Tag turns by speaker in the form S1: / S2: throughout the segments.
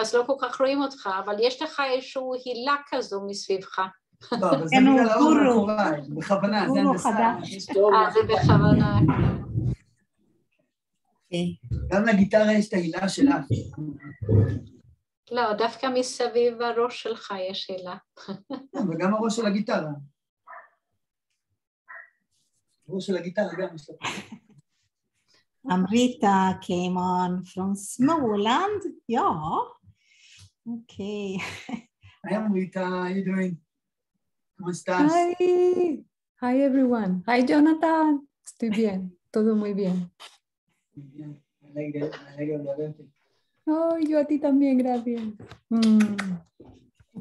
S1: אז לא כל כך רואים אותך, אבל יש לך איזושהי הילה כזו מסביבך.
S2: לא, אבל זה
S3: כן,
S2: בגלל האור. מאחוריי, בכוונה, זה הנדסה.
S1: אה, זה בכוונה.
S3: אוקיי.
S2: גם לגיטרה יש את ההילה שלה.
S1: לא, דווקא מסביב הראש שלך יש הילה.
S2: כן, וגם הראש של הגיטרה. הראש של הגיטרה גם יש לו.
S3: Amrita came on from Småland. Ja. Okej.
S2: Hi, Amrita, how are you doing? ¿Cómo estás?
S4: Hi, hi everyone. Hi Jonathan. Estoy bien, todo muy bien.
S2: Bien, me alegro, me alegro de verte.
S4: Oh, yo a ti también, gracias. Mm.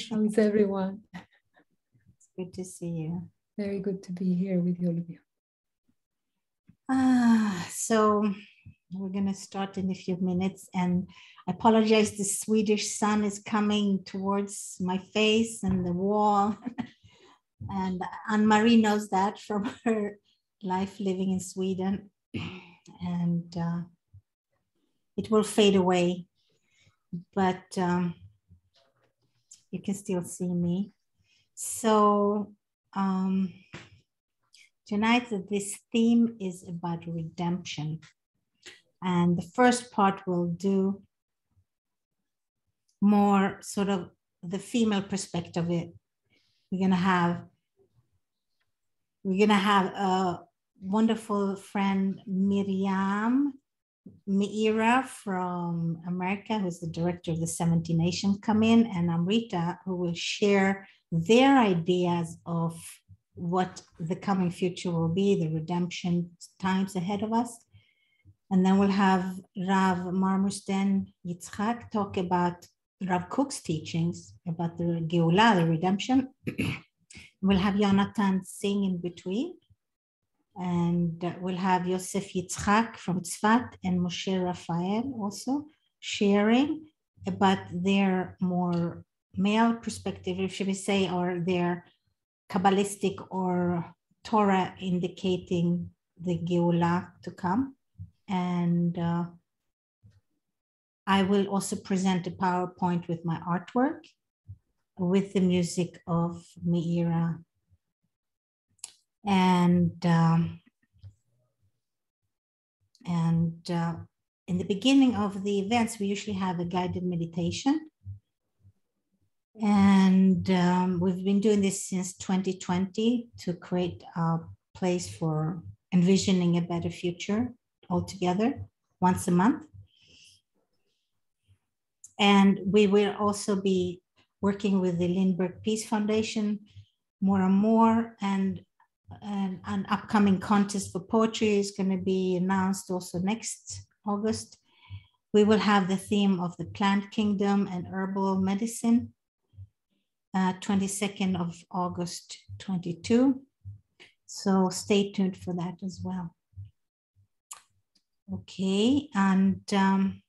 S4: How is everyone?
S3: It's good to see you.
S4: Very good to be here with all of you.
S3: Ah, so we're going to start in a few minutes. And I apologize, the Swedish sun is coming towards my face and the wall. and Anne Marie knows that from her life living in Sweden. And uh, it will fade away, but um, you can still see me. So, um, tonight this theme is about redemption. And the first part will do more sort of the female perspective. Of it we're going to have we're to have a wonderful friend miriam Meirah from America, who's the director of the 70 Nation, come in, and Amrita, who will share their ideas of what the coming future will be, the redemption times ahead of us. And then we'll have Rav Marmusten Yitzhak talk about Rav Kook's teachings about the Geulah, the redemption. we'll have Yonatan sing in between. And uh, we'll have Yosef Yitzhak from Tzfat and Moshe Rafael also sharing about their more male perspective, if should we say, or their Kabbalistic or Torah indicating the Geulah to come. And uh, I will also present a PowerPoint with my artwork with the music of Meirah. And um, and uh, in the beginning of the events, we usually have a guided meditation. And um, we've been doing this since 2020 to create a place for envisioning a better future all together once a month. And we will also be working with the Lindberg Peace Foundation more and more. And, and an upcoming contest for poetry is going to be announced also next August. We will have the theme of the plant kingdom and herbal medicine uh, 22nd of August 22. So stay tuned for that as well. Okay, and um,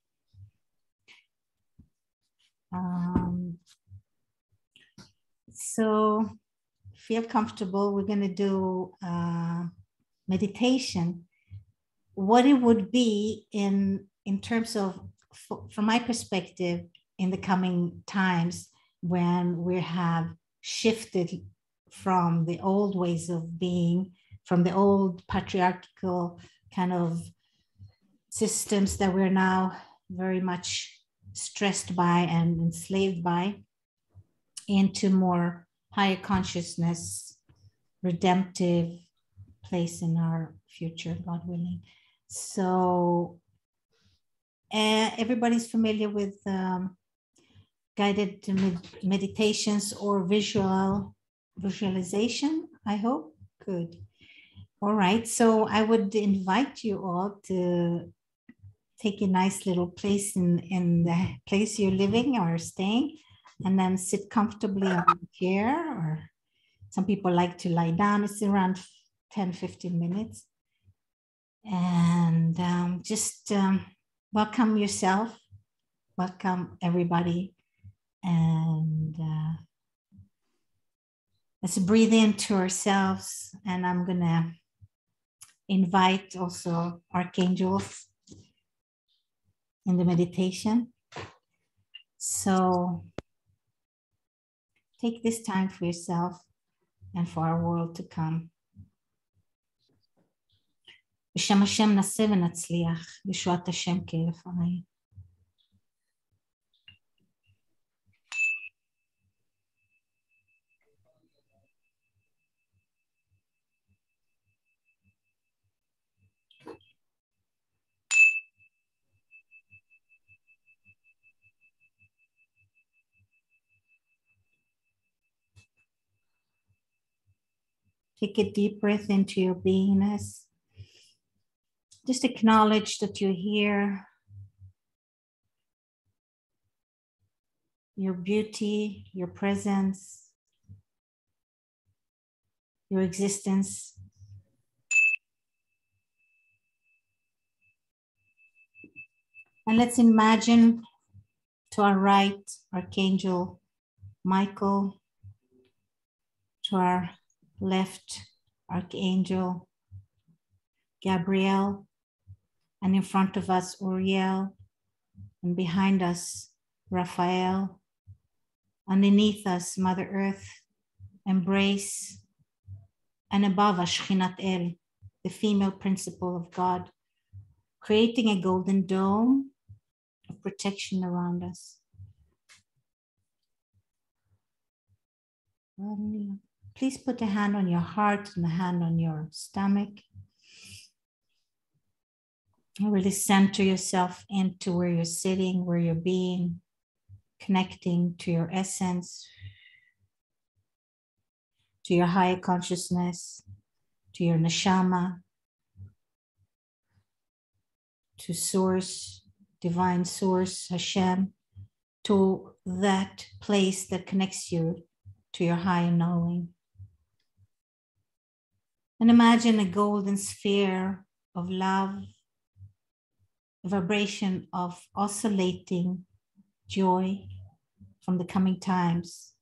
S3: um, so feel comfortable. We're going to do uh, meditation. What it would be in in terms of, from my perspective, in the coming times when we have shifted from the old ways of being, from the old patriarchal kind of systems that we're now very much stressed by and enslaved by, into more higher consciousness, redemptive place in our future, God willing. So, uh, everybody's familiar with um, guided med- meditations or visual visualization, I hope. Good. All right. So I would invite you all to take a nice little place in, in the place you're living or staying, and then sit comfortably on a chair, or some people like to lie down. It's around 10, 15 minutes. And um, just um, welcome yourself, welcome everybody and uh, let's breathe into ourselves and i'm gonna invite also archangels in the meditation So take this time for yourself and for our world to come. בשם השם נעשה ונצליח, ישועת השם כאלף עין. Take a deep breath into your beingness. Just acknowledge that you're here. Your beauty, your presence, your existence. And let's imagine to our right, Archangel Michael, to our left, Archangel Gabriel, and in front of us, Uriel, and behind us, Raphael, underneath us, Mother Earth, embrace, and above us, Shechinat El, the female principle of God, creating a golden dome of protection around us. Please put a hand on your heart and a hand on your stomach. Really center yourself into where you're sitting, where you're being, connecting to your essence, to your higher consciousness, to your neshama, to source, divine source, Hashem, to that place that connects you to your higher knowing. And imagine a golden sphere of love, a vibration of oscillating joy from the coming times.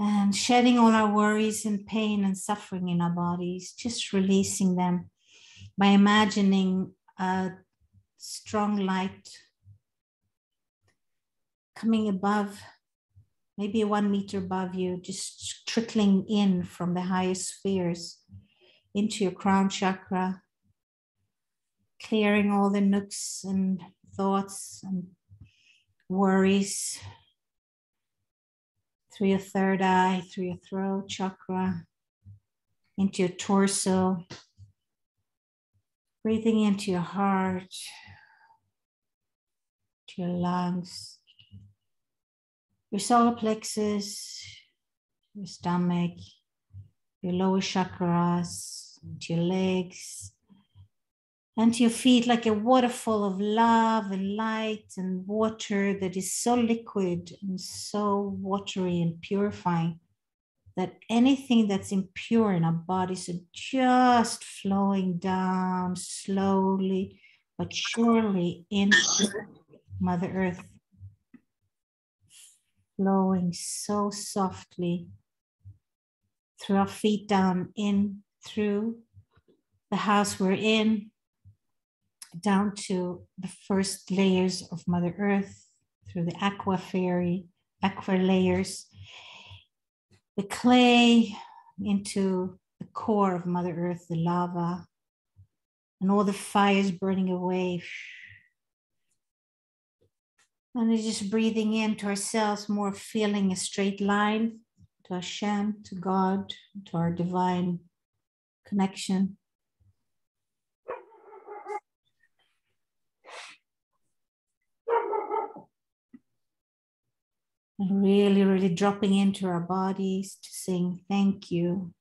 S3: And shedding all our worries and pain and suffering in our bodies, just releasing them by imagining a strong light coming above maybe one meter above you, just trickling in from the highest spheres into your crown chakra, clearing all the nooks and thoughts and worries through your third eye, through your throat chakra, into your torso, breathing into your heart, to your lungs your solar plexus, your stomach, your lower chakras, your legs, and your feet like a waterfall of love and light and water that is so liquid and so watery and purifying that anything that's impure in our bodies are just flowing down slowly but surely into Mother Earth flowing so softly through our feet down in through the house we're in, down to the first layers of Mother Earth, through the aquifer, aqua layers, the clay into the core of Mother Earth, the lava, and all the fires burning away and just breathing into ourselves, more feeling a straight line to Hashem, to God, to our divine connection. Really, really dropping into our bodies to saying thank you,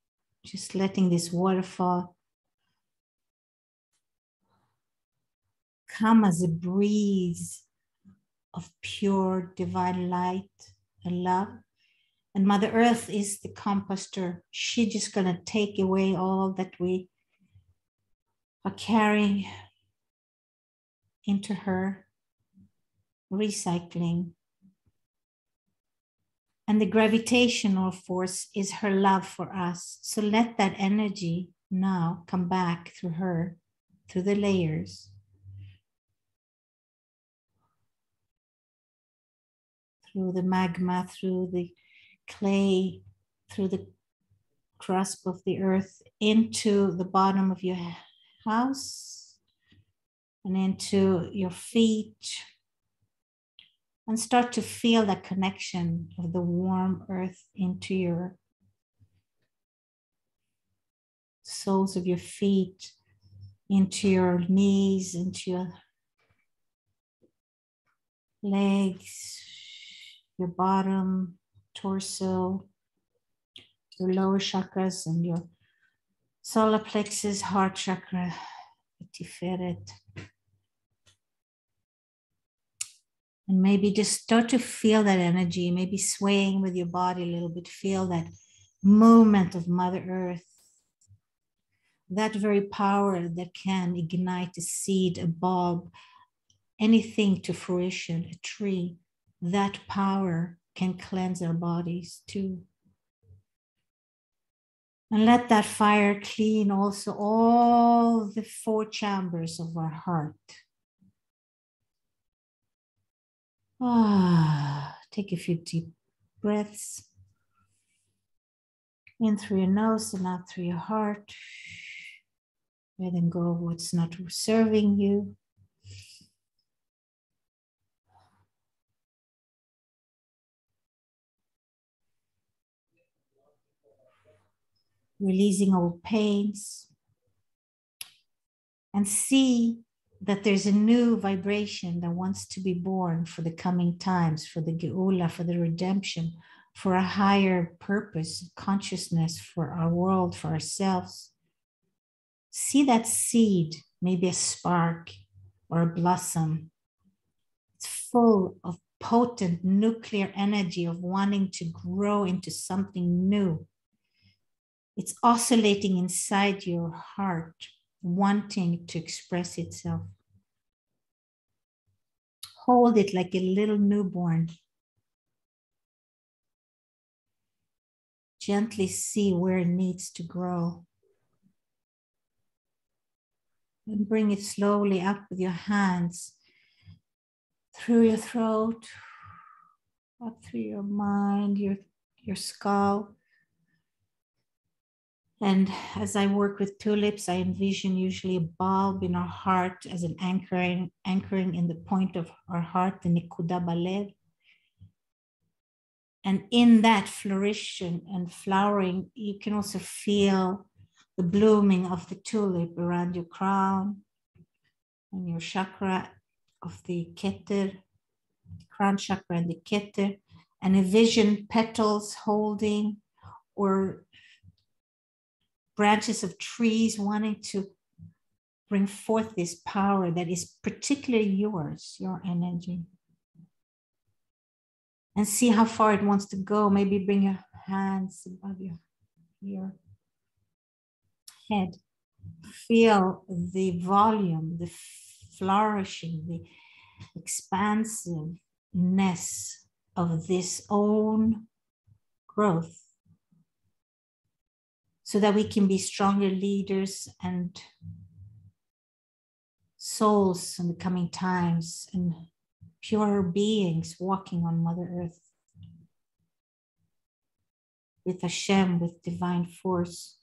S3: just letting this waterfall come as a breeze of pure divine light and love. And Mother Earth is the composter. She's just going to take away all that we are carrying into her, recycling. And the gravitational force is her love for us. So let that energy now come back through her, through the layers through the magma, through the clay, through the crust of the earth into the bottom of your house and into your feet. And start to feel that connection of the warm earth into your soles of your feet, into your knees, into your legs, your bottom, torso, your lower chakras, and your solar plexus, heart chakra, Tiferet. And maybe just start to feel that energy, maybe swaying with your body a little bit. Feel that movement of Mother Earth, that very power that can ignite a seed, a bulb, anything to fruition, a tree, that power can cleanse our bodies too. And let that fire clean also all the four chambers of our heart. Ah, take a few deep breaths in through your nose and out through your heart. Letting go of what's not serving you. Releasing old pains. And see that there's a new vibration that wants to be born for the coming times, for the Geulah, for the redemption, for a higher purpose, consciousness for our world, for ourselves see that seed, maybe a spark or a blossom. It's full of potent nuclear energy of wanting to grow into something new. It's oscillating inside your heart, wanting to express itself. Hold it like a little newborn. Gently see where it needs to grow and bring it slowly up with your hands through your throat, up through your mind, your, your skull. And as I work with tulips, I envision usually a bulb in our heart as an anchoring, anchoring in the point of our heart, the Nikuda Balev. And in that flourishing and flowering, you can also feel the blooming of the tulip around your crown and your chakra of the Keter, crown chakra and the Keter, and envision petals holding or branches of trees wanting to bring forth this power that is particularly yours, your energy. And see how far it wants to go. Maybe bring your hands above your ear head. Feel the volume, the flourishing, the expansiveness of this own growth so that we can be stronger leaders and souls in the coming times and pure beings walking on Mother Earth with Hashem, with divine force.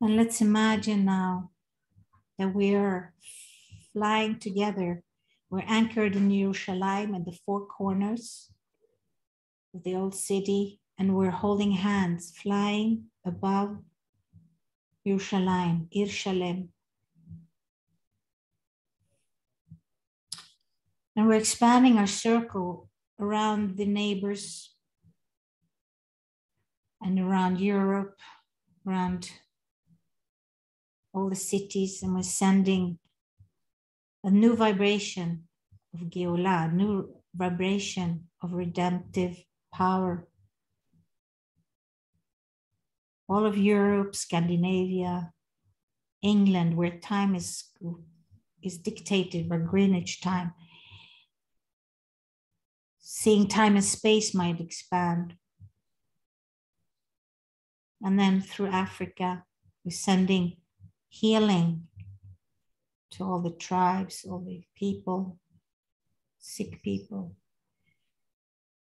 S3: And let's imagine now that we are flying together. We're anchored in Yerushalayim at the four corners of the old city, and we're holding hands, flying above Yerushalayim, Ir Shalem. And we're expanding our circle around the neighbors and around Europe, around all the cities, and we're sending a new vibration of Geulah, a new vibration of redemptive power. All of Europe, Scandinavia, England, where time is, is dictated by Greenwich time. Seeing time and space might expand. And then through Africa, we're sending healing to all the tribes, all the people, sick people,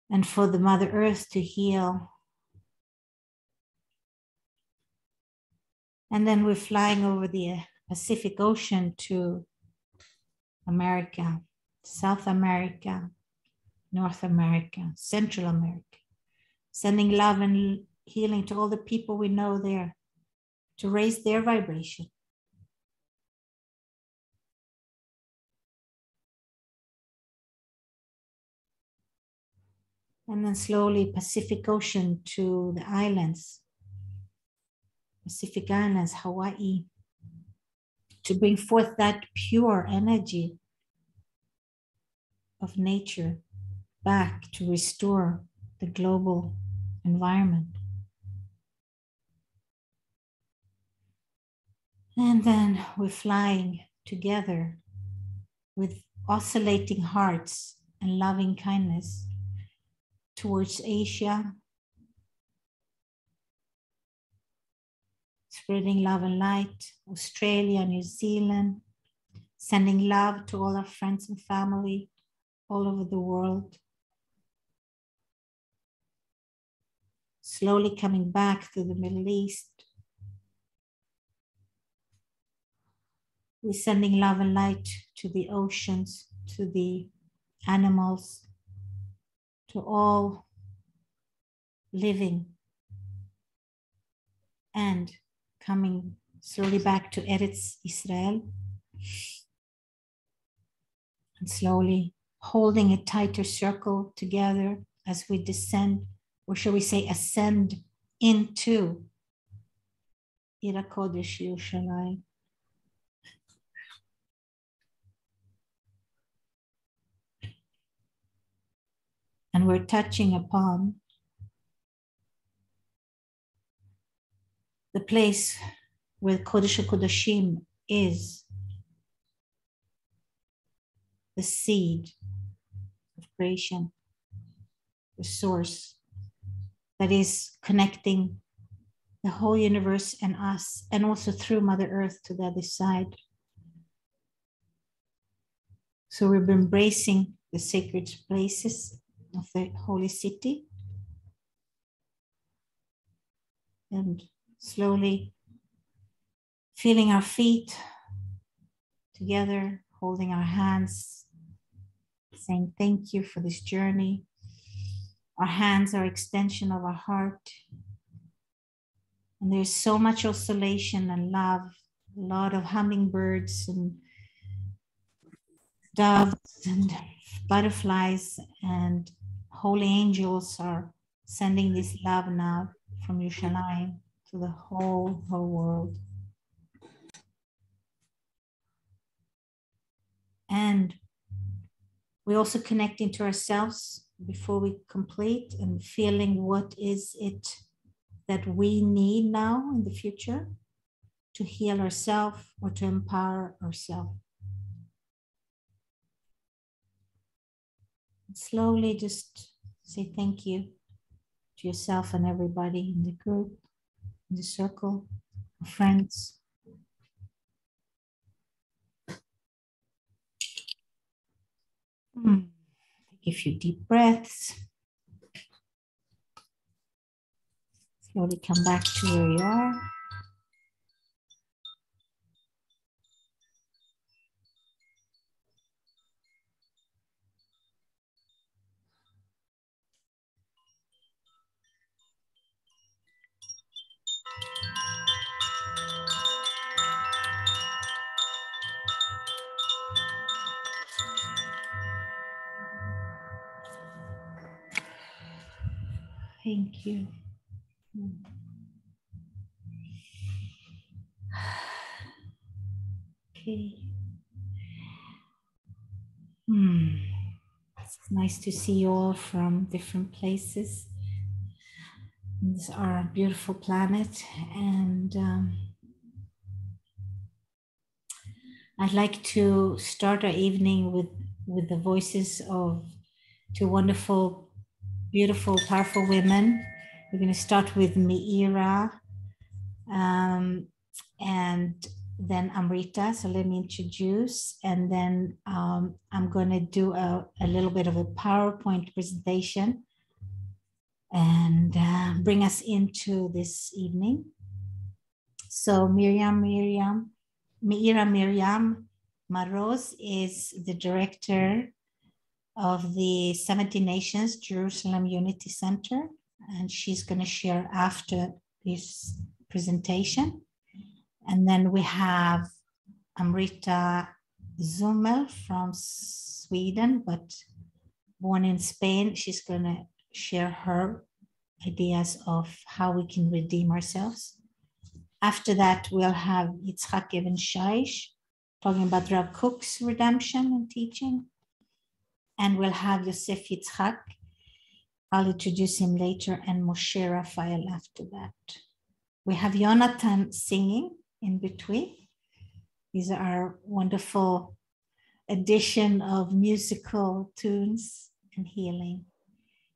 S3: and for the Mother Earth to heal. And then we're flying over the uh, Pacific Ocean to America, South America, North America, Central America, sending love and healing to all the people we know there to raise their vibration. And then slowly Pacific Ocean to the islands, Pacific Islands, Hawaii, to bring forth that pure energy of nature back to restore the global environment. And then we're flying together with oscillating hearts and loving kindness towards Asia, spreading love and light, Australia, New Zealand, sending love to all our friends and family all over the world. Slowly coming back to the Middle East, We're sending love and light to the oceans, to the animals, to all living, and coming slowly back to Eretz Israel, and slowly holding a tighter circle together as we descend, or shall we say, ascend into Ir HaKodesh Yerushalayim. And we're touching upon the place where Kodesh Kodashim is the seed of creation, the source that is connecting the whole universe and us, and also through Mother Earth to the other side. So we're embracing the sacred places of the holy city. And slowly feeling our feet together, holding our hands, saying thank you for this journey. Our hands are extension of our heart. And there's so much oscillation and love, a lot of hummingbirds and doves and butterflies and holy angels are sending this love now from Yerushalayim to the whole, whole world. And we're also connecting to ourselves before we complete and feeling what is it that we need now in the future to heal ourselves or to empower ourselves. Slowly just say thank you to yourself and everybody in the group, in the circle friends. Take a few deep breaths. Slowly come back to where you are. Hmm. It's nice to see you all from different places. This is our beautiful planet, and um, I'd like to start our evening with with the voices of two wonderful beautiful, powerful women. We're going to start with Meirah Um, and then Amrita. So let me introduce, and then um, I'm going to do a, a little bit of a PowerPoint presentation and uh, bring us into this evening. So Miriam, Miriam, Meirah Miriam Mroz is the director of the 70 Nations Jerusalem Unity Center, and she's going to share after this presentation. And then we have Amrita Zumel from Sweden, but born in Spain. She's going to share her ideas of how we can redeem ourselves. After that, we'll have Yitzhak Evan-Shayish talking about Rav Kook's redemption and teaching. And we'll have Yosef Yitzhak. I'll introduce him later, and Moshe Rafael after that. We have Jonathan singing in between. These are wonderful addition of musical tunes and healing.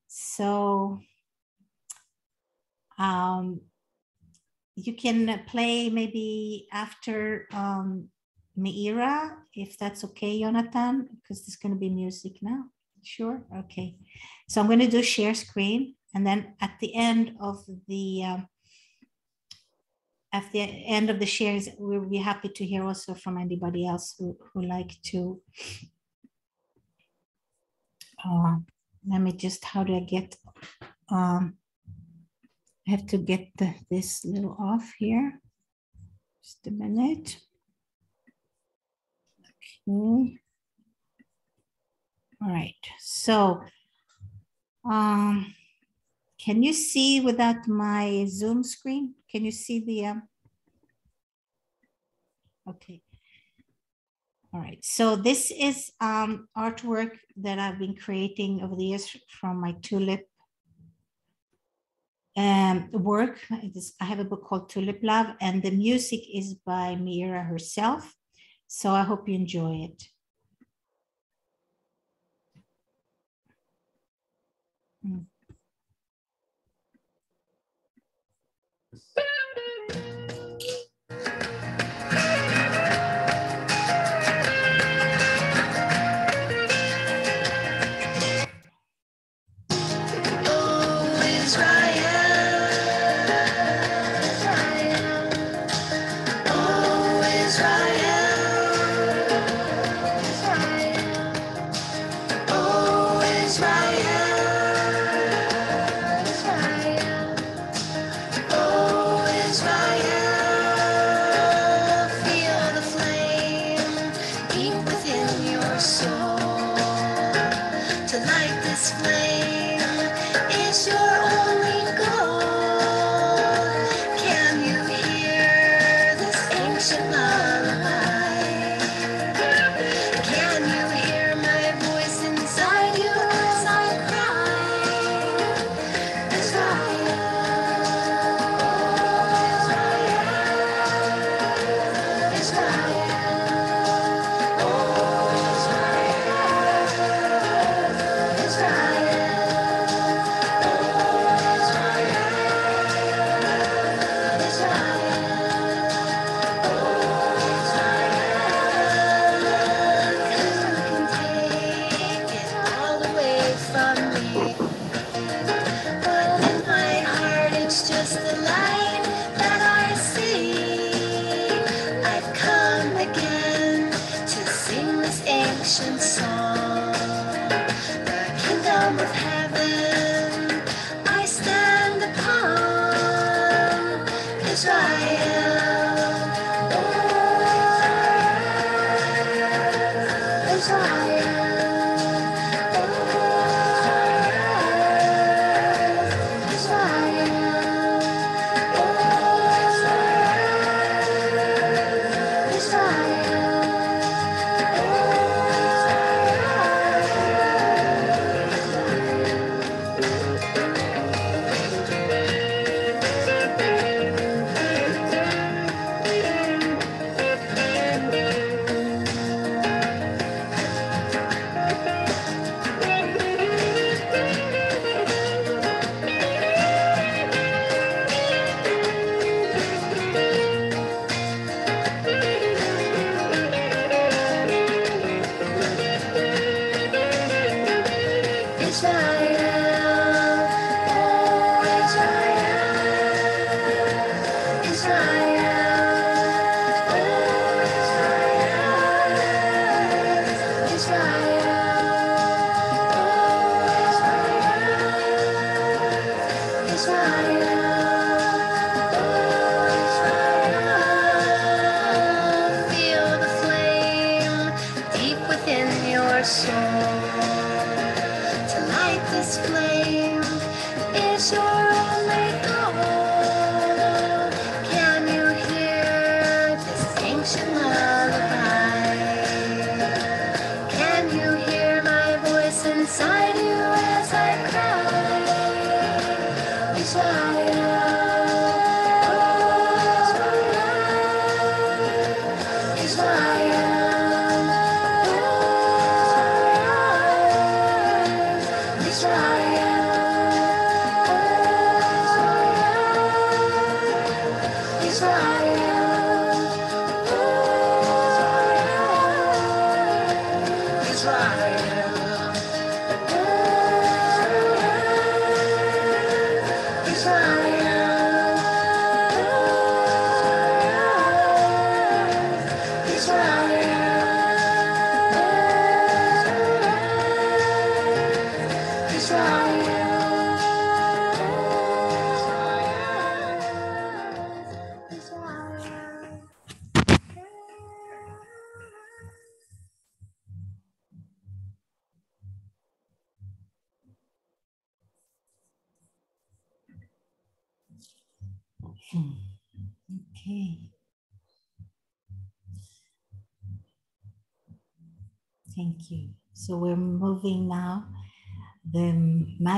S3: So um, you can play maybe after um, Meirah, if that's okay, Jonathan, because there's going to be music now. Sure. Okay. So I'm going to do share screen. And then at the end of the um, at the end of the shares, we'll be happy to hear also from anybody else who, who like to. Uh, let me just, how do I get, um, I have to get the, this little off here. Just a minute. Okay. All right, so um, can you see without my Zoom screen? Can you see the, um, okay. All right, so this is um, artwork that I've been creating over the years from my tulip um, work. I have a book called Tulip Love and the music is by Meirah herself. So I hope you enjoy it. Mm.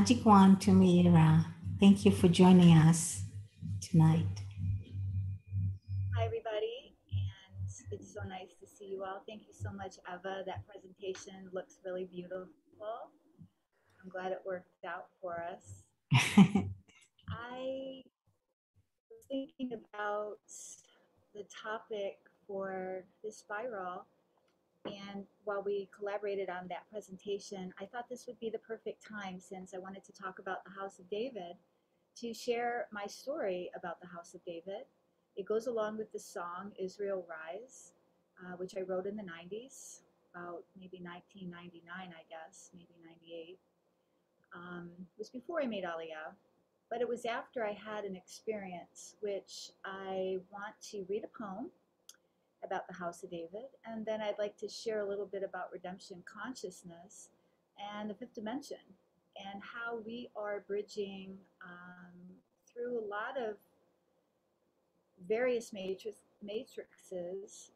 S3: Magic wand to Mira. Thank you for joining us tonight.
S5: Hi, everybody, and it's so nice to see you all. Thank you so much, Eva. That presentation looks really beautiful. I'm glad it worked out for us. I was thinking about the topic for this spiral, and while we collaborated on that presentation, I thought this would be the perfect time since I wanted to talk about the House of David to share my story about the House of David. It goes along with the song Israel Rise, uh, which I wrote in the 90s, about maybe 1999, I guess, maybe 98. Um, it was before I made Aliyah, but it was after I had an experience which I want to read a poem about the House of David, and then I'd like to share a little bit about redemption consciousness and the fifth dimension and how we are bridging um, through a lot of various matrix, matrices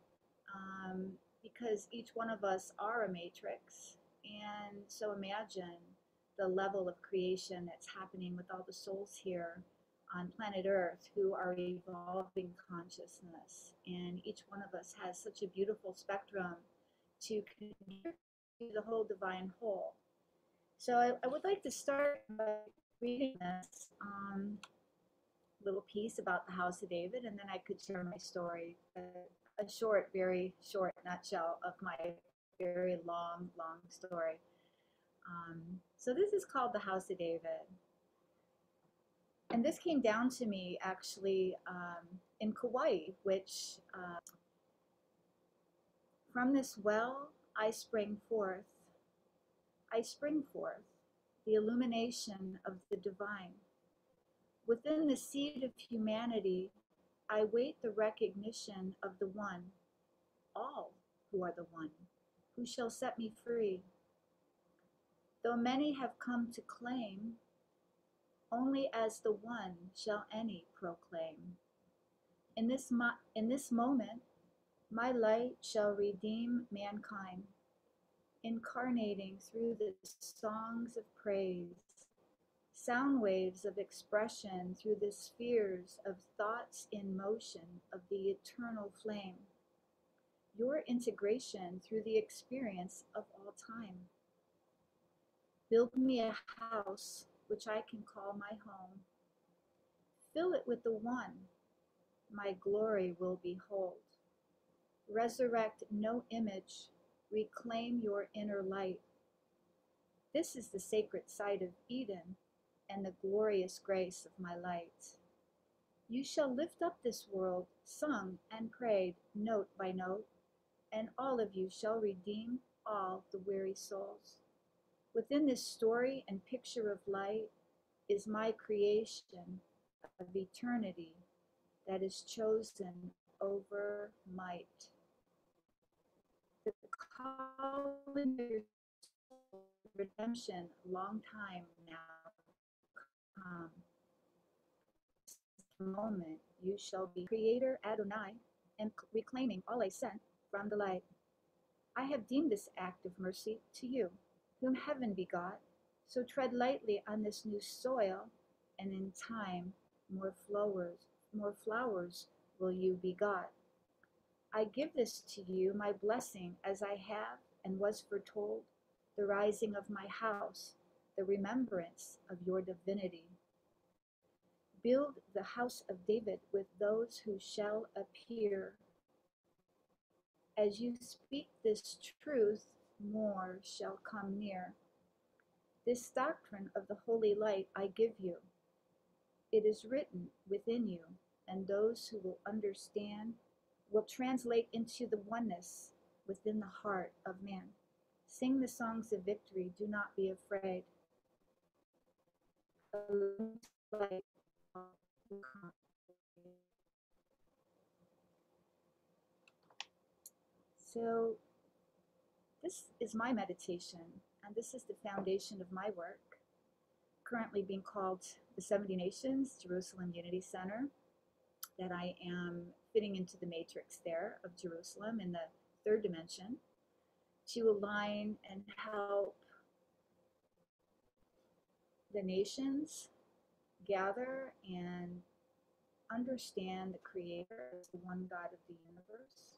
S5: um, because each one of us are a matrix. And so imagine the level of creation that's happening with all the souls here on planet Earth who are evolving consciousness. And each one of us has such a beautiful spectrum to contribute to the whole divine whole. So I, I would like to start by reading this um, little piece about the House of David, and then I could share my story, a, a short, very short nutshell of my very long, long story. Um, so this is called the House of David. And this came down to me actually um, in Kauai, which uh, from this well I spring forth. I spring forth the illumination of the divine. Within the seed of humanity, I wait the recognition of the one, all who are the one, who shall set me free. Though many have come to claim, only as the one shall any proclaim. In this, mo- in this moment, my light shall redeem mankind, incarnating through the songs of praise, sound waves of expression through the spheres of thoughts in motion of the eternal flame, your integration through the experience of all time. Build me a house which I can call my home. Fill it with the one my glory will behold. Resurrect no image, reclaim your inner light. This is the sacred site of Eden and the glorious grace of my light. You shall lift up this world, sung and prayed, note by note, and all of you shall redeem all the weary souls. Within this story and picture of light is my creation of eternity that is chosen over might. The calling redemption, long time now come. Moment you shall be creator Adonai and reclaiming all I sent from the light. I have deemed this act of mercy to you, whom heaven begot. So tread lightly on this new soil, and in time more flowers, more flowers will you begot. I give this to you, my blessing, as I have and was foretold, the rising of my house, the remembrance of your divinity. build the house of David with those who shall appear. As you speak this truth, more shall come near. This doctrine of the holy light I give you. It is written within you, and those who will understand will translate into the oneness within the heart of man. Sing the songs of victory, do not be afraid. So, this is my meditation, and this is the foundation of my work, currently being called the 70 Nations Jerusalem Unity Center, that I am fitting into the matrix there of Jerusalem in the third dimension to align and help the nations gather and understand the Creator as the one God of the universe,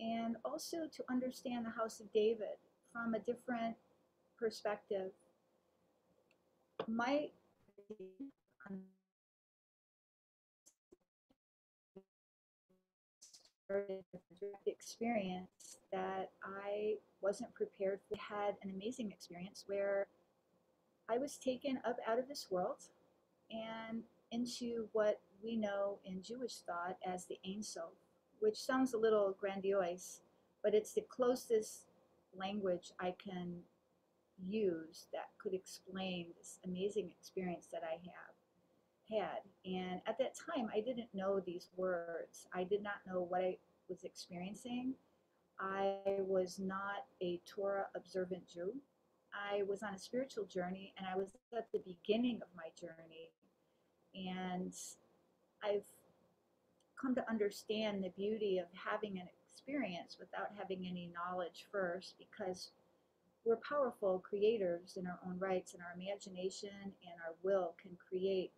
S5: and also to understand the House of David from a different perspective. My experience that I wasn't prepared for. I had an amazing experience where I was taken up out of this world and into what we know in Jewish thought as the Ein Sof, which sounds a little grandiose, but it's the closest language I can use that could explain this amazing experience that I have had. And at that time, I didn't know these words. I did not know what I was experiencing. I was not a Torah observant Jew. I was on a spiritual journey and I was at the beginning of my journey. And I've come to understand the beauty of having an experience without having any knowledge first because we're powerful creators in our own rights and our imagination and our will can create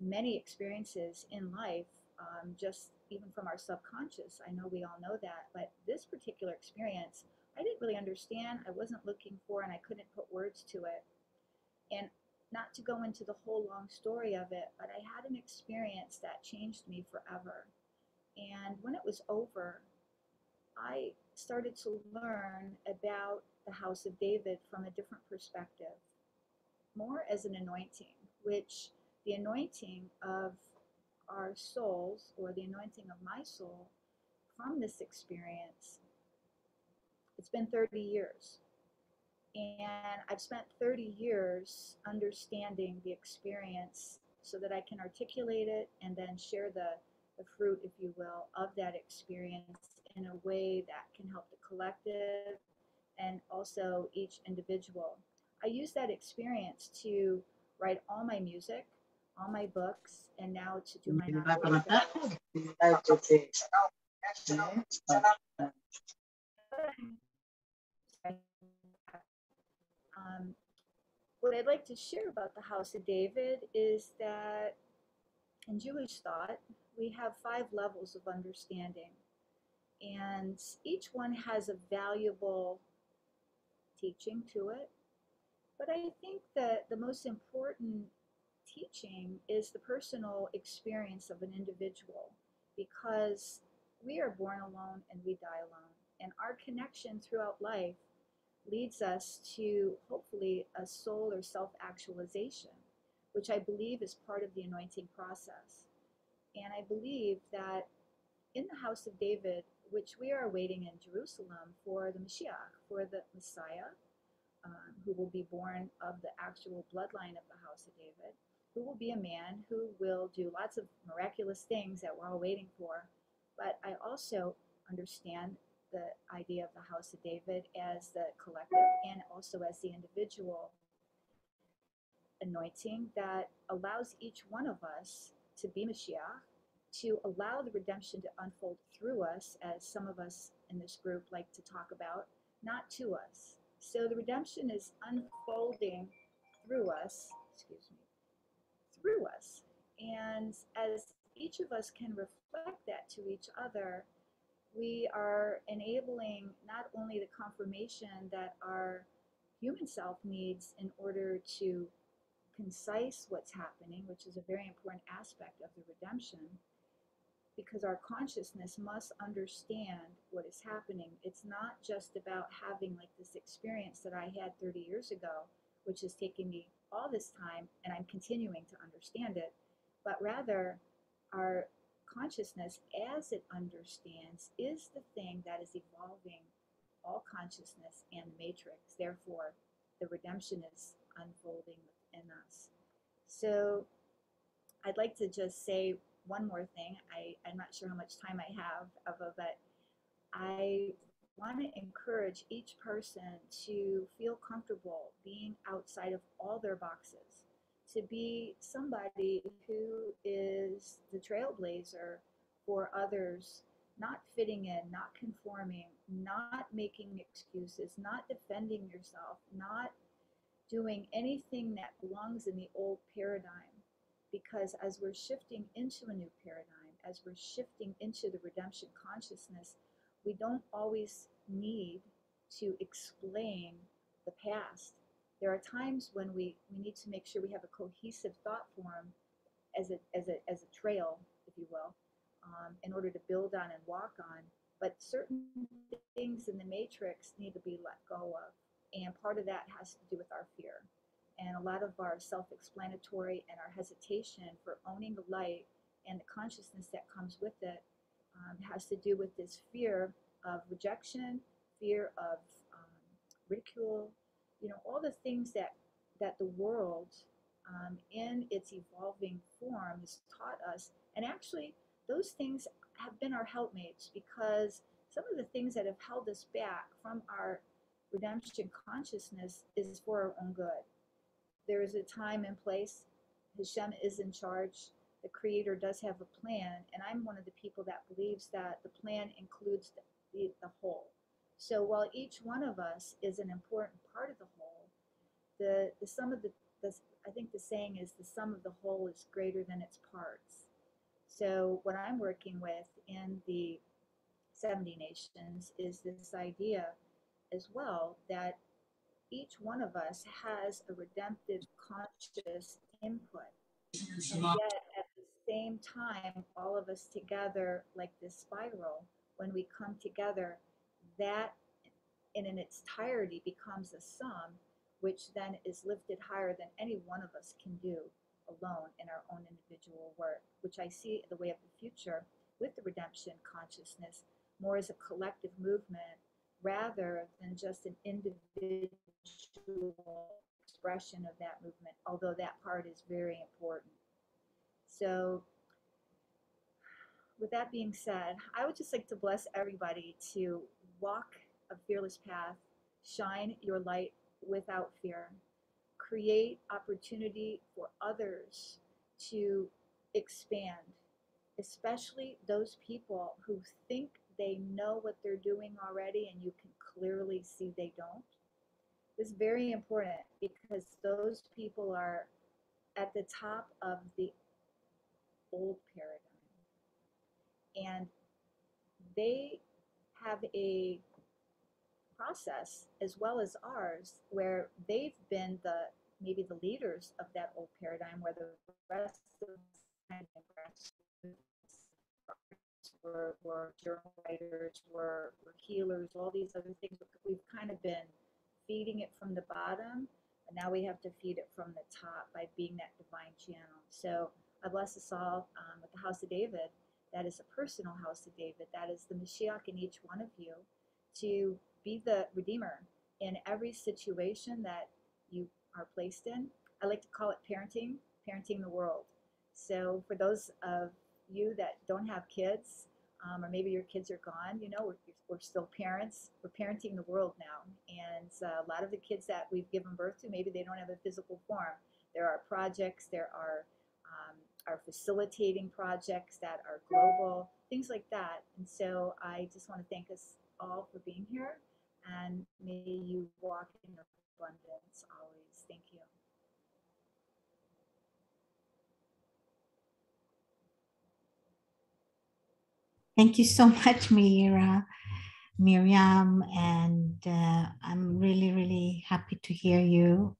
S5: many experiences in life um, just even from our subconscious. I know we all know that, but this particular experience, I didn't really understand. I wasn't looking for, and I couldn't put words to it. And not to go into the whole long story of it, but I had an experience that changed me forever. And when it was over, I started to learn about the house of David from a different perspective, more as an anointing, which the anointing of our souls or the anointing of my soul from this experience. It's been 30 years. And I've spent 30 years understanding the experience so that I can articulate it and then share the, the fruit, if you will, of that experience in a way that can help the collective and also each individual. I use that experience to write all my music, all my books, and now to do my. Um, what I'd like to share about the House of David is that in Jewish thought, we have five levels of understanding, and each one has a valuable teaching to it. But I think that the most important teaching is the personal experience of an individual because we are born alone and we die alone. And our connection throughout life leads us to hopefully a soul or self actualization, which I believe is part of the anointing process. And I believe that in the house of David, which we are awaiting in Jerusalem for the Mashiach, for the Messiah, um, who will be born of the actual bloodline of the house of David, who will be a man who will do lots of miraculous things that we're all waiting for. But I also understand the idea of the House of David as the collective and also as the individual anointing that allows each one of us to be Mashiach, to allow the redemption to unfold through us, as some of us in this group like to talk about, not to us. So the redemption is unfolding through us, excuse me, through us. And as each of us can reflect that to each other, we are enabling not only the confirmation that our human self needs in order to concise what's happening, which is a very important aspect of the redemption, because our consciousness must understand what is happening. It's not just about having like this experience that I had 30 years ago, which has taken me all this time and I'm continuing to understand it, but rather our consciousness as it understands is the thing that is evolving all consciousness and the matrix. Therefore, the redemption is unfolding within us. So I'd like to just say one more thing. I, I'm not sure how much time I have, Eva, but I want to encourage each person to feel comfortable being outside of all their boxes, to be somebody who is the trailblazer for others, not fitting in, not conforming, not making excuses, not defending yourself, not doing anything that belongs in the old paradigm because as we're shifting into a new paradigm, as we're shifting into the redemption consciousness, we don't always need to explain the past. There are times when we, we need to make sure we have a cohesive thought form as a, as a, as a trail, if you will, um, in order to build on and walk on. But certain things in the matrix need to be let go of. And part of that has to do with our fear and a lot of our self-explanatory and our hesitation for owning the light and the consciousness that comes with it um, has to do with this fear of rejection, fear of um, ridicule, you know, all the things that that the world um, in its evolving form has taught us. And actually, those things have been our helpmates because some of the things that have held us back from our redemption consciousness is for our own good there is a time and place. Hashem is in charge. The Creator does have a plan, and I'm one of the people that believes that the plan includes the, the, the whole. So while each one of us is an important part of the whole, the, the sum of the, the I think the saying is the sum of the whole is greater than its parts. So what I'm working with in the 70 nations is this idea as well that each one of us has a redemptive conscious input. And yet, at the same time, all of us together, like this spiral, when we come together, that in, in its entirety becomes a sum, which then is lifted higher than any one of us can do alone in our own individual work, which I see the way of the future with the redemption consciousness more as a collective movement rather than just an individual expression of that movement, although that part is very important. So, with that being said, I would just like to bless everybody to walk a fearless path, shine your light without fear, create opportunity for others to expand, especially those people who think they know what they're doing already and you can clearly see they don't. This is very important because those people are at the top of the old paradigm. And they have a process as well as ours where they've been the maybe the leaders of that old paradigm where the rest of the were, were journal writers, were, were healers, all these other things. We've kind of been feeding it from the bottom, and now we have to feed it from the top by being that divine channel. So I bless us all um, with the House of David. That is a personal House of David. That is the Mashiach in each one of you to be the Redeemer in every situation that you are placed in. I like to call it parenting, parenting the world. So for those of you that don't have kids, um, or maybe your kids are gone, you know, we're, we're still parents. We're parenting the world now. And uh, a lot of the kids that we've given birth to, maybe they don't have a physical form. There are projects, there are, um, are facilitating projects that are global, things like that. And so I just want to thank us all for being here. And may you walk in abundance always. Thank you.
S3: Thank you so much, Meirah, Miriam, and uh, I'm really, really happy to hear you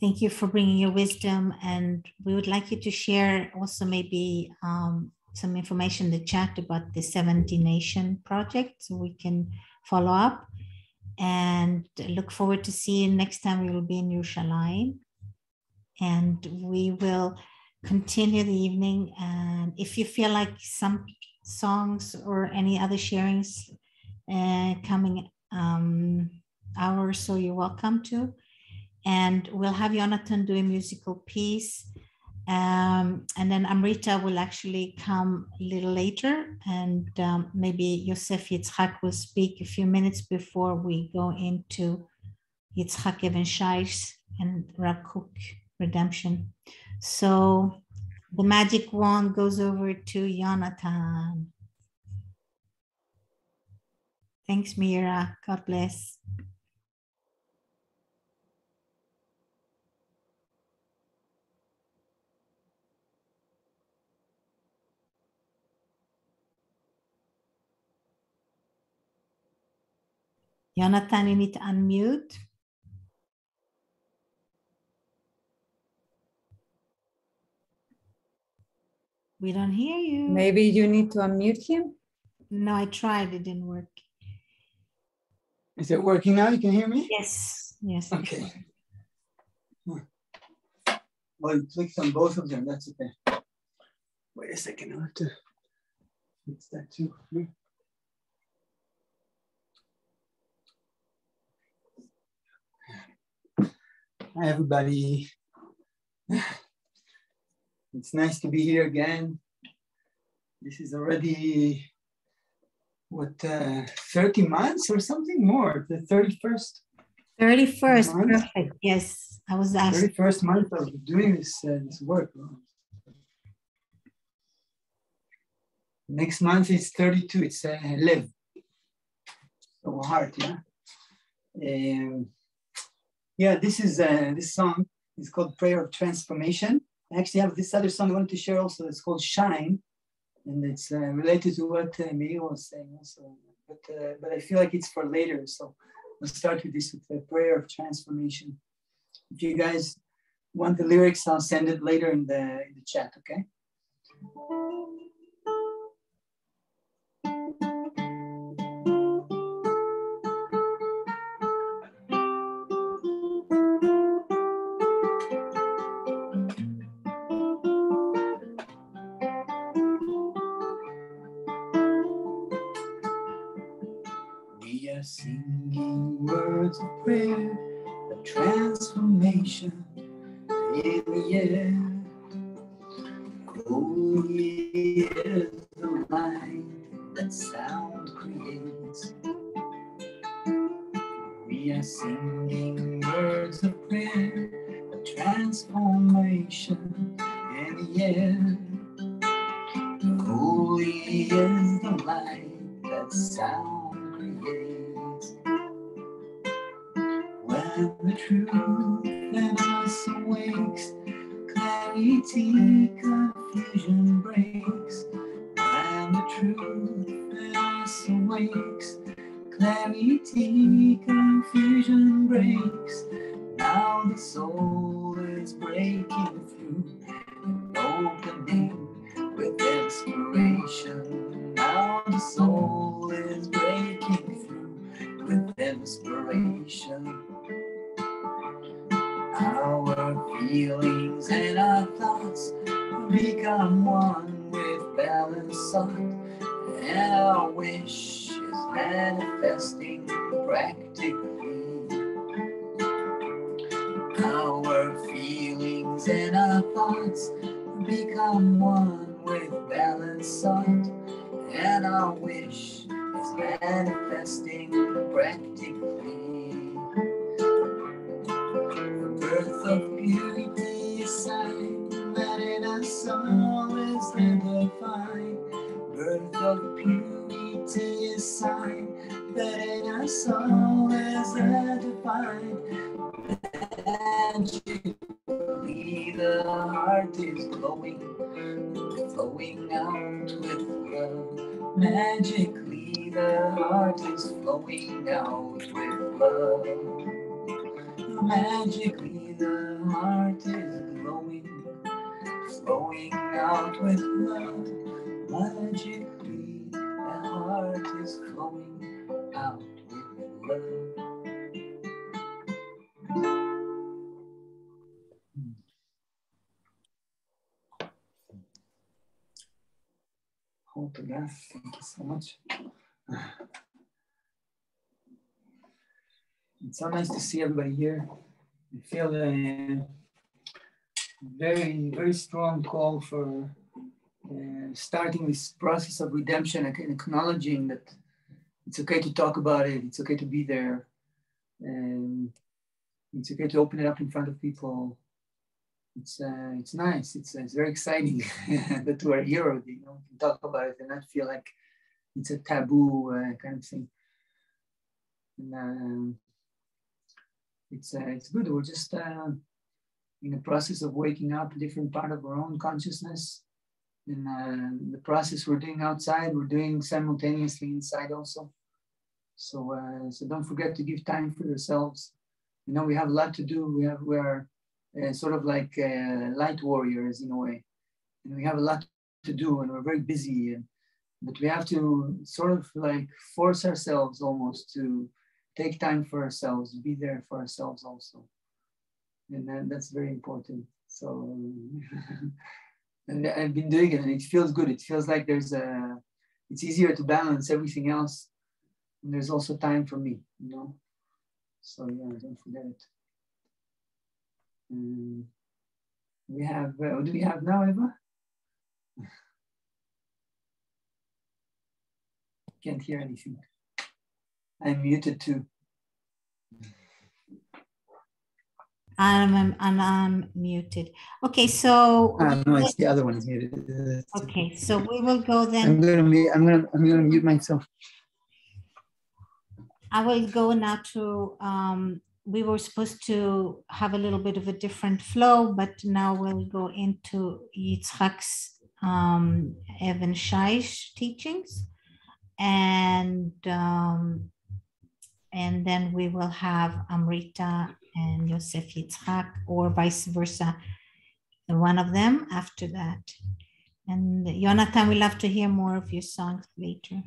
S3: Thank you for bringing your wisdom. And we would like you to share also maybe um, some information in the chat about the 70 Nation project so we can follow up. And look forward to seeing next time we will be in Yerushalayim. And we will continue the evening. And if you feel like some songs or any other sharings uh, coming um, hour or so, you're welcome to and we'll have Jonathan do a musical piece. Um, and then Amrita will actually come a little later, and um, maybe Yosef Yitzhak will speak a few minutes before we go into Yitzhak Evan-Shayish and Rav Kook Redemption. So the magic wand goes over to Jonathan. Thanks, Meirah. God bless. Jonathan, you need to unmute. We don't hear you.
S4: Maybe you need to unmute him.
S3: No, I tried. It didn't work.
S2: Is it working now? You can hear me?
S3: Yes. Yes.
S2: Okay. Well, you clicked on both of them. That's okay. Wait a second. I have to fix that too. Hi, everybody. It's nice to be here again. This is already, what, uh, 30 months or something more, the 31st?
S3: 31st,
S2: Month?
S3: perfect. Yes, I was asked.
S2: 31st month of doing this, uh, this work. Next month is 32, it's uh, live. So hard, yeah. Um, yeah, this is uh, this song is called Prayer of Transformation. I actually have this other song I wanted to share also. It's called Shine, and it's uh, related to what uh, was saying also. But uh, but I feel like it's for later, so we'll start with this with the Prayer of Transformation. If you guys want the lyrics, I'll send it later in the in the chat. Okay. Magically the heart is flowing out with love. Magically the heart is glowing, flowing out with love. Magically, the heart is flowing out with love. Thank you so much. It's so nice to see everybody here. I feel a very, very strong call for uh, starting this process of redemption and acknowledging that it's okay to talk about it, it's okay to be there, and it's okay to open it up in front of people. It's uh, it's nice. It's, uh, it's very exciting that we're here. You know, we can talk about it and not feel like it's a taboo uh, kind of thing. And, um, it's uh, it's good. We're just uh, in the process of waking up a different part of our own consciousness. In uh, the process we're doing outside, we're doing simultaneously inside also. So uh, so don't forget to give time for yourselves. You know we have a lot to do. We have we are uh, sort of like uh, light warriors in a way, and we have a lot to do, and we're very busy. And, but we have to sort of like force ourselves almost to take time for ourselves, be there for ourselves also. And then that's very important. So, and I've been doing it and it feels good. It feels like there's a, it's easier to balance everything else. And there's also time for me, you know? So yeah, don't forget it. Um, we have, uh, what do we have now, Eva? Can't hear anything. I'm muted too.
S3: I'm, I'm, I'm, I'm muted. Okay, so.
S2: Uh, no, it's the other one is muted.
S3: Okay, so we will go then.
S2: I'm gonna mute, I'm gonna, I'm gonna mute myself.
S3: I will go now to, um, we were supposed to have a little bit of a different flow, but now we'll go into Yitzhak's um, Evan teachings. And um, and then we will have Amrita and Yosef Yitzhak, or vice versa, one of them after that. And Jonathan, we love to hear more of your songs later.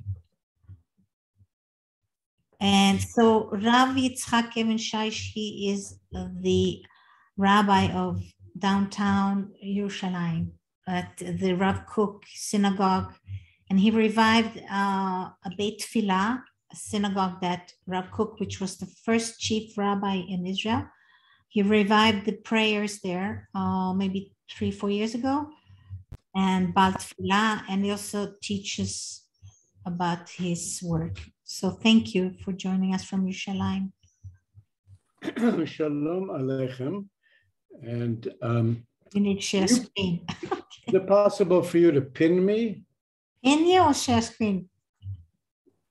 S3: And so Rav Yitzhak Evan-Shayish, he is the rabbi of downtown Yerushalayim at the Rav Kook Synagogue. And he revived uh, a Beit Tfilah a synagogue that Rav Kook, which was the first chief rabbi in Israel, he revived the prayers there uh, maybe three, four years ago, and Bal Tfilah, and he also teaches about his work. So thank you for joining us from Yerushalayim.
S6: Shalom Aleichem. And um,
S3: you need to share screen.
S6: is it possible for you to pin me?
S3: Pin you or share screen?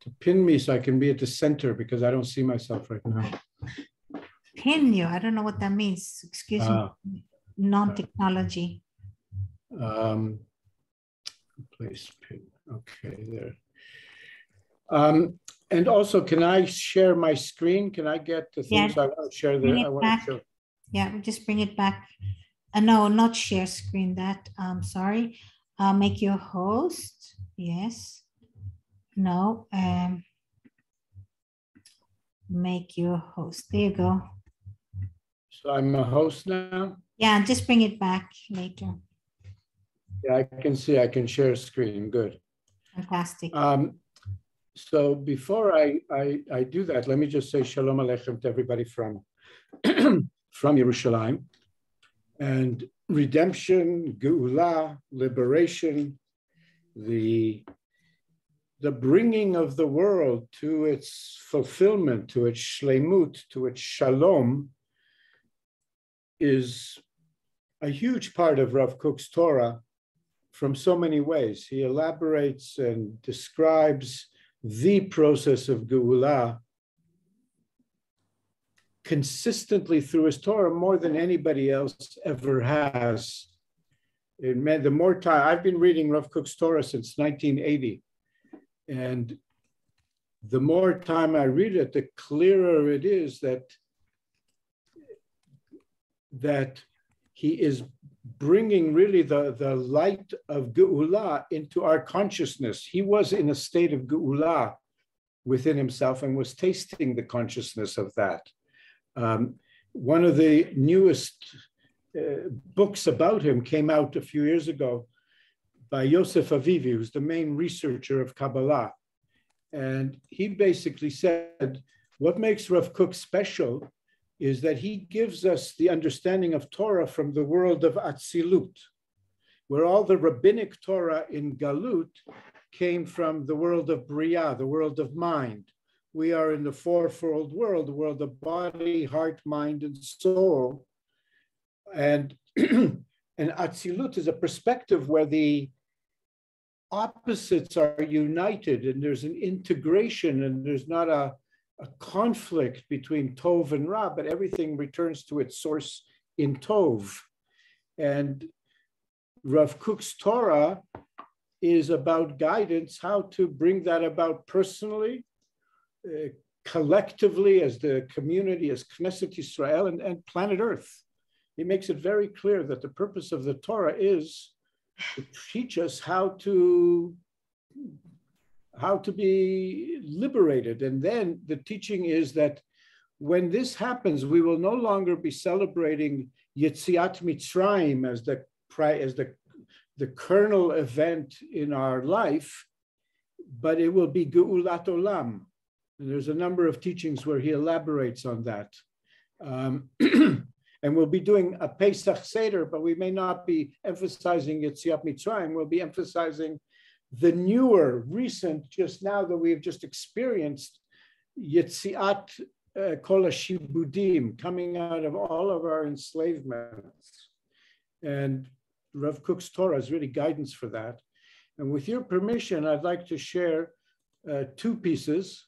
S6: to pin me so I can be at the center because I don't see myself right now.
S3: Pin you? I don't know what that means. Excuse uh, me. Non-technology.
S6: Um, place pin. Okay, there. Um, and also, can I share my screen? Can I get the things yeah. I want to share? There, I want
S3: back.
S6: to show.
S3: Yeah, just bring it back. Uh, no, not share screen. That I'm um, sorry. Uh, make you a host. Yes. No, um, make you a host. There you go.
S6: So I'm a host now?
S3: Yeah, just bring it back later.
S6: Yeah, I can see, I can share screen, good.
S3: Fantastic.
S6: Um, so before I, I, I do that, let me just say Shalom Aleichem to everybody from, from Yerushalayim. And redemption, Geula, liberation, the the bringing of the world to its fulfillment, to its shlemut, to its shalom, is a huge part of Rav Kook's Torah from so many ways. He elaborates and describes the process of Geula consistently through his Torah more than anybody else ever has. It meant the more time I've been reading Rav Kook's Torah since 1980 and the more time I read it, the clearer it is that that he is bringing really the, the light of Geula into our consciousness. He was in a state of Geula within himself and was tasting the consciousness of that. Um, one of the newest uh, books about him came out a few years ago by Yosef Avivi, who's the main researcher of Kabbalah. And he basically said, what makes Rav Kook special is that he gives us the understanding of Torah from the world of Atzilut, where all the rabbinic Torah in Galut came from the world of Bria, the world of mind. We are in the fourfold world, the world of body, heart, mind, and soul. And, and Atzilut is a perspective where the opposites are united and there's an integration and there's not a, a conflict between Tov and Ra, but everything returns to its source in Tov. And Rav Kook's Torah is about guidance, how to bring that about personally, uh, collectively, as the community, as Knesset Israel, and, and planet Earth. He makes it very clear that the purpose of the Torah is to teach us how to how to be liberated. And then the teaching is that when this happens, we will no longer be celebrating Yetziat Mitzrayim as the as the the kernel event in our life, but it will be Geulat Olam. And there's a number of teachings where he elaborates on that. Um, and we'll be doing a Pesach Seder, but we may not be emphasizing Yetziat Mitzrayim. We'll be emphasizing the newer, recent, just now that we have just experienced Yetziat uh, Kol Shibudim, coming out of all of our enslavements. And Rav Kook's Torah is really guidance for that. And with your permission, I'd like to share uh, two pieces.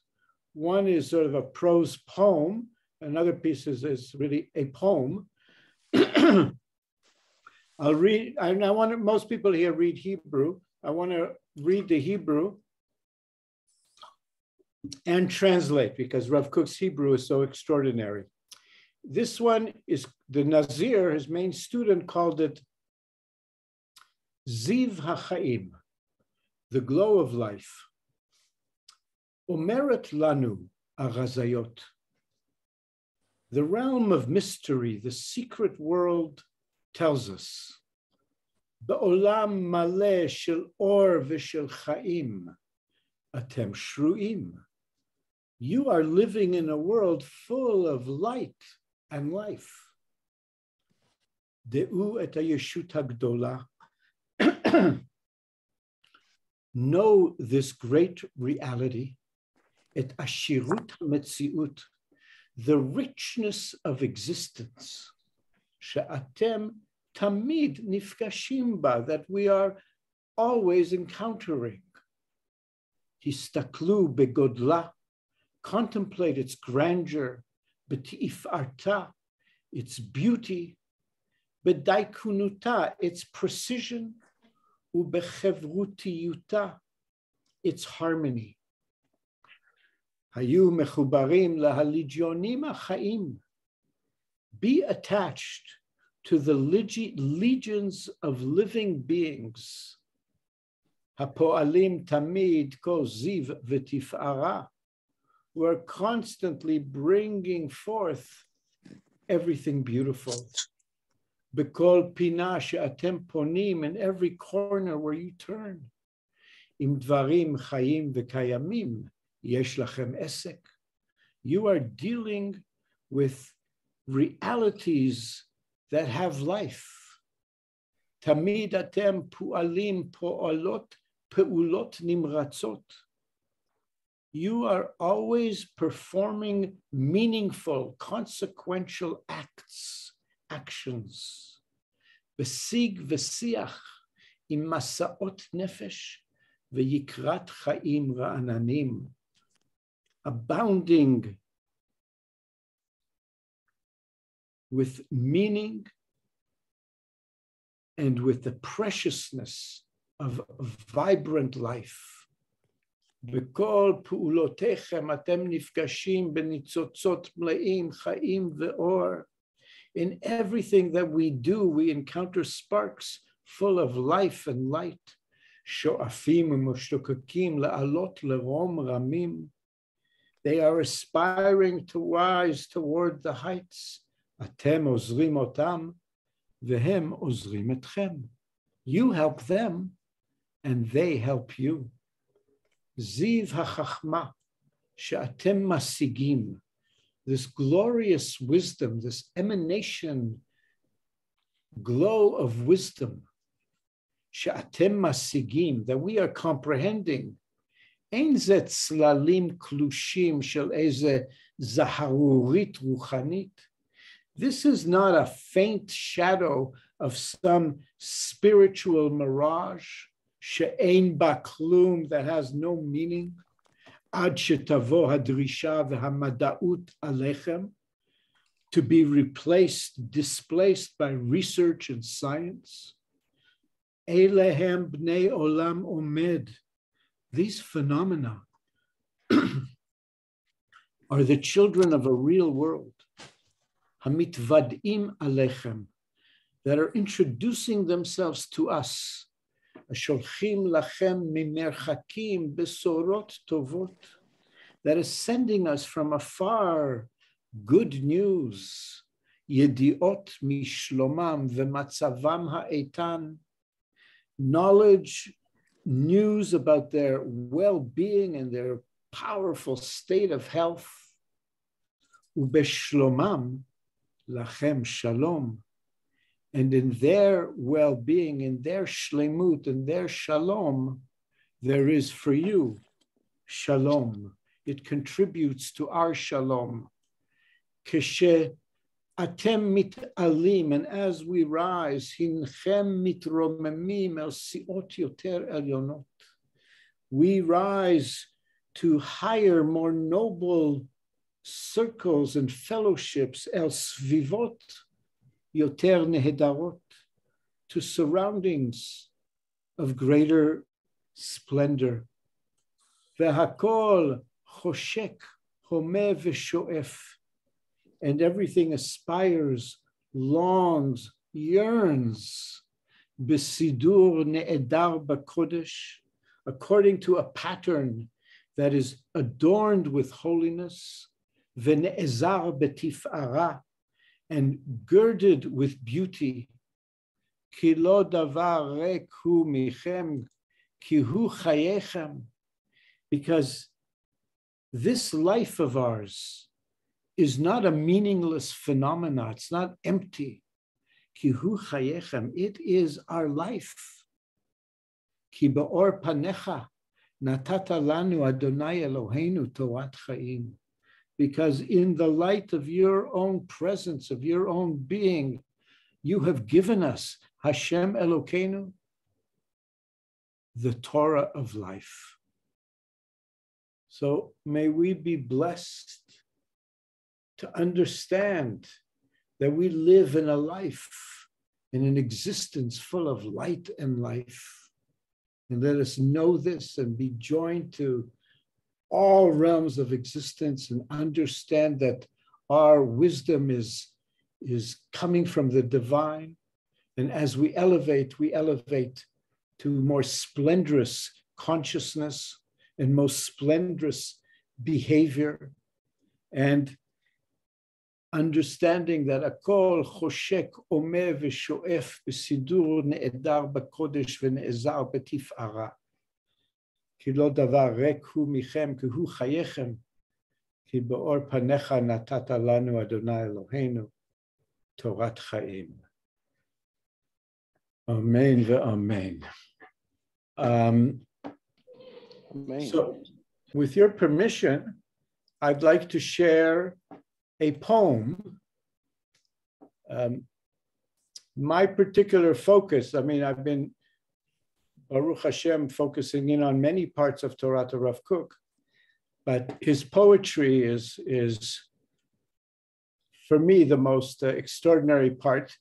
S6: One is sort of a prose poem. Another piece is, is really a poem. I'll read, I, I want to, most people here read Hebrew. I want to read the Hebrew and translate because Rav Kook's Hebrew is so extraordinary. This one is the Nazir, his main student called it Ziv HaChaim, the glow of life. Omeret Lanu Arazayot, the realm of mystery, the secret world tells us בעולם מלא של אור ושל חיים, אתם שרויים. You are living in a world full of light and life. דעו את הישות הגדולה. know this great reality, את עשירות המציאות, the richness of existence, שאתם tamid nifkashim ba, that we are always encountering. Histaklu begodla, contemplate its grandeur, betif arta, its beauty, bedaikunuta, its precision, ubechevrutiyuta, its harmony. Hayu mechubarim lahaligionim achaim. Be attached to the legions of living beings. Hapoalim tamid ko ziv v'tifara, who are constantly bringing forth everything beautiful. Bekol pina she'atem ponim, in every corner where you turn. Im dvarim chayim v'kayamim, yesh lachem esek. You are dealing with realities that have life. Tamid atem pu'alim po'olot pe'ulot nimratzot. You are always performing meaningful, consequential acts, actions. Besig v'siach im masaot nefesh v'yikrat chaim ra'ananim. Abounding with meaning and with the preciousness of vibrant life. בכל פעולותיכם אתם נפגשים בניצוצות מלאים חיים ואור. In everything that we do, we encounter sparks full of life and light. They are aspiring to rise toward the heights. אתם עוזרים אותם, והם עוזרים אתכם. You help them, and they help you. זיו החכמה שאתם משיגים, this glorious wisdom, this emanation, glow of wisdom, שאתם משיגים, that we are comprehending, אין זה צללים קלושים של איזה זהרורית רוחנית. this is not a faint shadow of some spiritual mirage, she'ein baklum, that has no meaning. Ad shetavo hadrisha v'hamadaut alechem, to be replaced, displaced by research and science. Elehem bnei olam omed. These phenomena are the children of a real world. Hamitvadim Alechem, that are introducing themselves to us. Asholchim Lachem Mimerchakim Besorot Tovot, that is sending us from afar good news. Yediot Mishlomam Vematzavam Ha'etan, knowledge, news about their well being and their powerful state of health. Ubeshlomam, lachem shalom. And in their well being, in their shlemut, in their shalom, there is for you shalom. It contributes to our shalom. Keshe atem mit alim, and as we rise, hinchem mitromemim el siot yoter elionot. We rise to higher, more noble circles and fellowships, el svivot yoter nehedarot, to surroundings of greater splendor. Vehakol choshek home v'shoef, and everything aspires, longs, yearns, besidur ne'edar b'kodesh, according to a pattern that is adorned with holiness, v'ne'ezar betif'ara, and girded with beauty. Ki lo davar rek hu chayechem. Because this life of ours is not a meaningless phenomenon. It's not empty. Ki hu chayechem. It is our life. Ki be'or panecha natata lanu Adonai Eloheinu torat chayim because in the light of your own presence, of your own being, you have given us Hashem Elokeinu, the Torah of life. So may we be blessed to understand that we live in a life, in an existence full of light and life. And let us know this and be joined to all realms of existence and understand that our wisdom is, is coming from the divine. And as we elevate, we elevate to more splendorous consciousness and most splendorous behavior. And understanding that akol choshek omeh v'shoef b'sidur ne'edar b'kodesh v'ne'ezar b'tif'ara. כי לא דבר ריק הוא מכם, כי הוא חייכם, כי באור פניך נתת לנו, אדוני אלוהינו, תורת חיים. Amen amen. Um, amen. So, with your permission, I'd like to share a poem. Um, my particular focus, I mean, I've been Baruch Hashem focusing in on many parts of Torah to Rav Kook, but his poetry is, is for me, the most uh, extraordinary part.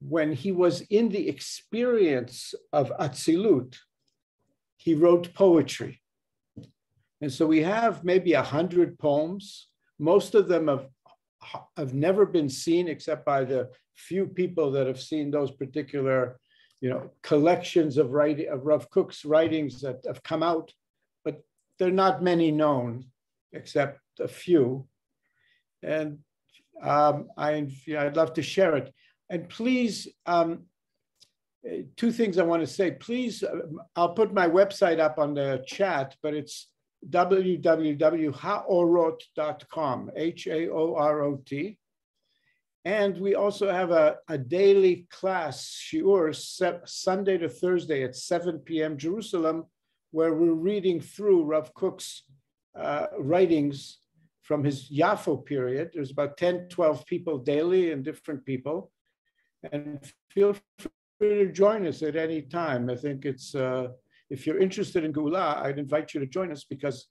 S6: When he was in the experience of Atzilut, he wrote poetry. And so we have maybe a hundred poems, most of them of have never been seen except by the few people that have seen those particular, you know, collections of writing of Rav Kook's writings that have come out, but there are not many known except a few. And um, I, I'd love to share it. And please, um, two things I want to say. Please, uh, I'll put my website up on the chat, but it's www.haorot.com, H A O R O T. And we also have a, a daily class, shiur, Sunday to Thursday at 7 p.m. Jerusalem, where we're reading through Rav Kook's uh, writings from his Yafo period. There's about 10, 12 people daily and different people. And feel free to join us at any time. I think it's, uh, if you're interested in Geulah, I'd invite you to join us because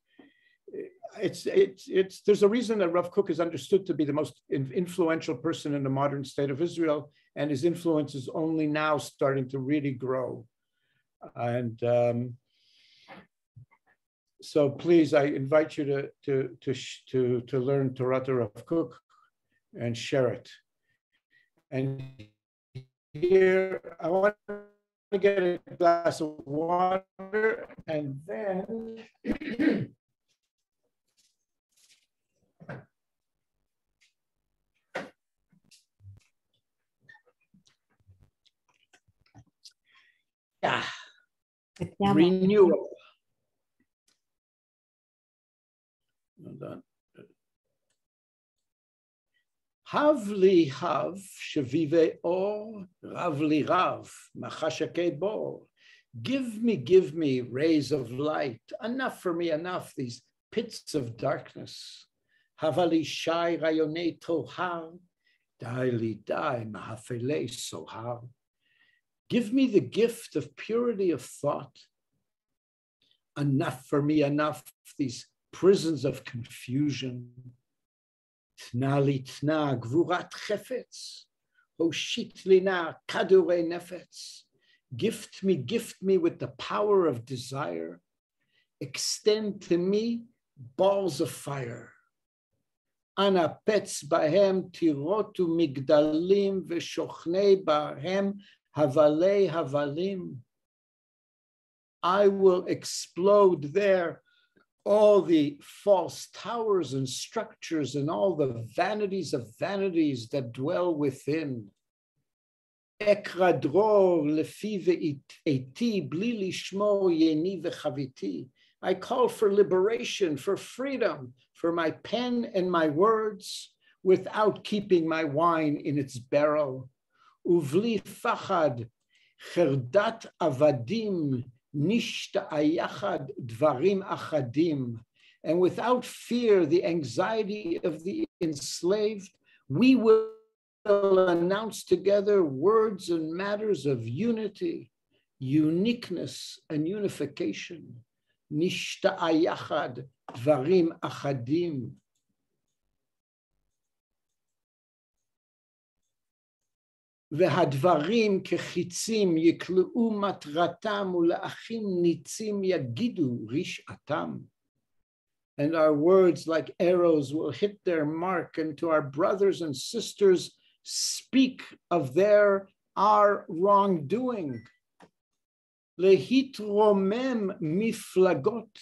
S6: it's, it's, it's, there's a reason that Rav Kook is understood to be the most influential person in the modern state of Israel, and his influence is only now starting to really grow. And um, so please, I invite you to, to, to, to, to learn Torah to Rav Kook and share it. And here, I want to get a glass of water and then yeah, renewal. Hold on. הב לי הב שביבי אור, רב לי רב, מחשקי בור. Give me, give me rays of light, enough for me, enough, these pits of darkness. Havali shai rayone tohar, dai li dai mahafele sohar. Give me the gift of purity of thought. Enough for me, enough these prisons of confusion. Tna litna gvurat chefetz, hoshit lina kadure nefetz. Gift me, gift me with the power of desire. Extend to me balls of fire. Anapetz bahem tirotu migdalim v'shochne bahem Havale Havalim. I will explode there all the false towers and structures and all the vanities of vanities that dwell within. Ekradror lefi ve'eti bli shmo yeni. I call for liberation, for freedom, for my pen and my words without keeping my wine in its barrel. Uvli fachad, cherdat avadim, nishta ayachad dvarim. And without fear, the anxiety of the enslaved, we will announce together words and matters of unity, uniqueness, and unification. Nishta ayachad dvarim achadim. והדברים כחיצים יקלעו מטרתם ולאחים ניצים יגידו רשעתם. And our words like arrows will hit their mark and to our brothers and sisters speak of their, our wrongdoing. להתרומם מפלגות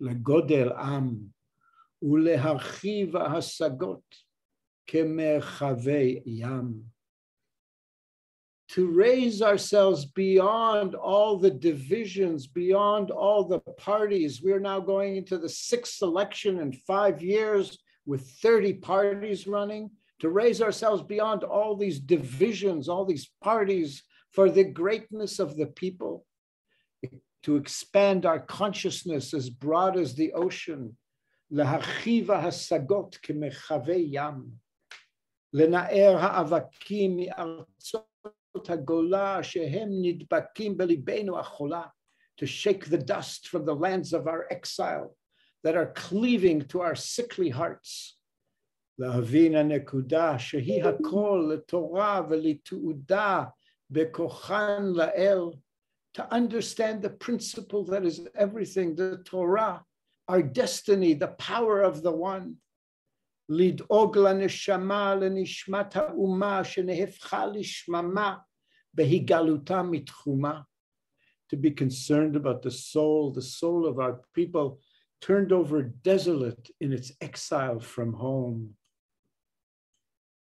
S6: לגודל עם ולהרחיב ההשגות כמרחבי ים to raise ourselves beyond all the divisions, beyond all the parties. We're now going into the sixth election in five years with 30 parties running, to raise ourselves beyond all these divisions, all these parties for the greatness of the people, to expand our consciousness as broad as the ocean. להרחיבה השגות כמרחבי ים, לנער האבקים מארצות הגולה שהם נדבקים בליבנו החולה, to shake the dust from the lands of our exile that are cleaving to our sickly hearts. להבין הנקודה שהיא הכל לתורה ולתעודה בכוחן לאל, to understand the principle that is everything, the Torah, our destiny, the power of the one. לדאוג לנשמה, לנשמת האומה שנהפכה לשממה בהיגלותה מתחומה. To be concerned about the soul, the soul of our people turned over desolate in its exile from home.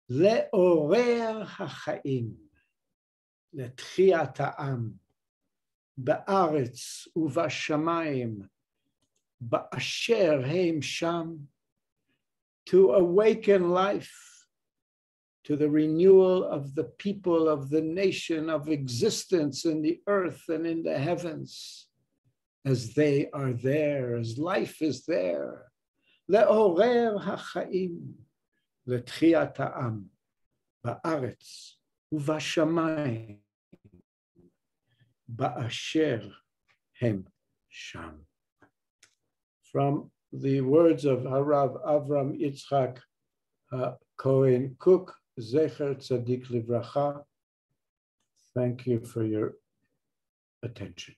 S6: לעורר החיים, לתחיית העם, בארץ ובשמיים, באשר הם שם, to awaken life to the renewal of the people of the nation of existence in the earth and in the heavens as they are there, as life is there. לעורר החיים, לתחיית העם, בארץ ובשמיים, באשר הם שם. From the words of Harav Avram Yitzchak uh, Cohen Kook, Zecher Tzadik Livracha. Thank you for your attention.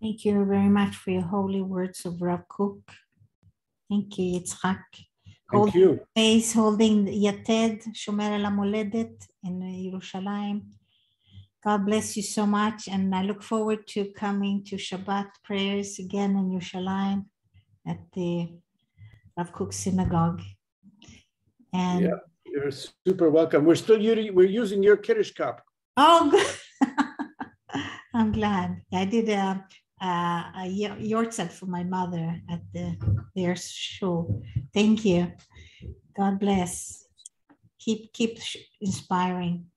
S3: Thank you very much for your holy words of Rav Kook. Thank you, Yitzchak.
S6: Thank you.
S3: Face holding Yated, Shomer El HaMoledet in Yerushalayim. God bless you so much. And I look forward to coming to Shabbat prayers again in Yerushalayim at the Rav Kook Synagogue. And
S6: Yeah, you're super welcome. We're still using, we're using your Kiddush cup.
S3: oh, good. I'm glad. I did a, a, a for my mother at the their shul. Thank you. God bless. Keep keep inspiring.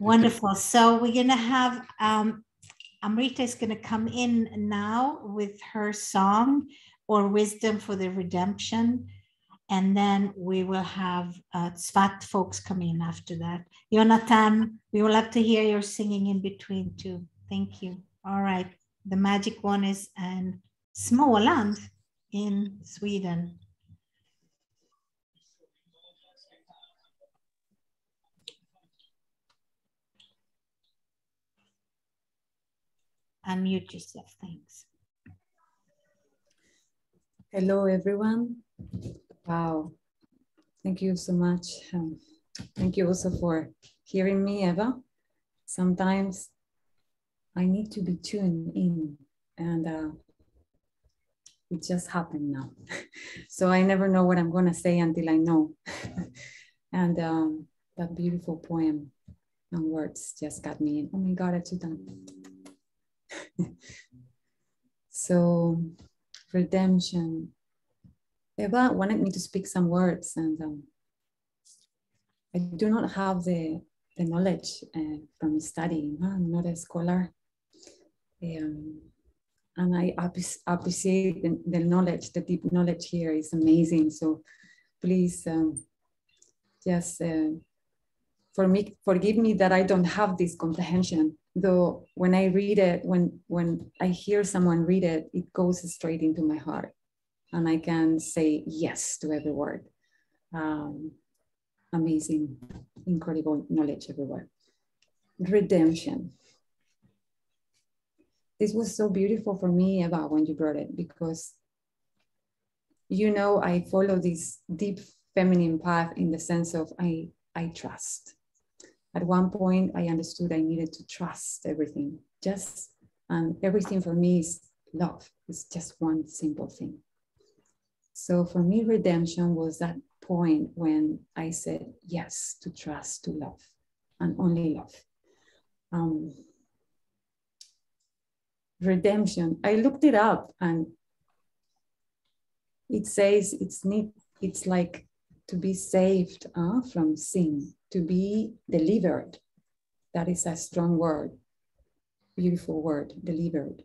S3: Wonderful. So we're gonna have um, Amrita is gonna come in now with her song or wisdom for the redemption. And then we will have uh, Tzfat folks come in after that. Jonathan, we will have to hear your singing in between too. Thank you. All right. The magic one is and Småland in Sweden. Unmute yourself. Thanks.
S4: Hello, everyone. Wow. Thank you so much. Um, thank you also for hearing me, Eva. Sometimes I need to be tuned in, and uh, it just happened now. so I never know what I'm going to say until I know. and um, that beautiful poem and words just got me in. Oh my God, it's done. so redemption. Eva wanted me to speak some words, and um, I do not have the, the knowledge uh, from studying. I'm not a scholar. Um, and I appreciate the, the knowledge, the deep knowledge here is amazing. So please um, just uh, for me, forgive me that I don't have this comprehension. Though when I read it, when when I hear someone read it, it goes straight into my heart, and I can say yes to every word. Um, amazing, incredible knowledge everywhere. Redemption. This was so beautiful for me, about when you brought it, because you know I follow this deep feminine path in the sense of I I trust. At one point, I understood I needed to trust everything. Just and everything for me is love. It's just one simple thing. So for me, redemption was that point when I said yes to trust, to love, and only love. Um, redemption. I looked it up, and it says it's need. It's like to be saved uh, from sin, to be delivered. That is a strong word, beautiful word, delivered.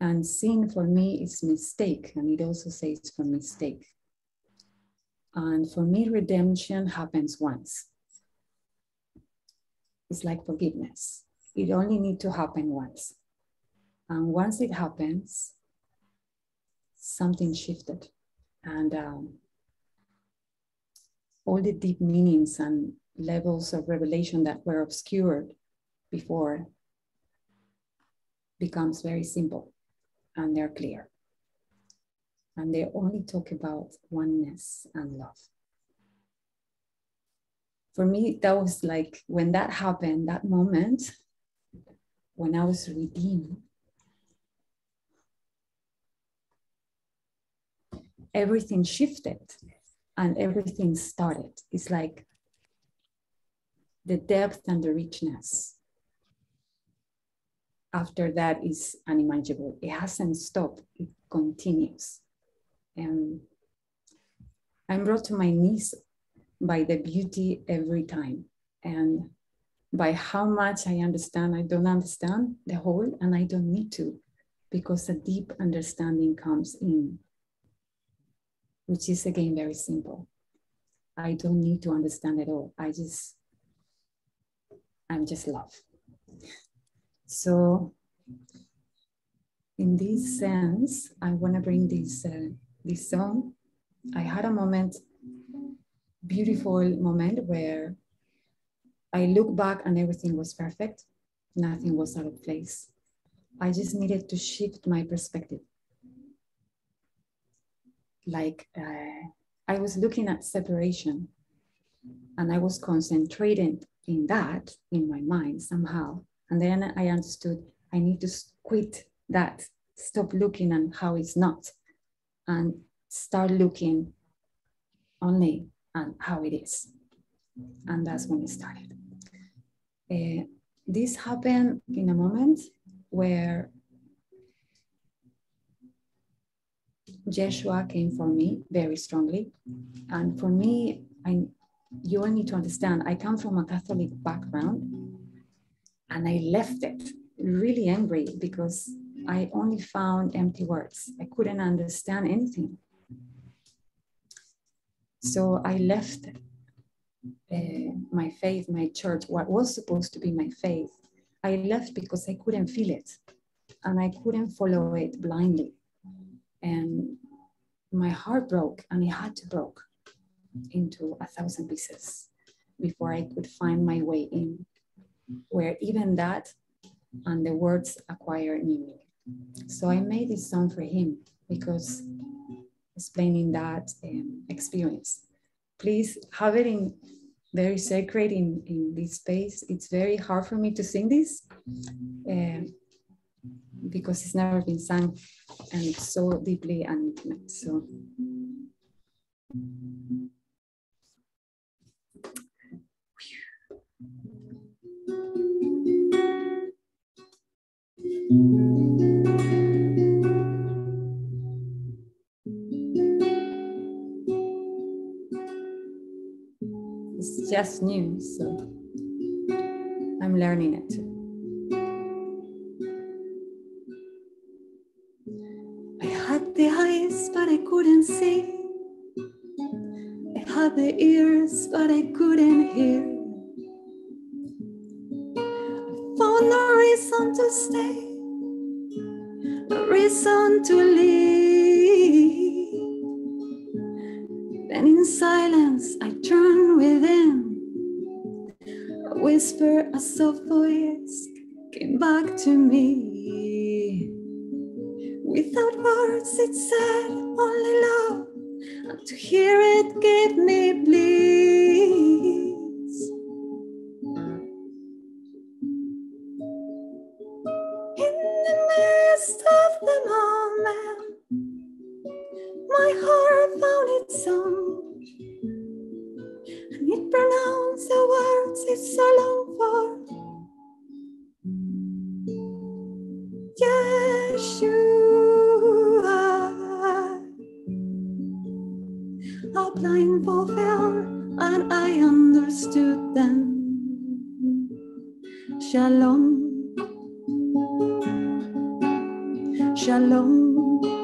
S4: And sin for me is mistake, and it also says from mistake. And for me, redemption happens once. It's like forgiveness. It only need to happen once. And once it happens, something shifted. And um, all the deep meanings and levels of revelation that were obscured before becomes very simple and they're clear. and they only talk about oneness and love. For me, that was like when that happened, that moment when I was redeemed. Everything shifted and everything started. It's like the depth and the richness. After that is unimaginable. It hasn't stopped, it continues. And I'm brought to my knees by the beauty every time. And by how much I understand, I don't understand the whole, and I don't need to, because a deep understanding comes in, which is again very simple. I don't need to understand it all. I just, I'm just love. So, in this sense, I want to bring this uh, this song. I had a moment, beautiful moment where I look back and everything was perfect. Nothing was out of place. I just needed to shift my perspective. Like uh, I was looking at separation and I was concentrating in that in my mind somehow. And then I understood I need to quit that, stop looking at how it's not, and start looking only at how it is. And that's when it started. Uh, this happened in a moment where Jeshua came for me very strongly. And for me, I, you all need to understand, I come from a Catholic background and I left it really angry because I only found empty words. I couldn't understand anything. So I left uh, my faith, my church, what was supposed to be my faith. I left because I couldn't feel it and I couldn't follow it blindly. And my heart broke and it had to broke into a thousand pieces before I could find my way in, where even that and the words acquire meaning. So I made this song for him because explaining that um, experience. Please have it in very sacred in, in this space. It's very hard for me to sing this um, because it's never been sung and so deeply and. So. It's just new, so I'm learning it see. I had the ears, but I couldn't hear. I found no reason to stay, no reason to leave. Then in silence, I turned within. A whisper, a soft voice came back to me. Words, it said only love, and to hear it gave me bliss. Shalom.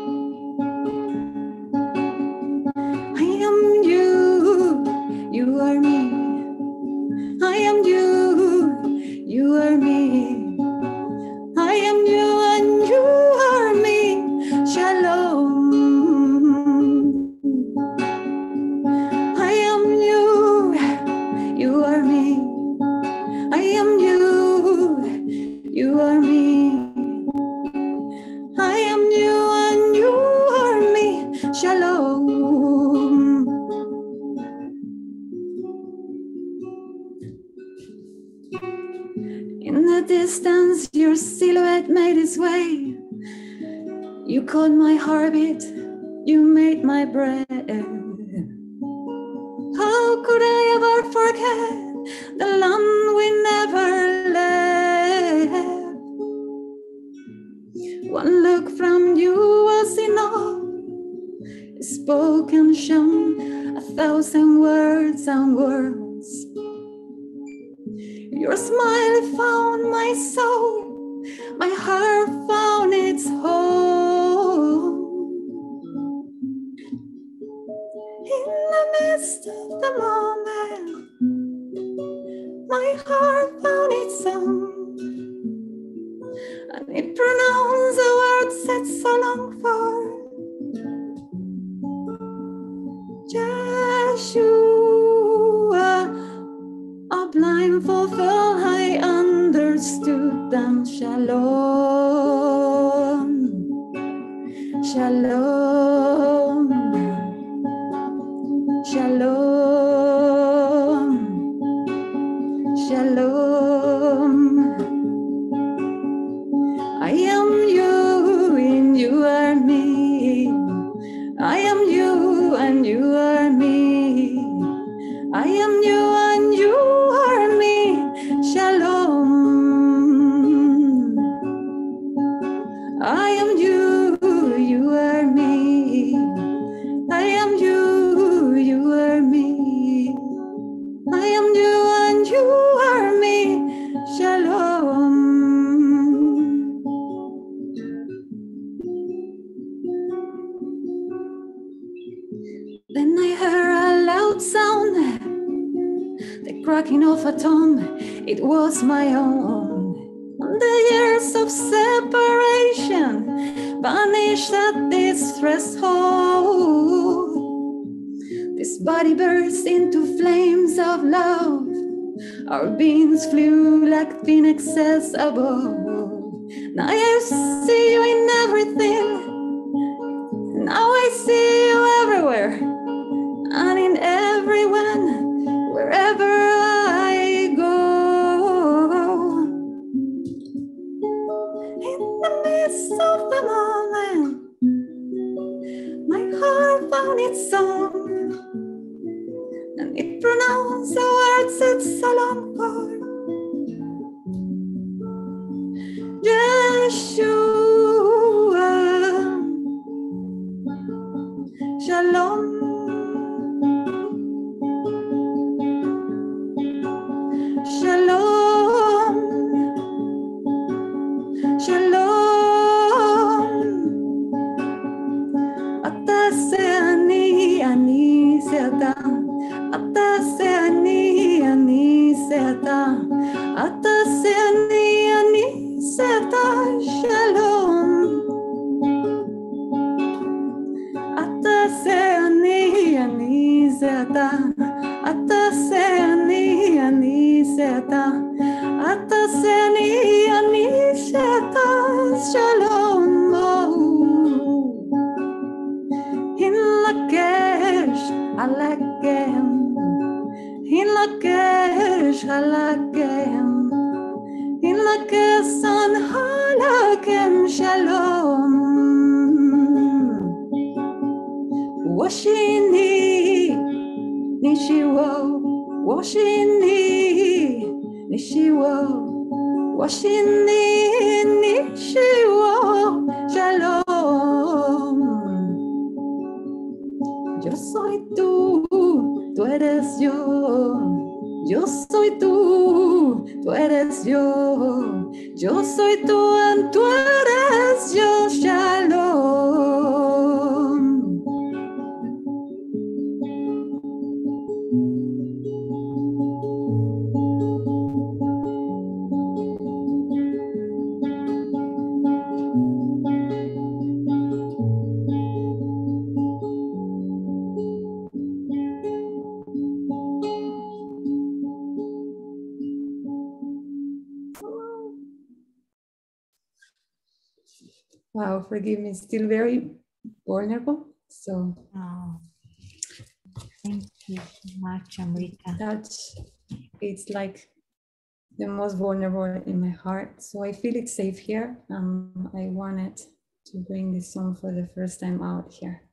S4: tú eres yo, yo soy tú, tú eres yo, yo soy tú, tú eres yo, Shalom. forgive me, still very vulnerable. So
S3: oh, thank you so much, Amrita.
S4: That it's like the most vulnerable in my heart. So I feel it's safe here. Um, I wanted to bring this song for the first time out here.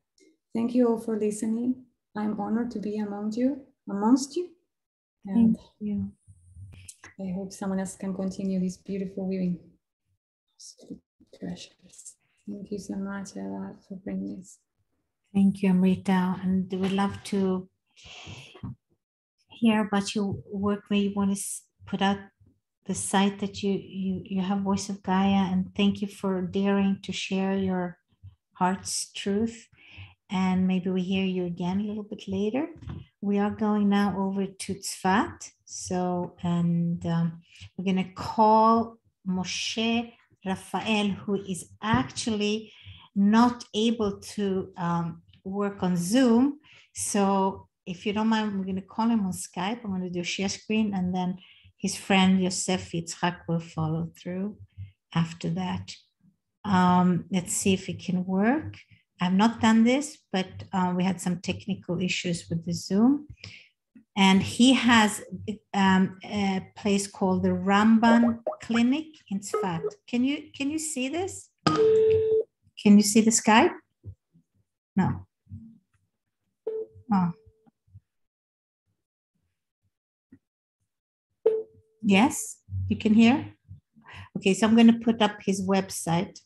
S4: Thank you all for listening. I'm honored to be among you, amongst you. And
S3: thank you.
S4: I hope someone else can continue this beautiful weaving. Precious. Thank you so much, Ella, for bringing this.
S3: Thank you, Amrita. And we'd love to hear about your work where you want to put out the site that you you you have Voice of Gaia. And thank you for daring to share your heart's truth. And maybe we hear you again a little bit later. We are going now over to Tzfat. So, and um, we're going to call Moshe Rafael, who is actually not able to um, work on Zoom. So if you don't mind, we're going to call him on Skype. I'm going to do share screen and then his friend Yosef Yitzchak will follow through after that. Um, let's see if it can work. I've not done this, but uh, we had some technical issues with the Zoom. And he has um, a place called the Rambam Clinic in Tzfat. Can you can you see this? Can you see the Skype? No. Oh. Yes, you can hear? Okay, so I'm going to put up his website.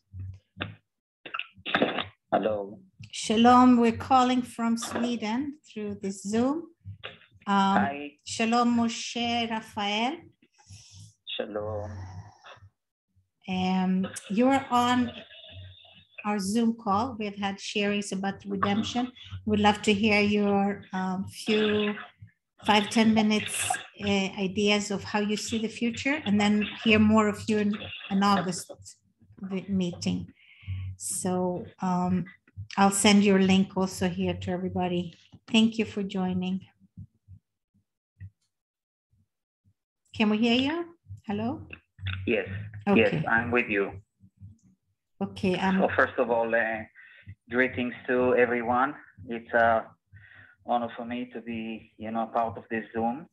S7: Hello.
S3: Shalom, we're calling from Sweden through this Zoom. Um,
S7: Hi.
S3: Shalom, Moshe Rafael.
S7: Shalom.
S3: Um, you're on our Zoom call. We've had sharings about redemption. We'd love to hear your um, few five ten minutes uh, ideas of how you see the future and then hear more of you in an August meeting. So um, I'll send your link also here to everybody. Thank you for joining. Can we hear you? Hello?
S7: Yes.
S3: Okay,
S7: Yes, I'm with you.
S3: okay. Um,
S7: So first of all, uh, greetings to everyone. It's a honor for me to be, you know, part of this Zoom.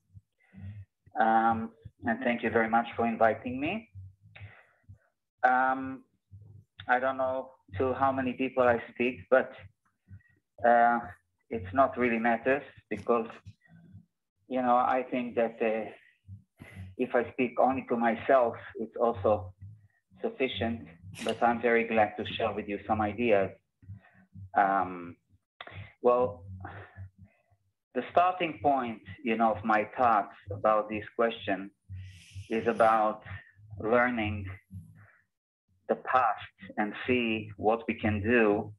S7: Um, and thank you very much for inviting me. Um, I don't know to how many people I speak, but uh, it's not really matters because, you know, I think that uh, if I speak only to myself, it's also sufficient. But I'm very glad to share with you some ideas. Um, well, the starting point, you know, of my thoughts about this question is about learning the past and see what we can do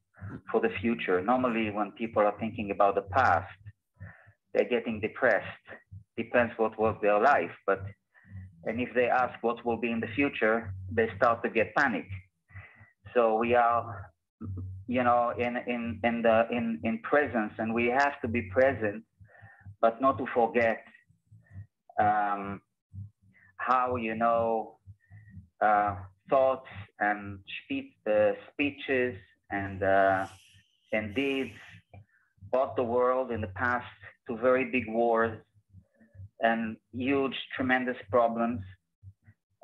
S7: for the future. Normally, when people are thinking about the past, they're getting depressed. Depends what was their life, but and if they ask what will be in the future, they start to get panic. So we are, you know, in in in the in in presence, and we have to be present, but not to forget um, how you know uh, thoughts and speech, uh, speeches and uh, and deeds brought the world in the past to very big wars and huge, tremendous problems.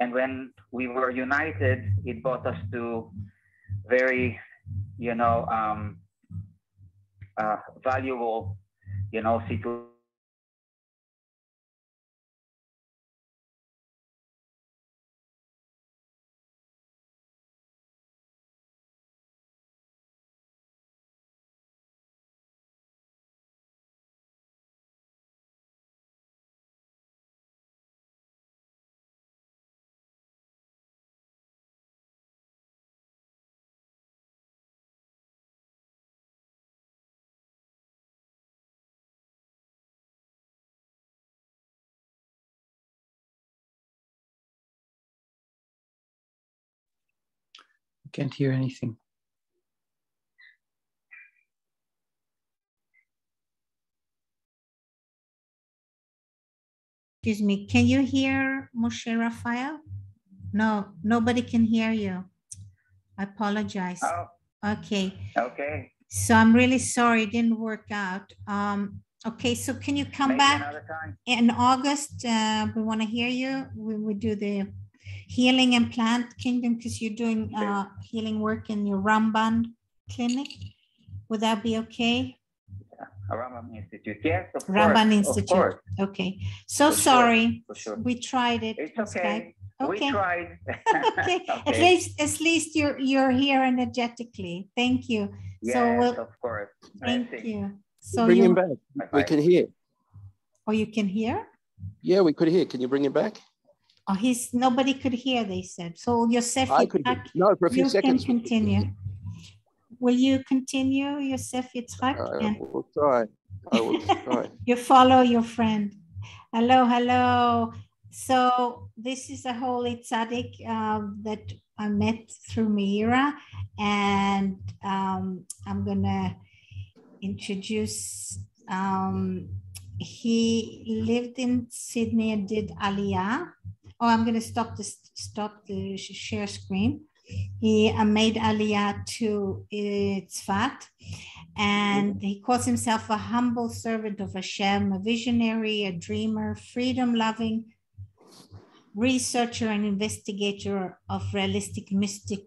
S7: And when we were united, it brought us to very, you know, um, uh, valuable, you know, situations.
S2: Can't hear anything.
S3: Excuse me, can you hear Moshe Rafael? No, nobody can hear you. I apologize.
S7: Oh,
S3: Okay,
S7: okay.
S3: so I'm really sorry it didn't work out. Um, Okay, so can you come
S7: Maybe
S3: back in August? Uh, we want to hear you. We would do the healing and plant kingdom because you're doing uh, healing work in your Rambam clinic. Would that be okay?
S7: Rambam Institute. Yes, of
S3: Rambam
S7: course.
S3: Institute.
S7: Of course,
S3: Okay, so
S7: For sure,
S3: sorry.
S7: for sure.
S3: We tried it.
S7: It's
S3: on Skype.
S7: okay. We tried.
S3: Okay, at least, at least you're, you're here energetically. Thank you. So we'll,
S7: of course.
S3: thank
S7: Merci.
S3: you. So
S8: Bring him
S3: you,
S8: back. We
S7: Bye-bye.
S8: can hear.
S3: oh, you can hear?
S8: Yeah, we could hear. Can you bring him back?
S3: Oh, he's, nobody could hear, they said. So Yosef,
S8: I could.
S3: Yitzchak,
S8: No, for a few
S3: you can continue. Will you continue, Yosef Yitzchak?
S8: I
S3: And
S8: will try. I will try.
S3: you follow your friend. Hello, hello. So this is a holy tzaddik um, that I met through Meirah, and um, I'm gonna introduce. Um, he lived in Sydney and did Aliyah. Oh, I'm gonna stop this. Stop the share screen. He uh, made Aliyah to uh, Tzfat, and he calls himself a humble servant of Hashem, a visionary, a dreamer, freedom loving researcher and investigator of realistic mystic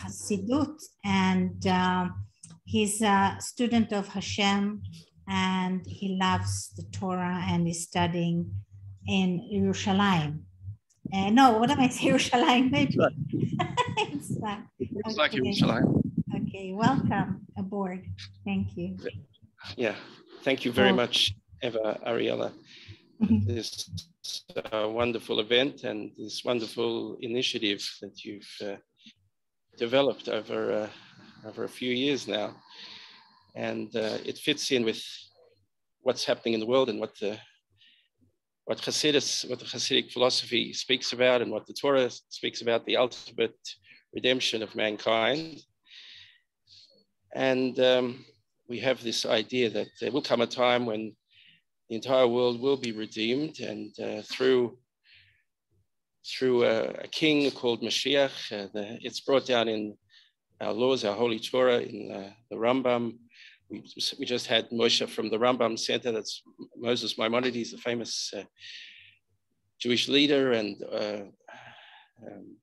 S3: Hasidut. And um, he's a student of Hashem and he loves the Torah and is studying in Yerushalayim. Uh, no, what am I saying? Yerushalayim, maybe. it's that.
S8: It's like
S3: Okay.
S8: Jerusalem.
S3: Okay, welcome aboard. Thank you.
S8: Yeah. Thank you very
S3: Well-
S8: much, Eva Ariela.
S3: Mhm.
S8: This uh, wonderful event and this wonderful initiative that you've uh, developed over uh, over a few years now, and uh, it fits in with what's happening in the world and what the what Hasidus, what the Hasidic philosophy speaks about, and what the Torah speaks about, the ultimate redemption of mankind. And um, we have this idea that there will come a time when the entire world will be redeemed, and uh, through through a, a king called Mashiach, uh, the, it's brought down in our laws, our holy Torah, in uh, the Rambam. We, just had Moshe from the Rambam Center. That's Moses Maimonides, the famous uh, Jewish leader and uh, um,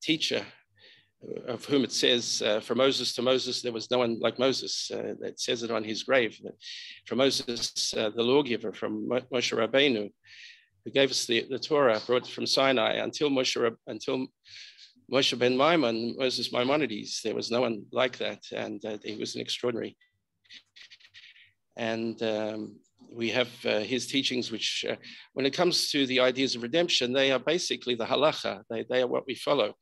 S8: teacher, of whom it says, uh, from Moses to Moses, there was no one like Moses. Uh, it says it on his grave. From Moses, uh, the lawgiver, from Mo- Moshe Rabbeinu, who gave us the, the Torah, brought from Sinai until Moshe, until Moshe ben Maimon, Moses Maimonides. There was no one like that, and uh, he was an extraordinary. And um, we have uh, his teachings, which, uh, when it comes to the ideas of redemption, they are basically the halacha. They, they are what we follow,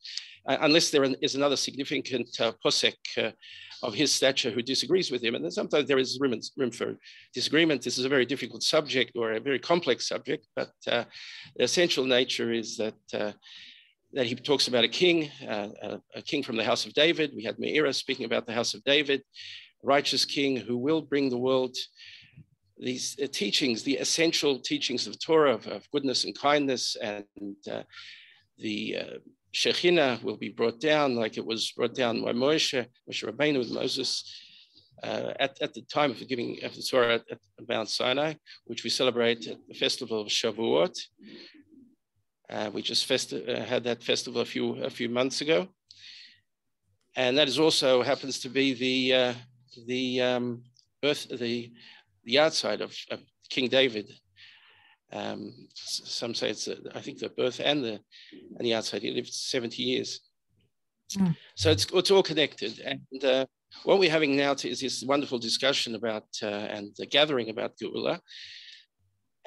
S8: uh, unless there is another significant uh, posek uh, of his stature who disagrees with him. And sometimes there is room, room for disagreement. This is a very difficult subject or a very complex subject, but uh, the essential nature is that. That he talks about a king, uh, a, a king from the house of David. We had Meirah speaking about the house of David, righteous king who will bring the world these uh, teachings, the essential teachings of Torah, of, of goodness and kindness, and uh, the uh, Shekhinah will be brought down like it was brought down by Moshe, Moshe Rabbeinu with Moses. Uh, at, at the time of the giving of the Torah at, at Mount Sinai, which we celebrate at the festival of Shavuot. Uh, we just uh, had that festival a few a few months ago, and that is also happens to be the uh, the um, birth the the outside of, of King David. Um, some say it's uh, I think the birth and the and the outside. He lived seventy years,
S3: Mm.
S8: so it's it's all connected. And uh, what we're having now to, is this wonderful discussion about uh, and the gathering about Geulah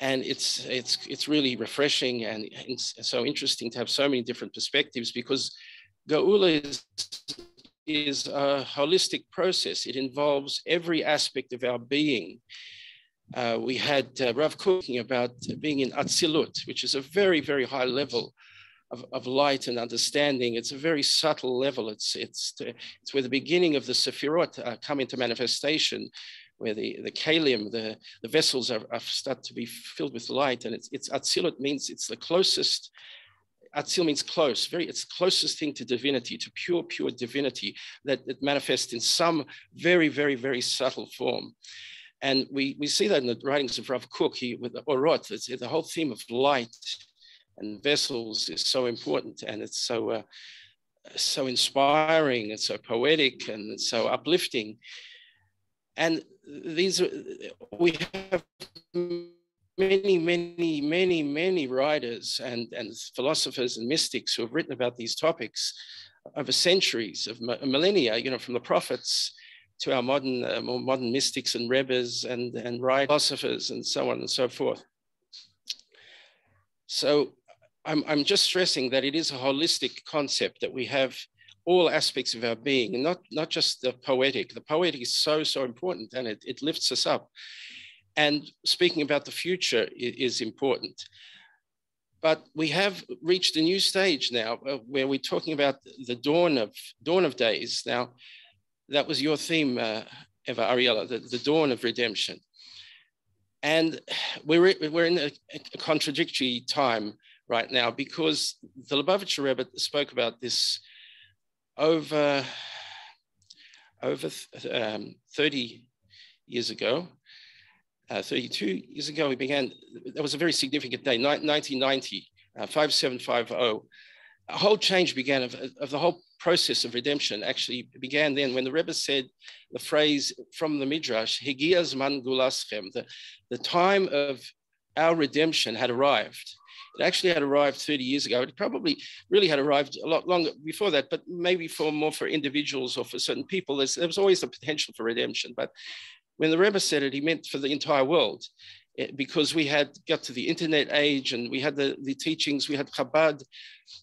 S8: and it's it's it's really refreshing and so interesting to have so many different perspectives because Geulah is is a holistic process. It involves every aspect of our being. Uh, we had uh, Rav talking about being in Atzilut, which is a very very high level of, of light and understanding. It's a very subtle level. It's it's it's where the beginning of the Sephirot uh, come into manifestation where the, the kalim, the, the vessels are, are start to be filled with light. And it's, it's Atzilut means it's the closest, Atzil means close, very, it's closest thing to divinity, to pure, pure divinity that, that manifests in some very, very, very subtle form. And we, we see that in the writings of Rav Kook he, with Orot, the whole theme of light and vessels is so important and it's so, uh, so inspiring and so poetic and so uplifting. And these we have many, many, many, many writers and, and philosophers and mystics who have written about these topics over centuries of millennia, you know, from the prophets to our modern, uh, more modern mystics and rebbes and, and right philosophers and so on and so forth. So I'm, I'm just stressing that it is a holistic concept that we have all aspects of our being and not, not just the poetic. The poetic is so, so important and it, it lifts us up. And speaking about the future is important. But we have reached a new stage now uh, where we're talking about the dawn of dawn of days. Now, that was your theme, uh, Eva Ariela, the, the dawn of redemption. And we're, we're in a, a contradictory time right now because the Lubavitcher Rebbe spoke about this over, over um, 30 years ago. Uh, 32 years ago, we began, that was a very significant day, 1990, uh, 5750. A whole change began of, of the whole process of redemption actually began then when the Rebbe said the phrase from the Midrash, Higia zman geulatchem, the, the time of our redemption had arrived. It actually had arrived 30 years ago. It probably really had arrived a lot longer before that, but maybe for more for individuals or for certain people. There was always the potential for redemption. But when the Rebbe said it, he meant for the entire world. Eh, because we had got to the internet age and we had the, the teachings, we had Chabad,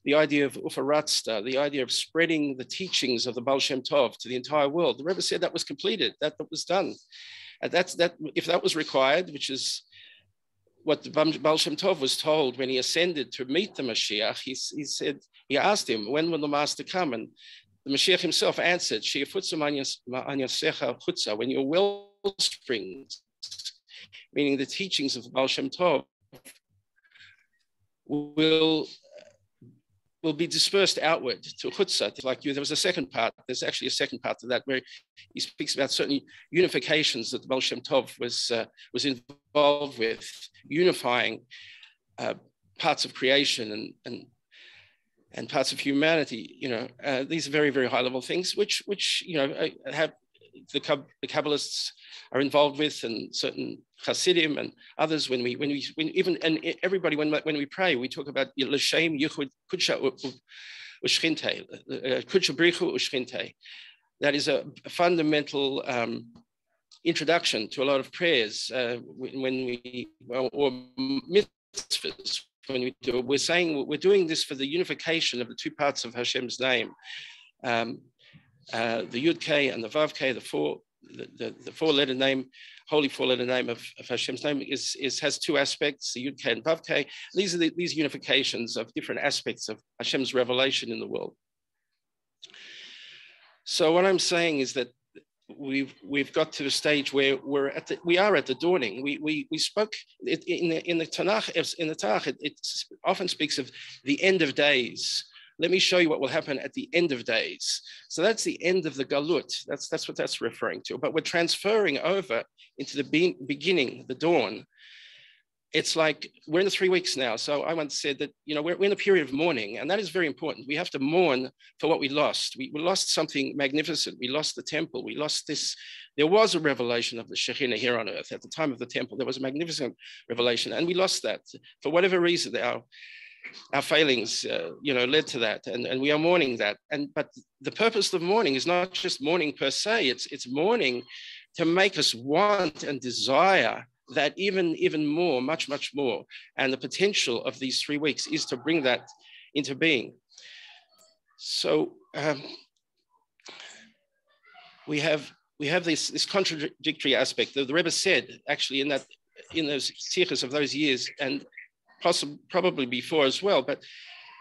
S8: the idea of Ufaratsta, the idea of spreading the teachings of the Baal Shem Tov to the entire world. The Rebbe said that was completed, that, that was done. And that's that, if that was required, which is what Baal Shem Tov was told when he ascended to meet the Mashiach, he, he said, he asked him, when will the master come? And the Mashiach himself answered, "She'ufutzim aniya secha, when your well springs meaning the teachings of Baal Shem Tov, will will be dispersed outward to chutzah. Like you, there was a second part. There's actually a second part to that where he speaks about certain unifications that the Baal Shem Tov was uh, was involved with, unifying uh, parts of creation and and and parts of humanity. You know, uh, these are very very high level things, which which you know have the, the Kabbalists are involved with, and certain Hasidim and others. When we, when we, when even and everybody, when when we pray, we talk about l'shem yichud kudsha ushchinte, uh, kudsha brichu ushchinte. That is a, fundamental um, introduction to a lot of prayers uh, when we or mitzvahs. When we do, we're saying we're doing this for the unification of the two parts of Hashem's name. Um, uh, the Yud K and the Vav K, the four the, the, the four letter name, holy four letter name of, of Hashem's name is, is has two aspects, the Yud K and Vav K. These are the, these unifications of different aspects of Hashem's revelation in the world. So what I'm saying is that we've we've got to the stage where we're at the, we are at the dawning. We we we spoke in the in the Tanakh in the Tanakh it, it often speaks of the end of days let me show you what will happen at the end of days. So that's the end of the galut. That's, that's what that's referring to. But we're transferring over into the be beginning, the dawn. It's like we're in the three weeks now. So I once said that, you know, we're, we're in a period of mourning, and that is very important. We have to mourn for what we lost. We, we lost something magnificent. We lost the temple. We lost this. There was a revelation of the Shekhinah here on earth at the time of the temple. There was a magnificent revelation, and we lost that for whatever reason. Our our failings, uh, you know, led to that, and, and we are mourning that. And but the purpose of mourning is not just mourning per se; it's it's mourning to make us want and desire that even even more, much much more. And the potential of these three weeks is to bring that into being. So um, we have we have this this contradictory aspect. The, the Rebbe said actually in that in those sichos of those years, and possibly probably before as well. But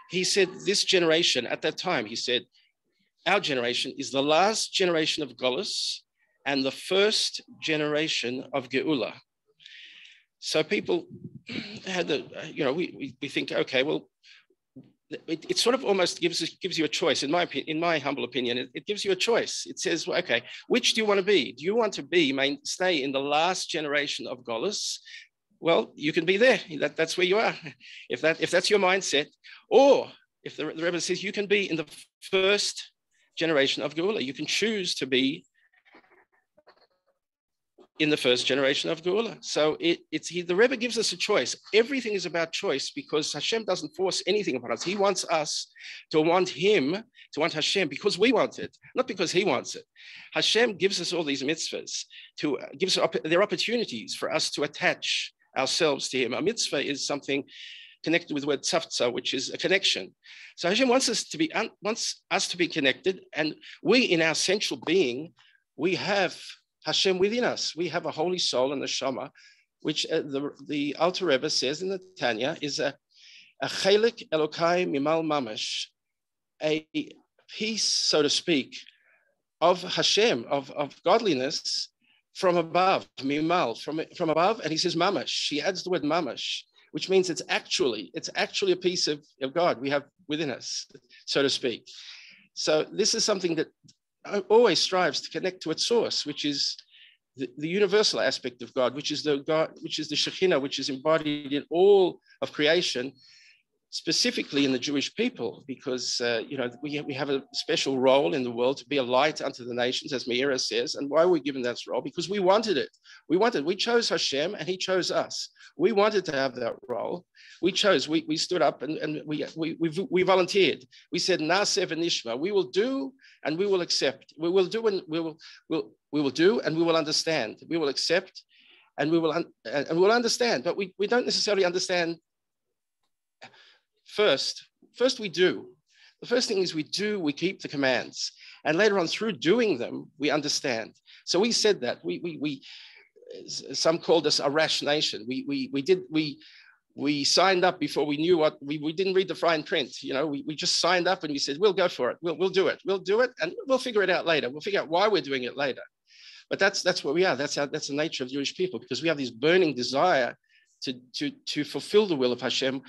S8: he said this generation at that time, he said, our generation is the last generation of Golis and the first generation of Geula. So people had the, you know, we, we, we think, okay, well, it, it, sort of almost gives gives you a choice. In my opinion, in my humble opinion, it, it, gives you a choice. It says, well, okay, which do you want to be? Do you want to be main, stay in the last generation of Golis? Well, you can be there. That, that's where you are. If that if that's your mindset, or if the, the Rebbe says you can be in the first generation of Geula, you can choose to be in the first generation of Geula. So it, it's he, the Rebbe gives us a choice. Everything is about choice because Hashem doesn't force anything upon us. He wants us to want Him, to want Hashem because we want it, not because He wants it. Hashem gives us all these mitzvahs to gives their opportunities for us to attach ourselves to Him. A mitzvah is something connected with the word tzavtza, which is a connection. So Hashem wants us to be wants us to be connected, and we, in our central being, we have Hashem within us. We have a holy soul and a shama, which uh, the, the Alter Rebbe says in the Tanya is a, a chelik elokai mimal mamash, a piece, so to speak, of Hashem, of, of godliness from above, mimal, from, from above. And he says mamash. She adds the word mamash, which means it's actually, it's actually a piece of, of God we have within us, so to speak. So this is something that always strives to connect to its source, which is the, the, universal aspect of God, which is the God, which is the Shekhinah, which is embodied in all of creation, specifically in the Jewish people, because uh, you know we, we have a special role in the world to be a light unto the nations, as Meirah says. And why were we given that role? Because we wanted it. We wanted. We chose Hashem, and He chose us. We wanted to have that role. We chose. We, we stood up and, and we, we, we, we volunteered. We said, Na'aseh V'nishma. We will do and we will accept. We will do and we will, we'll, we will do and we will understand. We will accept and we will un- and we will understand. But we, we don't necessarily understand first, first we do. The first thing is we do, we keep the commands. And later on, through doing them, we understand. So we said that. We, we, we some called us a rash nation. We, we, we did, we, we signed up before we knew what we, we didn't read the fine print you know we, we just signed up and we said we'll go for it we'll, we'll do it we'll do it and we'll figure it out later we'll figure out why we're doing it later but that's that's what we are that's how that's the nature of jewish people because we have this burning desire to to to fulfill the will of hashem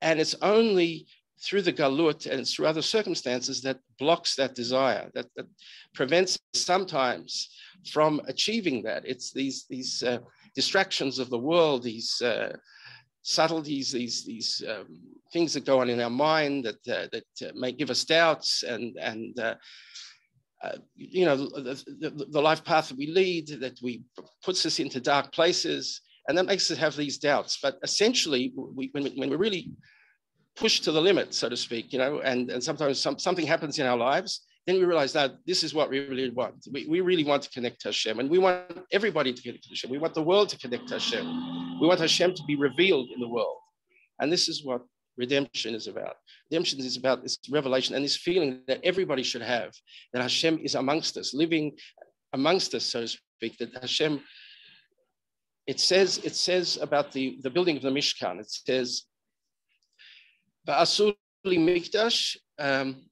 S8: and it's only through the galut and through other circumstances that blocks that desire, that, that prevents sometimes from achieving that. It's these, these uh, distractions of the world, these uh, subtleties, these, these um, things that go on in our mind that, uh, that uh, may give us doubts and, and uh, uh, you know, the, the, the, life path that we lead that we puts us into dark places and that makes us have these doubts. But essentially, we, when, when we're really pushed to the limit, so to speak, you know, and, and sometimes some, something happens in our lives, then we realize that this is what we really want. We, we really want to connect to Hashem, and we want everybody to connect to Hashem. We want the world to connect to Hashem. We want Hashem to be revealed in the world. And this is what redemption is about. Redemption is about this revelation and this feeling that everybody should have that Hashem is amongst us, living amongst us, so to speak, that Hashem it says it says about the, the building of the Mishkan. It says, "V'asu li mikdash," um,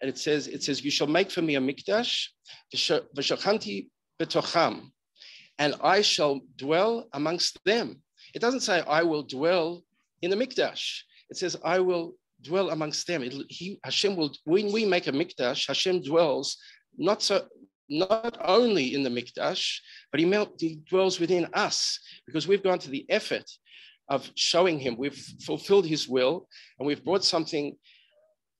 S8: and it says it says, "You shall make for me a mikdash, v'shachanti betocham, and I shall dwell amongst them." It doesn't say I will dwell in the mikdash. It says I will dwell amongst them. It, he, Hashem will when we make a mikdash, Hashem dwells not so not only in the Mikdash, but he, he dwells within us because we've gone to the effort of showing him we've fulfilled his will and we've brought something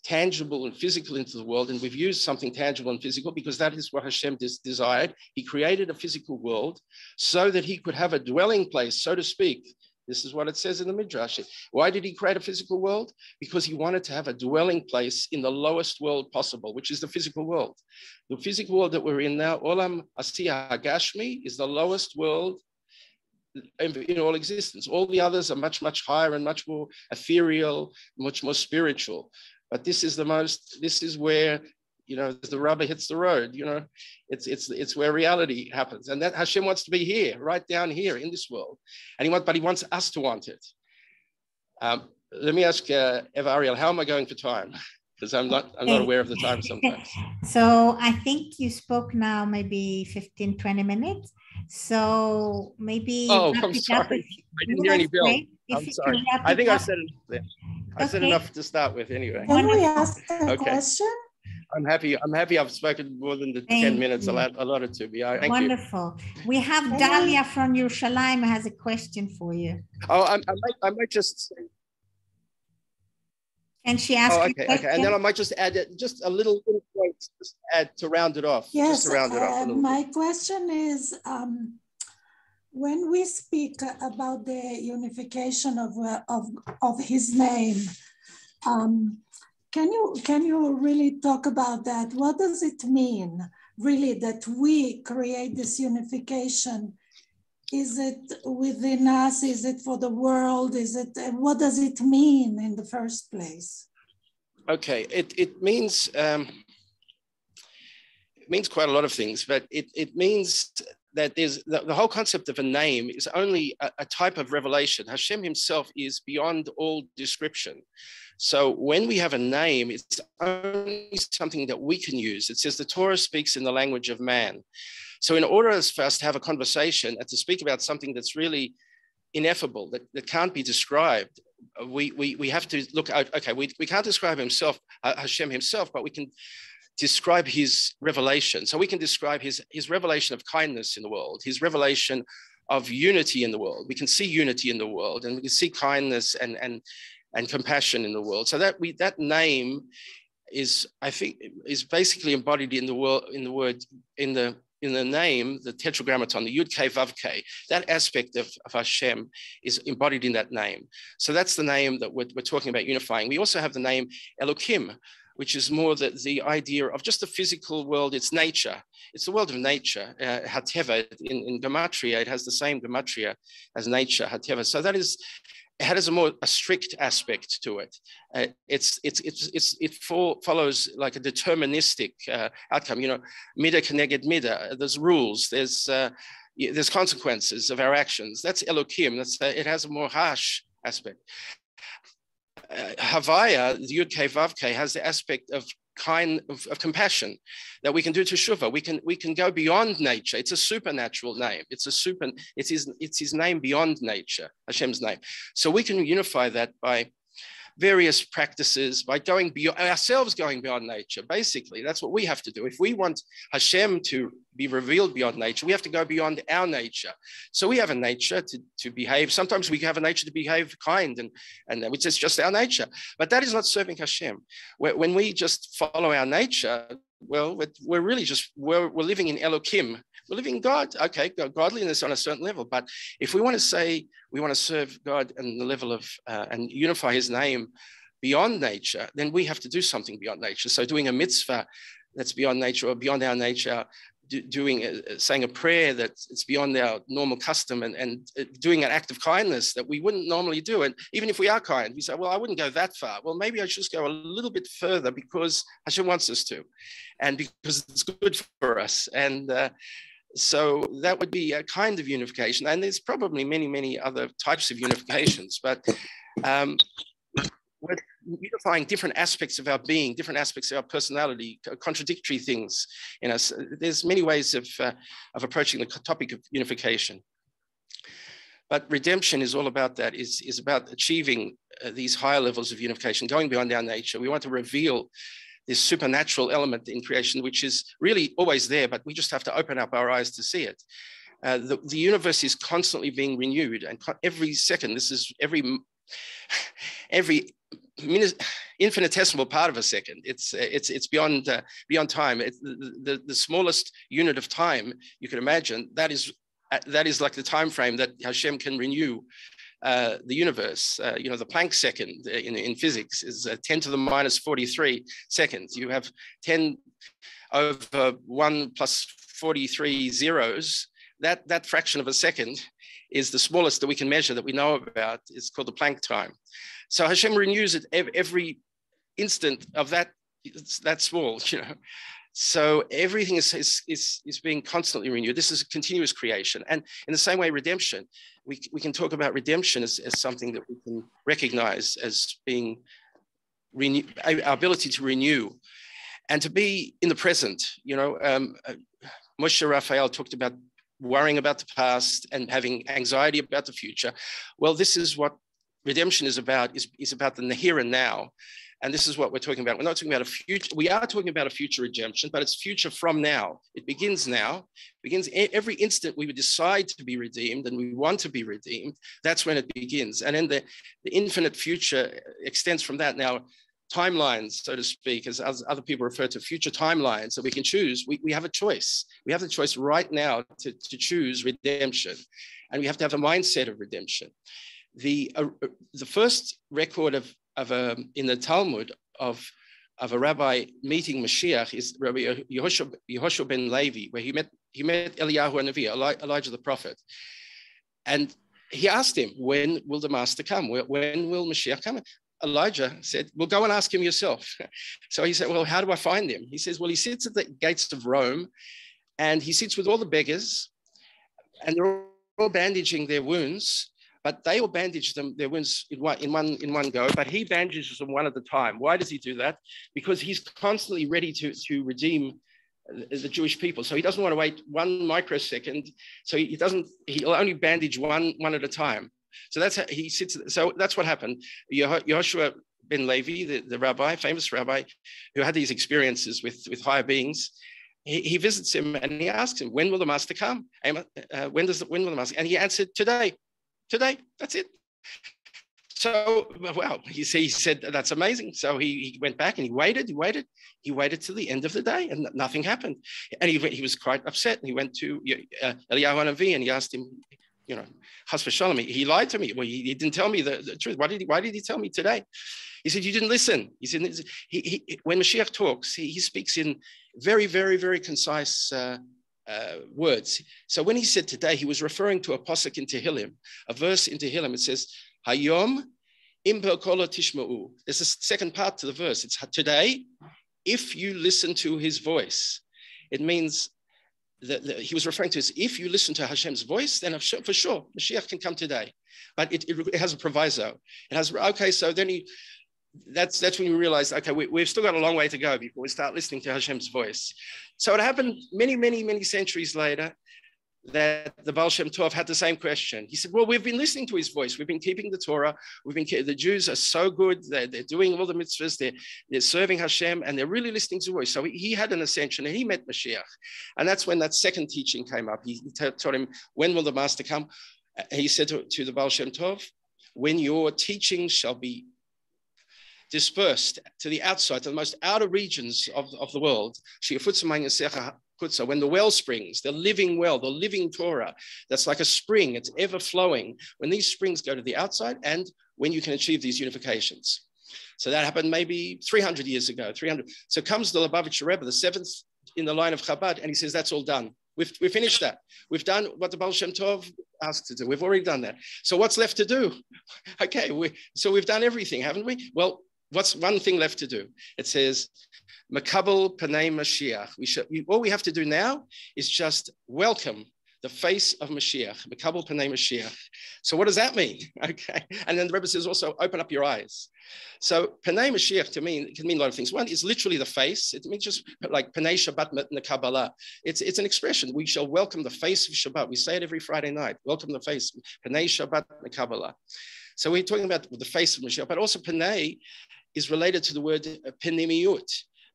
S8: tangible and physical into the world and we've used something tangible and physical because that is what Hashem des- desired. He created a physical world so that he could have a dwelling place, so to speak, this is what it says in the Midrash. Why did he create a physical world? Because he wanted to have a dwelling place in the lowest world possible, which is the physical world. The physical world that we're in now, Olam Asiya Gashmi, is the lowest world in all existence. All the others are much, much higher and much more ethereal, much more spiritual. But this is the most, this is where you know, as the rubber hits the road, you know, it's, it's, it's where reality happens. And that Hashem wants to be here, right down here in this world. And he wants, but he wants us to want it. Um, let me ask uh, Eva Ariel, how am I going for time? Because I'm not, I'm not aware of the time sometimes.
S3: So I think you spoke now maybe 15, 20 minutes. So maybe.
S8: Oh, I'm sorry. I didn't hear any bill. I'm sorry. I think I said it. I said
S3: Okay.
S8: enough to start with anyway.
S9: Can we ask a
S8: Okay.
S9: question?
S8: I'm happy. I'm happy. I've spoken more than the
S3: Thank
S8: ten minutes
S3: you.
S8: allowed, allotted to me. I, thank you.
S3: Wonderful. We have
S9: Can I-
S3: Dalia from Yerushalayim has a question for you.
S8: Oh, I, I might, I might just. Say,
S3: Can she ask
S8: oh, okay, okay, and then I might just add it- just a little, little point just add to round it off.
S9: Yes,
S8: just to round it off a
S9: uh,
S8: little. bit.
S9: my question is, um, when we speak about the unification of, uh, of, of his name, um, can you, can you really talk about that? What does it mean, really, that we create this unification? Is it within us? Is it for the world? Is it, what does it mean in the first place?
S8: Okay, it, it means um, it means quite a lot of things, but it, it means that there's the, the whole concept of a name is only a, a type of revelation. Hashem himself is beyond all description. So when we have a name, it's only something that we can use. It says the Torah speaks in the language of man. So in order for us to have a conversation and to speak about something that's really ineffable, that, that can't be described, we, we, we have to look out, okay, we, we can't describe himself, uh, Hashem himself, but we can describe his revelation. So we can describe his, his revelation of kindness in the world, his revelation of unity in the world. We can see unity in the world and we can see kindness and, and, and compassion in the world. So that we that name is, I think, is basically embodied in the world in the word in the in the name, the tetragrammaton, the Yud K Vav. That aspect of, of Hashem is embodied in that name. So that's the name that we're, we're talking about unifying. We also have the name Elokim, which is more the, the idea of just the physical world, it's nature. It's the world of nature. Uh, Hateva, in, in Gematria, it has the same Gematria as nature, Hateva. So that is, has a more a strict aspect to it. Uh, it's, it's, it's, it's, it fo- follows like a deterministic uh, outcome. You know, mida k'neged mida. There's rules. There's uh, there's consequences of our actions. That's Elokim. That's uh, it has a more harsh aspect uh, Havaya, the Yud K Vav has the aspect of kind of, of compassion that we can do teshuva. We can we can go beyond nature. It's a supernatural name. It's a super. It's his it's his name beyond nature. Hashem's name. So we can unify that by various practices by going beyond ourselves going beyond nature basically. That's what we have to do. If we want hashem to be revealed beyond nature we have to go beyond our nature. So we have a nature to, to behave. Sometimes we have a nature to behave kind and and which is just our nature. But that is not serving hashem. When we just follow our nature well we're, really just we're, we're living in elohim we're living in God. Okay, godliness on a certain level. But if we want to say we want to serve God and the level of uh, and unify His name beyond nature, then we have to do something beyond nature. So doing a mitzvah that's beyond nature or beyond our nature, do, doing a, saying a prayer that it's beyond our normal custom, and, and doing an act of kindness that we wouldn't normally do. And even if we are kind, we say, well, I wouldn't go that far. Well, maybe I should just go a little bit further because Hashem wants us to, and because it's good for us. And uh, so that would be a kind of unification. And there's probably many, many other types of unifications, but um, we're unifying different aspects of our being, different aspects of our personality, contradictory things in us. There's many ways of, uh, of approaching the topic of unification. But redemption is all about that, is, is about achieving uh, these higher levels of unification, going beyond our nature. We want to reveal this supernatural element in creation, which is really always there, but we just have to open up our eyes to see it. Uh, the, the universe is constantly being renewed, and every second, this is every every infinitesimal part of a second. It's it's it's beyond uh, beyond time. It's the, the, the smallest unit of time you can imagine. That is that is like the time frame that Hashem can renew uh, the universe. Uh, you know, the Planck second in, in physics is uh, 10 to the minus 43 seconds. You have 10 over 1 plus 43 zeros. That, that fraction of a second is the smallest that we can measure that we know about. It's called the Planck time. So Hashem renews it every instant of that, that small, you know. So everything is, is, is, is, being constantly renewed. This is a continuous creation. And in the same way, redemption, we, we can talk about redemption as, as something that we can recognize as being renew, our ability to renew and to be in the present. You know, um, uh, Moshe Rafael talked about worrying about the past and having anxiety about the future. Well, this is what redemption is about is, is about the here and now. And this is what we're talking about. We're not talking about a future. We are talking about a future redemption, but it's future from now. It begins now. It begins every instant we decide to be redeemed and we want to be redeemed. That's when it begins. And then the, the infinite future extends from that. Now, timelines, so to speak, as, as other people refer to future timelines that we can choose, we, we have a choice. We have the choice right now to, to choose redemption. And we have to have a mindset of redemption. The, uh, the first record of, of a, um, in the Talmud of, of a rabbi meeting Mashiach is Rabbi Yehoshua, Yehoshua ben Levi, where he met, he met Eliyahu Navi, Elijah the prophet. And he asked him, when will the master come? When will Mashiach come? Elijah said, Well, go and ask him yourself. So he said, Well, how do I find him? He says, Well, he sits at the gates of Rome and he sits with all the beggars and they're all bandaging their wounds, but they all bandage them, their wounds in one, in one, in one go, but he bandages them one at a time. Why does he do that? Because he's constantly ready to, to redeem the Jewish people. So he doesn't want to wait one microsecond. So he doesn't, he'll only bandage one, one at a time. So that's how he sits. So that's what happened. Yehoshua ben Levi, the, the rabbi, famous rabbi, who had these experiences with, with higher beings, he, he visits him and he asks him, when will the master come? Uh, when does the, when will the master? And he answered, today, today, that's it. So, well, he, he said, that's amazing. So he, he went back and he waited, he waited, he waited till the end of the day and nothing happened. And he, he was quite upset. And he went to uh, Eliyahu Navi and he asked him, you know, Chas v'shalom, he lied to me. Well, he, he didn't tell me the, the, truth. Why did he, why did he tell me today? He said, you didn't listen. He said, he, he, when Mashiach talks, he, he speaks in very, very, very concise uh, uh, words. So when he said today, he was referring to a posuk in Tehillim, a verse in Tehillim. It says, Hayom im b'kolo tishma'u. There's a second part to the verse. It's today, if you listen to his voice. It means that, he was referring to is if you listen to Hashem's voice, then for sure Mashiach can come today. But it, it, it, has a proviso. It has okay. So then he, that's that's when you realize okay, we, have still got a long way to go before we start listening to Hashem's voice. So it happened many, many, many centuries later that the Baal Shem Tov had the same question. He said, Well, we've been listening to his voice. We've been keeping the Torah. We've been, the Jews are so good. They're, they're doing all the mitzvahs. They're, they're serving Hashem and they're really listening to his voice. So he, he had an ascension and he met Mashiach. And that's when that second teaching came up. He, told him, When will the master come? Uh, he said to, to the Baal Shem Tov, When your teaching shall be dispersed to the outside, to the most outer regions of, of the world when the well springs, the living well, the living Torah, that's like a spring, it's ever flowing. When these springs go to the outside and when you can achieve these unifications. So that happened maybe 300 years ago, 300. So comes the Lubavitcher Rebbe, the seventh in the line of Chabad, and he says, that's all done. We've, we've finished that. We've done what the Baal Shem Tov asked to do. We've already done that. So what's left to do? Okay, we, so we've done everything, haven't we? Well, what's one thing left to do? It says, Makabel Panay Mashiach. We should, we, all we have to do now is just welcome the face of Mashiach, Makabel Panay Mashiach. So what does that mean? Okay. And then the Rebbe says also open up your eyes. So Panay Mashiach to me can mean a lot of things. One is literally the face. It means just like Panay Shabbat Kabbalah. It's, it's an expression. We shall welcome the face of Shabbat. We say it every Friday night. Welcome the face. Panay Shabbat Kabbalah. So we're talking about the face of Mashiach, but also Panay is related to the word penimiut.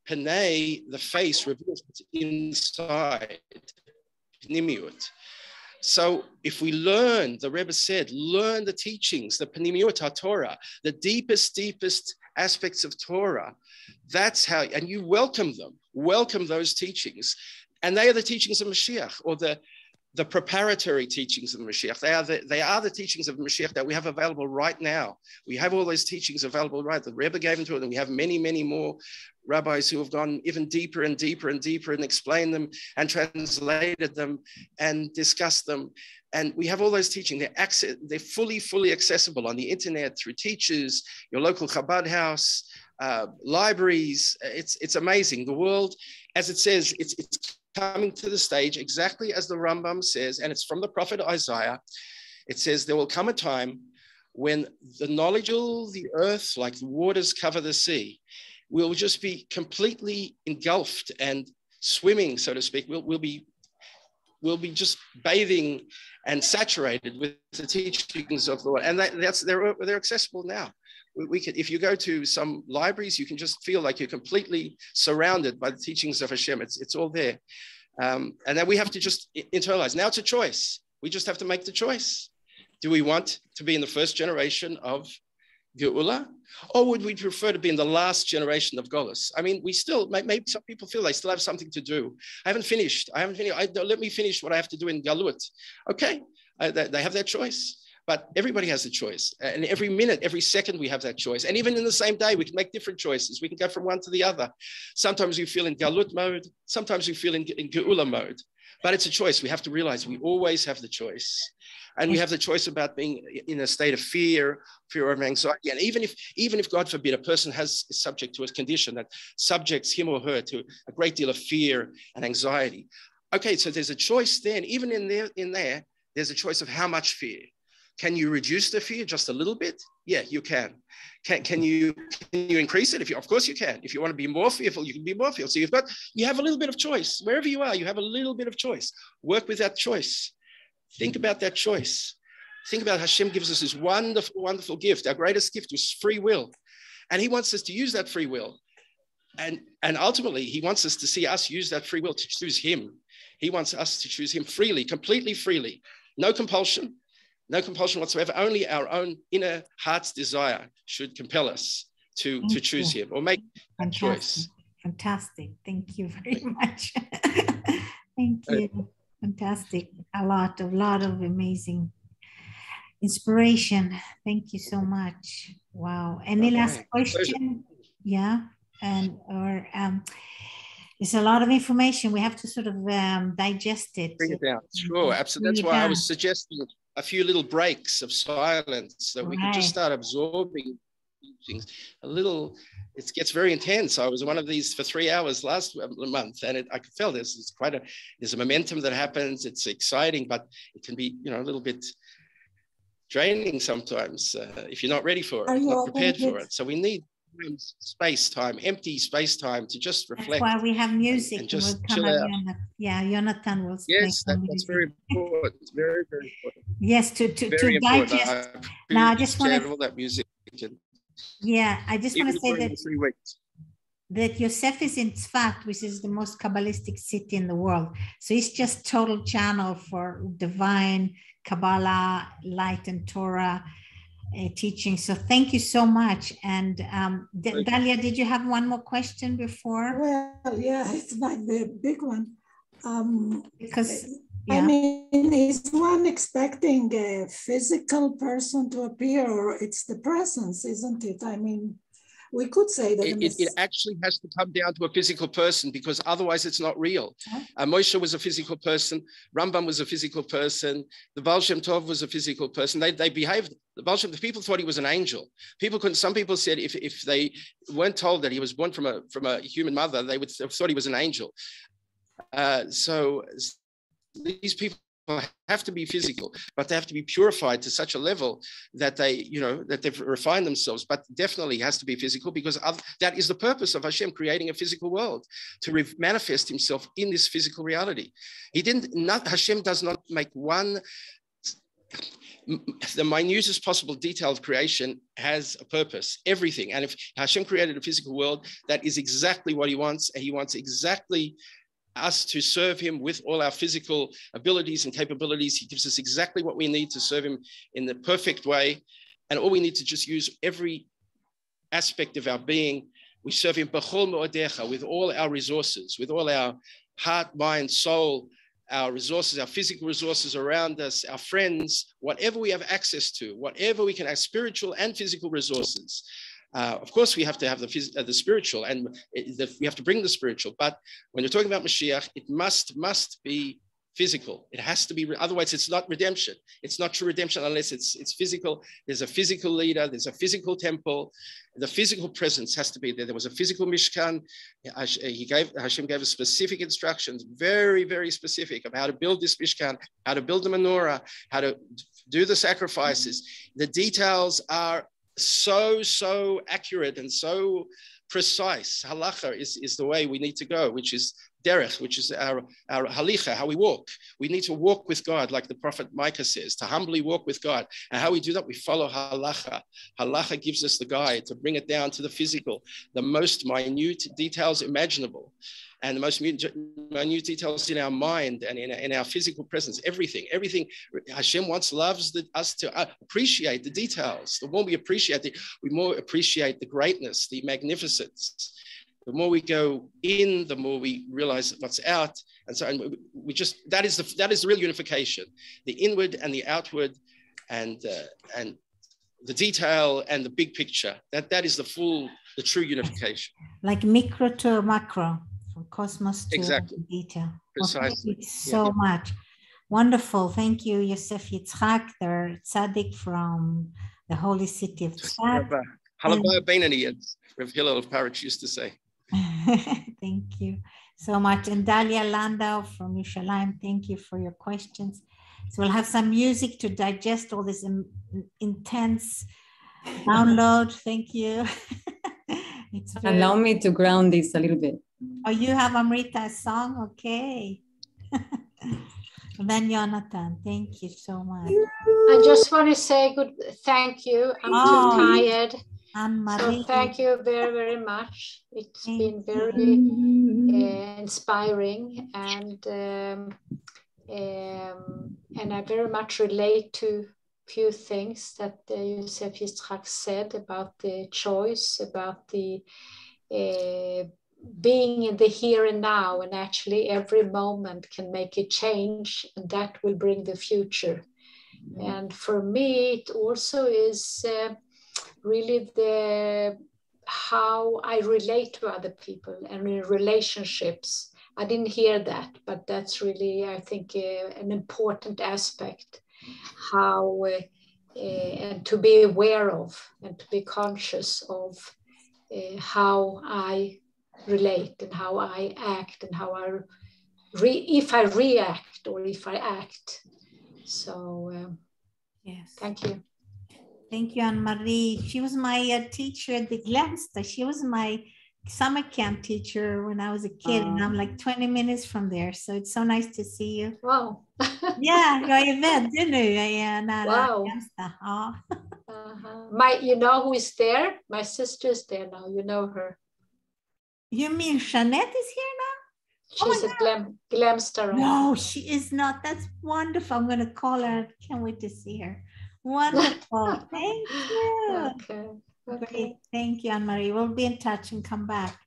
S8: Panay, the face, reveals inside. Panimiut. So if we learn, the Rebbe said, learn the teachings, the Panimiut Torah, the deepest, deepest aspects of Torah, that's how, and you welcome them, welcome those teachings. And they are the teachings of Mashiach, or the, the preparatory teachings of Mashiach. They are the, they are the teachings of Mashiach that we have available right now. We have all those teachings available right. The Rebbe gave them to us, and we have many, many more rabbis who have gone even deeper and deeper and deeper and explained them and translated them and discussed them. And we have all those teachings. They're, access, they're fully, fully accessible on the internet through teachers, your local Chabad house, uh, libraries. It's, it's amazing. The world, as it says, it's, it's coming to the stage exactly as the Rambam says, and it's from the prophet Isaiah. It says, There will come a time when the knowledge of the earth, like the waters cover the sea, will just be completely engulfed and swimming, so to speak. We'll, we'll be will be just bathing and saturated with the teachings of the Lord. And that, that's they're, they're accessible now. We, can, if you go to some libraries, you can just feel like you're completely surrounded by the teachings of Hashem. It's, it's all there. Um, and then we have to just internalize. Now it's a choice. We just have to make the choice. Do we want to be in the first generation of Geula? Or would we prefer to be in the last generation of Golas? I mean, we still, maybe some people feel they still have something to do. I haven't finished. I haven't finished. I, let me finish what I have to do in Galut. Okay, I, they, they have their choice. But everybody has a choice. And every minute, every second, we have that choice. And even in the same day, we can make different choices. We can go from one to the other. Sometimes we feel in Galut mode. Sometimes we feel in, in Geula mode. But it's a choice. We have to realize we always have the choice and we have the choice about being in a state of fear fear of anxiety and even if even if god forbid a person has is subject to a condition that subjects him or her to a great deal of fear and anxiety okay so there's a choice then even in there in there there's a choice of how much fear can you reduce the fear just a little bit yeah you can can, can you can you increase it if you of course you can if you want to be more fearful you can be more fearful so you've got you have a little bit of choice wherever you are you have a little bit of choice work with that choice Think about that choice. Think about Hashem gives us this wonderful, wonderful gift. Our greatest gift was free will. And he wants us to use that free will. And, and ultimately, he wants us to see us use that free will to choose him. He wants us to choose him freely, completely freely. No compulsion, no compulsion whatsoever. Only our own inner heart's desire should compel us to, to choose him or make a choice.
S3: Fantastic. Thank you very much. Thank you fantastic. A lot, a lot of amazing inspiration. Thank you so much. Wow. Any okay. last question? Yeah. And or um it's a lot of information. We have to sort of um, digest it.
S8: Bring it down. Sure, absolutely. That's why I was suggesting a few little breaks of silence so right. we can just start absorbing things a little it gets very intense. I was one of these for three hours last month, and it, I could feel this. It's quite a there's a momentum that happens. It's exciting, but it can be you know a little bit draining sometimes uh, if you're not ready for it, not prepared for it. So we need space time, empty space time to just reflect.
S3: That's why we have music. And just we'll chill out. Yeah, Jonathan will.
S8: Yes, that, that's very important. Very, very important.
S3: Yes, to to, to digest. now, I just want to
S8: all that music. And,
S3: yeah, I just want to say that three weeks. that Yosef is in Tzfat, which is the most Kabbalistic city in the world. So it's just total channel for divine Kabbalah, light and Torah uh, teaching. So thank you so much. And um, D- Dalia, did you have one more question before?
S9: Well, yeah, it's like the big one. Um,
S3: because
S9: yeah. I mean, is one expecting a physical person to appear, or it's the presence, isn't it? I mean, we could say that
S8: it, it, it, actually has to come down to a physical person because otherwise it's not real. Huh? Uh, Moshe was a physical person. Rambam was a physical person. The Baal Shem Tov was a physical person. They, they behaved. The Baal Shem, the people thought he was an angel. People couldn't. Some people said if, if they weren't told that he was born from a from a human mother, they would have thought he was an angel. Uh, so these people have to be physical, but they have to be purified to such a level that they, you know, that they've refined themselves. But definitely has to be physical because that is the purpose of Hashem creating a physical world to re- manifest Himself in this physical reality. He didn't. Not Hashem does not make one. The minutest possible detail of creation has a purpose. Everything, and if Hashem created a physical world, that is exactly what He wants, and He wants exactly us to serve him with all our physical abilities and capabilities. He gives us exactly what we need to serve him in the perfect way. And all we need to just use every aspect of our being. We serve him with all our resources, with all our heart, mind, soul, our resources, our physical resources around us, our friends, whatever we have access to, whatever we can have spiritual and physical resources. Uh, of course, we have to have the, phys- uh, the spiritual and the, we have to bring the spiritual. But when you're talking about Mashiach, it must, must be physical. It has to be, otherwise it's not redemption. It's not true redemption unless it's, it's physical. There's a physical leader, there's a physical temple. The physical presence has to be there. There was a physical Mishkan. He gave, Hashem gave us specific instructions, very, very specific of how to build this Mishkan, how to build the menorah, how to do the sacrifices. The details are so, so accurate and so precise. Halacha is, is the way we need to go, which is derech, which is our, our halicha, how we walk. We need to walk with God, like the prophet Micah says, to humbly walk with God. And how we do that, we follow halacha. Halacha gives us the guide to bring it down to the physical, the most minute details imaginable and the most minute details in our mind and in, in our physical presence, everything, everything. Hashem wants loves the, us to uh, appreciate the details. The more we appreciate it, we more appreciate the greatness, the magnificence. The more we go in, the more we realize what's out. And so and we just, that is the, that is the real unification, the inward and the outward and, uh, and the detail and the big picture. That, that is the full, the true unification.
S3: Like micro to macro from cosmos to
S8: exactly.
S3: detail.
S8: Precisely.
S3: So yeah. much. Wonderful. Thank you, Yosef Yitzchak, the tzaddik from the holy city of Tzfat.
S8: Halabah Beinani, as Reb Hillel of Paritch used to say.
S3: thank you so much. And Dalia Landau from Yerushalayim, thank you for your questions. So we'll have some music to digest all this in, intense download. Thank you.
S4: very... Allow me to ground this a little bit.
S3: Oh, you have Amrita's song? Okay. then Jonathan, thank you so much.
S1: I just want to say good thank you. I'm oh, too tired.
S3: Anne-Marie.
S1: So thank you very, very much. It's thank been very uh, inspiring and um, um, and I very much relate to few things that uh, Yosef Yitzchak said about the choice, about the uh, being in the here and now, and actually every moment can make a change, and that will bring the future. Mm-hmm. And for me, it also is uh, really the how I relate to other people and in relationships. I didn't hear that, but that's really, I think, uh, an important aspect. How uh, uh, and to be aware of and to be conscious of uh, how I relate and how I act and how I re- if I react or if I act. So um,
S3: yes,
S1: thank you.
S3: Thank you, Anne Marie. She was my uh, teacher at the Glensta. She was my summer camp teacher when I was a kid, and I'm like 20 minutes from there. So it's so nice to see you.
S1: Wow.
S3: yeah, jag vet nu. Jag är nära
S1: wow.
S3: Glensta. Ja.
S1: Uh-huh. My, you know who is there? My sister is there now. You know her.
S3: You mean Jeanette is here now?
S1: She's oh at Glem, Glemster.
S3: No, she is not. That's wonderful. I'm going to call her. Can't wait to see her. Wonderful. Thank you.
S1: Okay.
S3: Okay. Great. Thank you, Anne Marie. We'll be in touch and come back.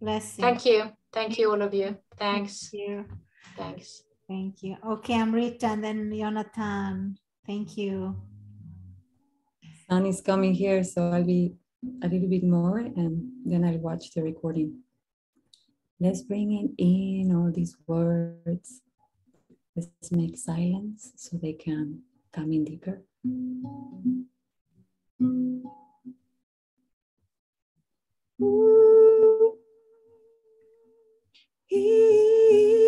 S3: Bless you.
S1: Thank you. Thank you, all of you. Thanks.
S3: Thank you.
S1: Thanks.
S3: Thank you. Okay, Amrita and then Jonathan. Thank you.
S4: Sun is coming here, so I'll be a little bit more and then I'll watch the recording. Let's bring in all these words. Let's make silence so they can come in deeper. Ooh. concepts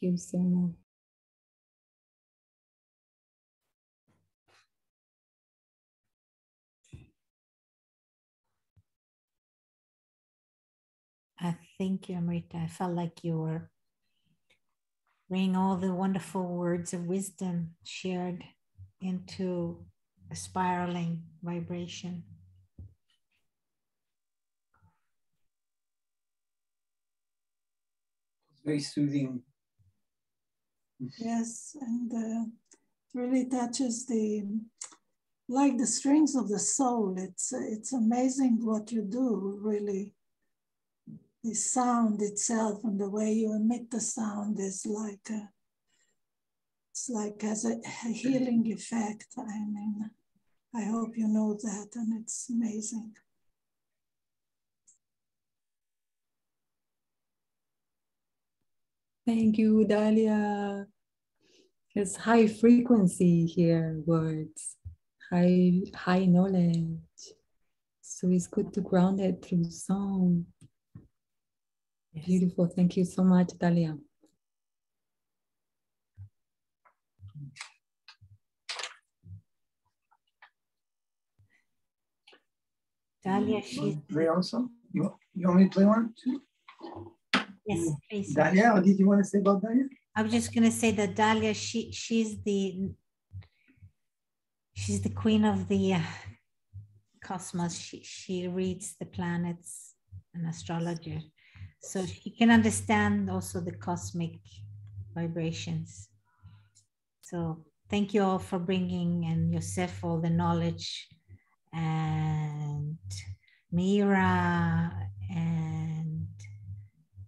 S4: you so much.
S3: I thank you, Amrita. I felt like you were bringing all the wonderful words of wisdom shared into a spiraling vibration.
S2: It's very soothing.
S9: Yes, and uh, really touches the like the strings of the soul. It's it's amazing what you do. Really, the sound itself and the way you emit the sound is like a, it's like has a, a healing effect. I mean, I hope you know that, and it's amazing.
S4: Thank you, Dahlia. It's high frequency here, words, high high knowledge. So it's good to ground it through song. Beautiful. Thank you so much, Dahlia.
S3: Dahlia, she's
S2: Play also? You, you want me to play one too?
S3: Yes, please.
S2: Dalia, what did you want to say about Dalia?
S3: I was just gonna say that Dahlia, she she's the she's the queen of the uh, cosmos. She she reads the planets, an astrologer, so she can understand also the cosmic vibrations. So thank you all for bringing and Yosef all the knowledge, and Meirah and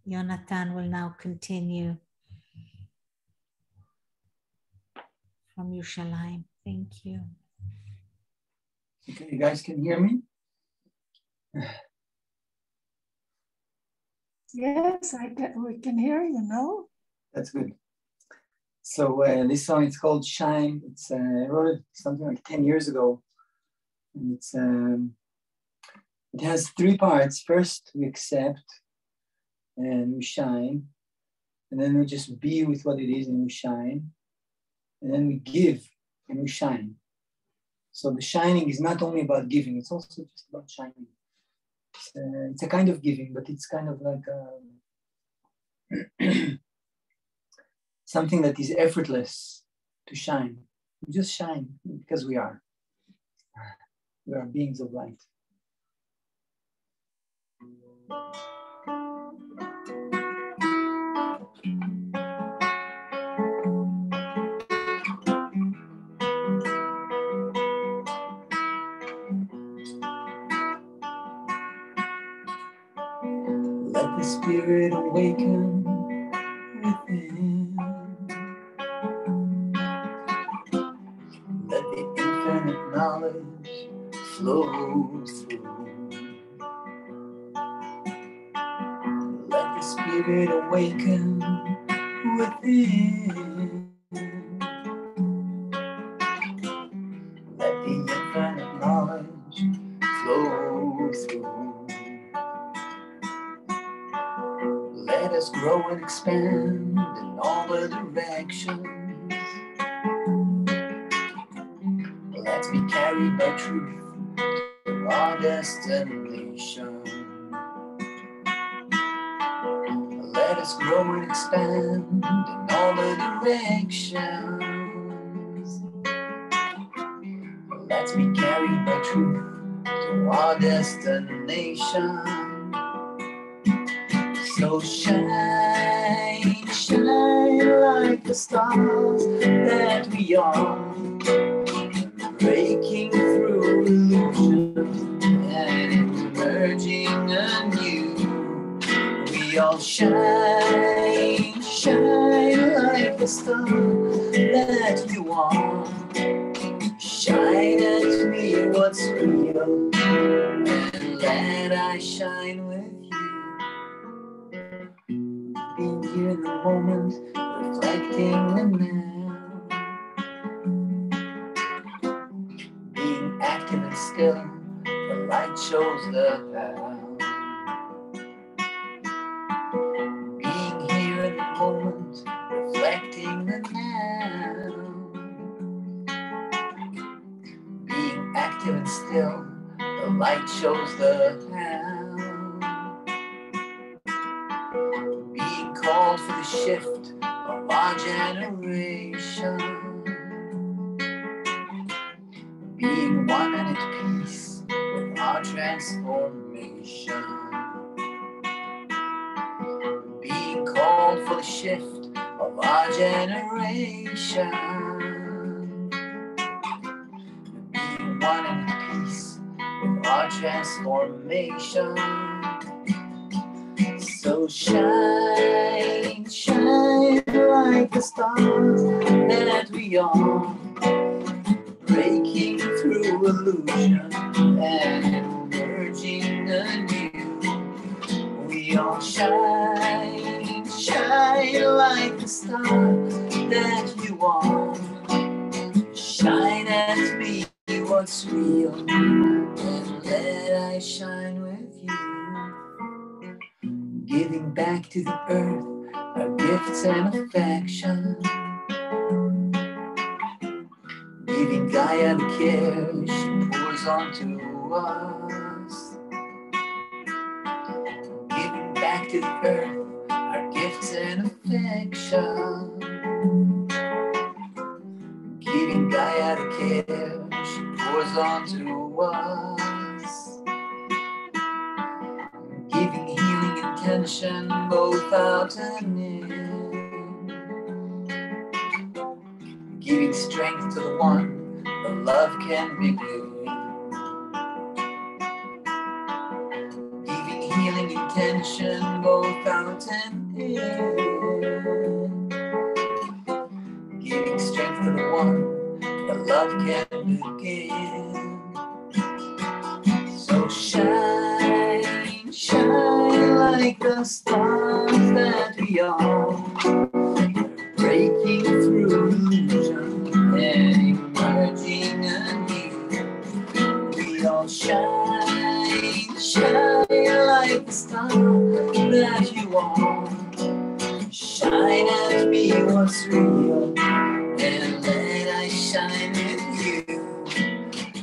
S3: Jonathan will now continue from Yerushalayim. Thank you.
S2: Okay, you guys can hear me?
S9: Yes, I can, we can hear you. No.
S2: That's good. So uh, this song is called Shine. It's uh, I wrote it something like 10 years ago. And it's um, it has three parts. First, we accept and we shine. And then we just be with what it is and we shine. And then we give and we shine. So the shining is not only about giving, it's also just about shining. It's, uh, it's a kind of giving, but it's kind of like um, something that is effortless to shine. We just shine because we are. We are beings of light. The spirit awaken within. Let the infinite knowledge flow through. Let the spirit awaken within. In all the directions. Let's be carried by truth to our destination. So shine, shine like the stars that we are, breaking through illusion and emerging anew. We all shine, the star that you are. Shine at me what's real, and let I shine with you. Being here in the moment, reflecting the now. Being active and still, the light shows the how. Active and still, the light shows the how. Being called for the shift of our generation. Being one and at peace with our transformation. Being called for the shift of our generation. One at peace with our transformation. So shine, shine like the stars that we are, breaking through illusion and emerging anew. We all shine, shine like the star that you are. Shine at me what's real, and let I shine with you giving back to the earth our gifts and affection. Giving Gaia the care she pours onto us. Giving back to the earth our gifts and affection. Giving Gaia the care she pours onto us giving healing intention both out and in. Giving strength to the one the love can begin. Giving healing intention both out and in. The one that love can begin. So shine, shine like the stars that we are, breaking through illusion and emerging anew. We all shine, shine like the star that you are. Shine at me what's real, and let I shine with you.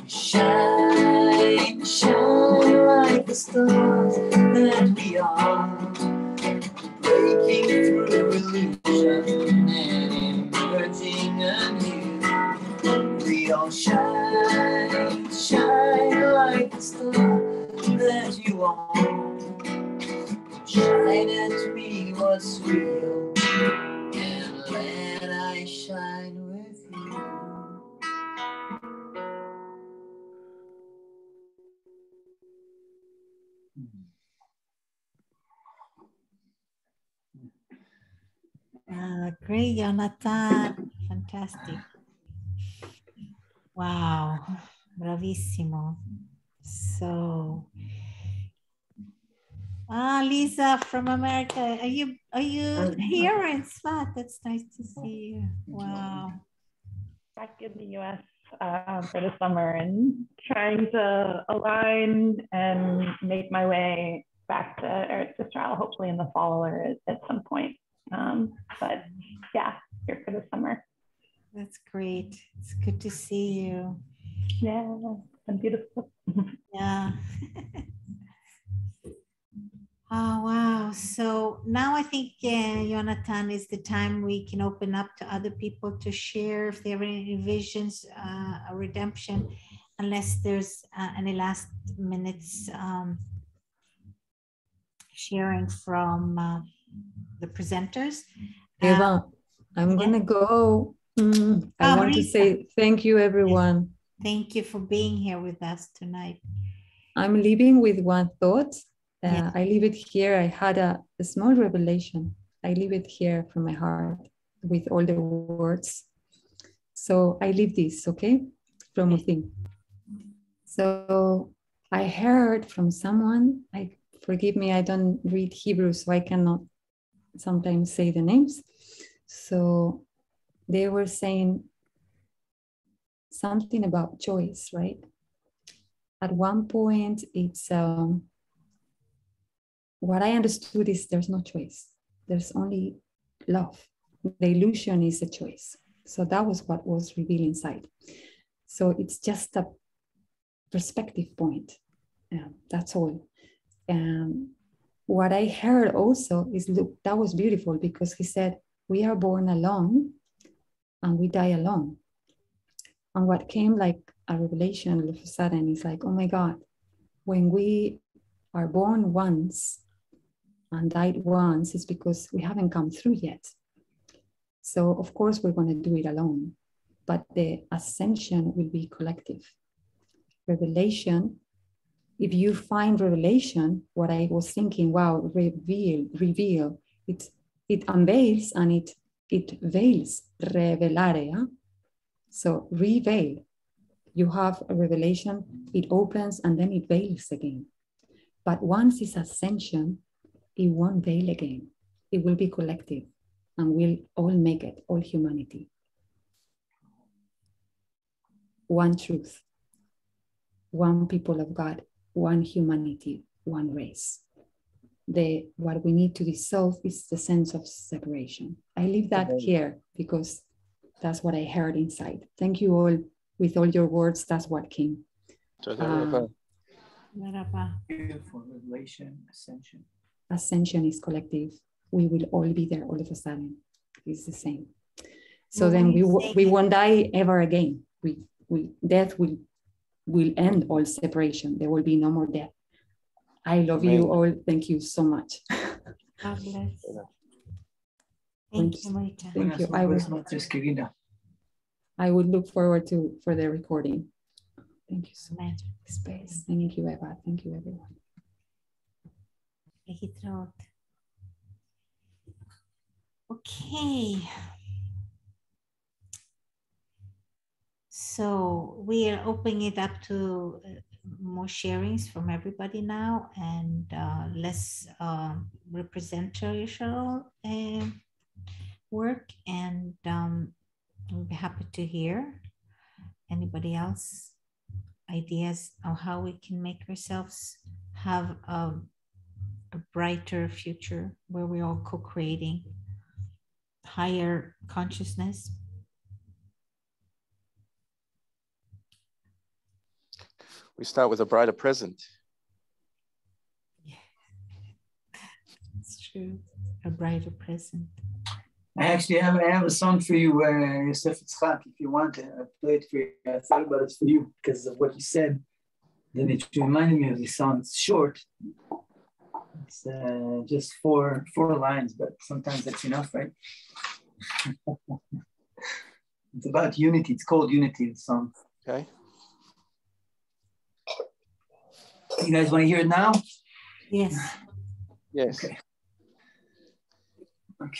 S2: Shine, shine like the stars that we are, breaking through illusion and emerging anew. We all shine, shine like the star that you are. Shine at me what's real, when I shine with you.
S3: Uh, great, Jonathan. Fantastic. Wow, bravissimo. So, ah, Lisa from America, are you are you here in Tzfat? That's nice to see you. Wow.
S10: Back in the U.S. Uh, for the summer and trying to align and make my way back to Eretz Israel, hopefully in the fall or at, at some point. Um, but yeah, here for the summer.
S3: That's great. It's good to see you.
S10: Yeah, and beautiful.
S3: yeah. oh, wow. So now I think, uh, Jonathan, is the time we can open up to other people to share if they have any visions, uh, a redemption, unless there's uh, any last minutes um, sharing from uh, the presenters.
S4: Eva, uh, I'm yeah. going to go. Mm, I oh, want Rita. to say thank you, everyone.
S3: Thank you for being here with us tonight.
S4: I'm leaving with one thought. Uh, yeah. I leave it here. I had a, a, small revelation. I leave it here from my heart with all the words. So I leave this, okay, from within. So I heard from someone, I forgive me, I don't read Hebrew, so I cannot sometimes say the names. So they were saying something about choice, right? At one point, it's um, what I understood is there's no choice, there's only love. The illusion is a choice. So that was what was revealed inside. So it's just a perspective point. Yeah, that's all. Um, what I heard also is look, that was beautiful because he said, We are born alone and we die alone. And what came like a revelation all of a sudden is like, oh my God, when we are born once and died once, is because we haven't come through yet. So, of course, we're going to do it alone, but the ascension will be collective. Revelation if you find revelation, what I was thinking, wow, reveal, reveal, it it unveils and it it veils, revelare. Huh? So reveal. You have a revelation, it opens and then it veils again. But once it's ascension, it won't veil again. It will be collective and we'll all make it, all humanity. One truth, one people of God, one humanity, one race. The, what we need to dissolve is the sense of separation. I leave that okay. here because that's what I heard inside. Thank you all. With all your words, that's what came. Uh,
S2: Beautiful revelation, ascension.
S4: Ascension is collective. We will all be there all of a sudden. It's the same. So then we we won't die ever again. We we death will will end all separation. There will be no more death. I love Amen. you all. Thank you so much.
S3: God bless. Thank you, Amrita.
S4: Thank you. I will, I would look forward to for the recording. Thank you so much. Space. Thank you, Eva. Thank you, everyone.
S3: Okay. So we are opening it up to uh, more sharings from everybody now and uh, less uh, representational uh, work. And um, I'll be happy to hear anybody else ideas of how we can make ourselves have a, a brighter future where we're all co-creating higher consciousness
S8: we start with a brighter present.
S3: Yeah, it's true. A brighter present.
S2: I actually have, I have a song for you, uh, Yosef Yitzchak, if you want to I play it for you. I thought about it for you because of what you said. Then it reminded me of the song. It's short. It's uh, just four four lines, but sometimes that's enough, right? it's about unity. It's called Unity, the song.
S8: Okay.
S2: You guys want to hear it now?
S3: Yes.
S8: Yes.
S2: Okay. Okay.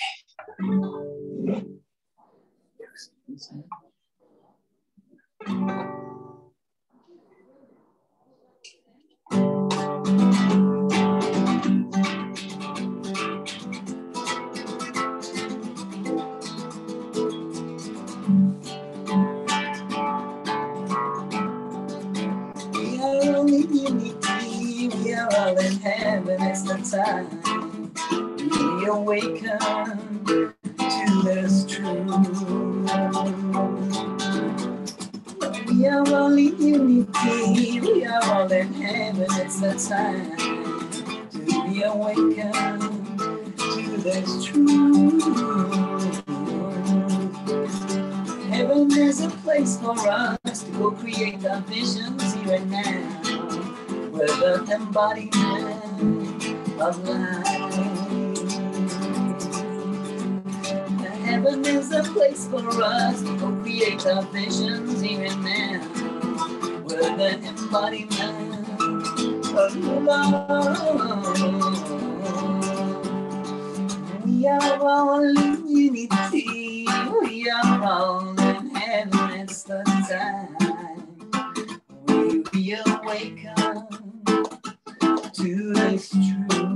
S2: It's the time. We awaken to this truth. We are only unity, we are all in heaven, it's the time to be awakened to this truth. Heaven is a place for us to go create our visions here and now. We're the embodiment of life. Heaven is a place for us to create our visions even now. We're the embodiment of love. We are all in unity. We are all in heaven. It's the time we reawaken to this truth.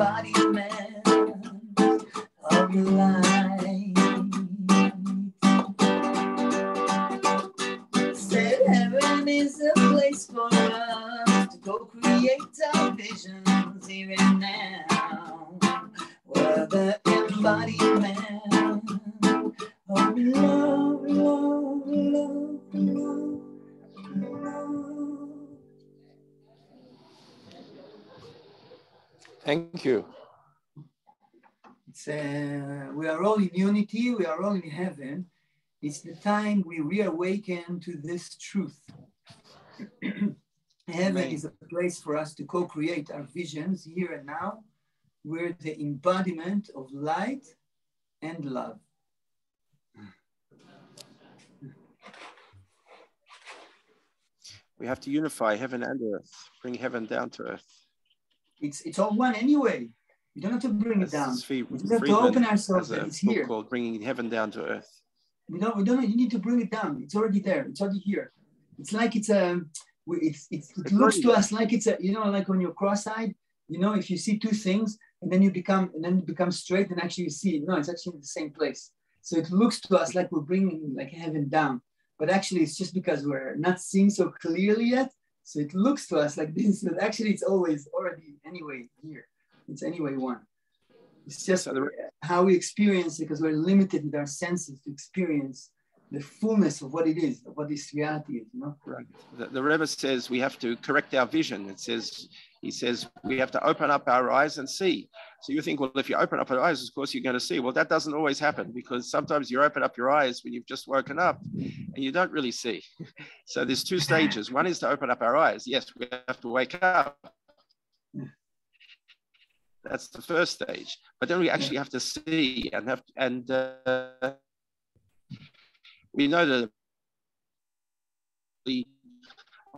S2: The embodiment
S8: Thank you.
S2: It's, uh, we are all in unity, we are all in heaven. It's the time we reawaken to this truth. heaven is a place for us to co create our visions here and now. We're the embodiment of light and love.
S8: We have to unify heaven and earth, bring heaven down to earth.
S2: It's, it's all one anyway. We don't have to bring it down.
S8: That's Frie-
S2: We just have to open ourselves that it's here.
S8: called Bringing Heaven Down to Earth.
S2: We don't, we don't, you need to bring it down. It's already there. It's already here. It's like it's um, a, it's, it's, it looks to us like it's a, you know, like when you're cross-eyed, you know, if you see two things and then you become, and then you become straight and actually you see, no, it's actually in the same place. So it looks to us like we're bringing like heaven down, but actually it's just because we're not seeing so clearly yet. So it looks to us like this, but actually it's always already anyway here. It's anyway one. It's just how we experience it because we're limited with our senses to experience the fullness of what it is, of what this reality is, you know?
S8: Right. The, the Rebbe says we have to correct our vision. It says, he says, we have to open up our eyes and see. So you think, well, if you open up your eyes, of course you're going to see. Well, that doesn't always happen because sometimes you open up your eyes when you've just woken up and you don't really see. So there's two stages. One is to open up our eyes. Yes, we have to wake up. That's the first stage. But then we actually have to see and have, and uh, we know that the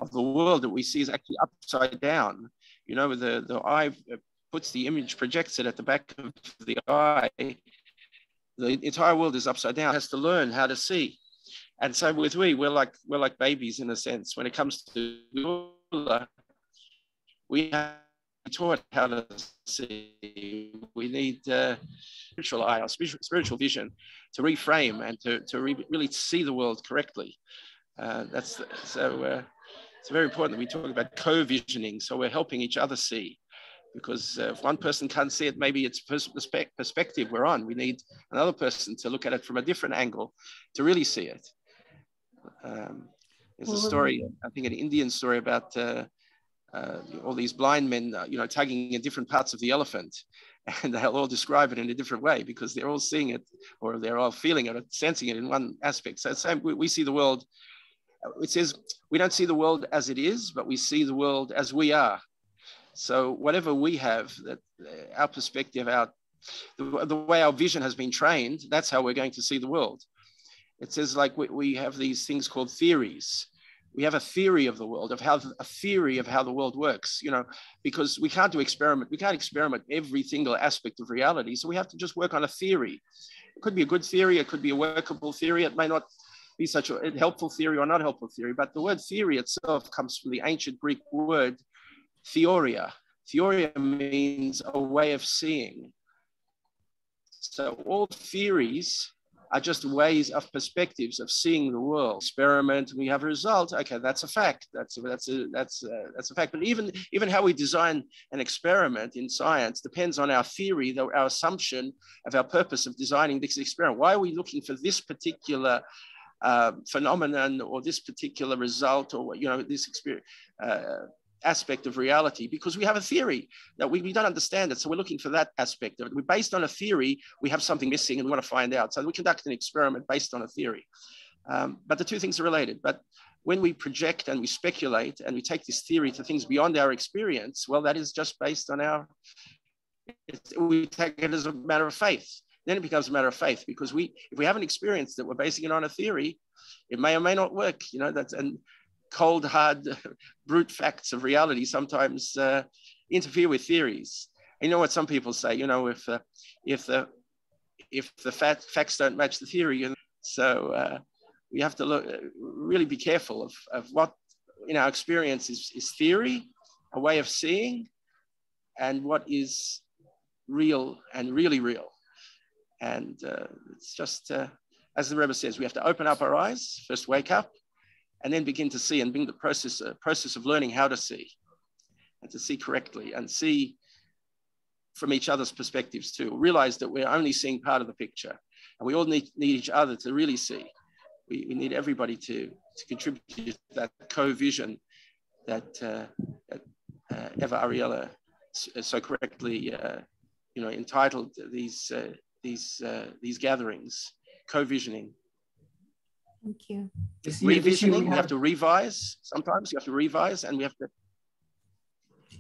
S8: of the world that we see is actually upside down. You know, the, the eye puts the image, projects it at the back of the eye. The entire world is upside down, has to learn how to see. And so with we, we're like we're like babies in a sense. When it comes to we have taught how to see. We need uh, spiritual eye, or spiritual, spiritual vision, to reframe and to, to re- really see the world correctly. Uh, that's so. Uh, it's very important that we talk about co-visioning, so we're helping each other see. Because uh, if one person can't see it, maybe it's pers- perspe- perspective we're on. We need another person to look at it from a different angle to really see it. Um, there's a story, I think, an Indian story about uh, uh, all these blind men, uh, you know, tugging in different parts of the elephant, and they'll all describe it in a different way because they're all seeing it or they're all feeling it or sensing it in one aspect. So same, we, we see the world. It says we don't see the world as it is, but we see the world as we are. So whatever we have, that uh, our perspective, our the, the way our vision has been trained, that's how we're going to see the world. It says like we, we have these things called theories we have a theory of the world of how a theory of how the world works you know because we can't do experiment we can't experiment every single aspect of reality. So we have to just work on a theory. It could be a good theory it could be a workable theory it may not be such a helpful theory or not helpful theory but the word theory itself comes from the ancient greek word theoria. Theoria means a way of seeing. So all theories are just ways of perspectives of seeing the world. Experiment, we have a result. Okay, that's a fact. That's that's a, that's a, that's a fact. But even even how we design an experiment in science depends on our theory, though our assumption of our purpose of designing this experiment. Why are we looking for this particular uh, phenomenon or this particular result or you know this experience? Uh, aspect of reality because we have a theory that we, we don't understand it. So we're looking for that aspect of it. We're based on a theory, we have something missing and we want to find out. So we conduct an experiment based on a theory. Um, but the two things are related. But when we project and we speculate and we take this theory to things beyond our experience, well, that is just based on our, we take it as a matter of faith. Then it becomes a matter of faith because we, if we haven't experienced it, we're basing it on a theory. It may or may not work, you know. That's and cold, hard, brute facts of reality sometimes uh, interfere with theories. you know what some people say? You know, if uh, if the if the fact, facts don't match the theory, and so uh, we have to look really be careful of, of what in our experience is, is theory, a way of seeing, and what is real and really real. And uh, it's just uh, as the Rebbe says, we have to open up our eyes, first wake up, and then begin to see and bring the process, uh, process of learning how to see and to see correctly and see from each other's perspectives too. Realize that we're only seeing part of the picture and we all need, need each other to really see. We, we need everybody to, to contribute to that co-vision that, uh, that uh, Eva Ariela so correctly uh, you know, entitled these, uh, these, uh, these gatherings, co-visioning.
S3: Thank you.
S8: Revisioning, we have to revise. Sometimes you have to revise and we have to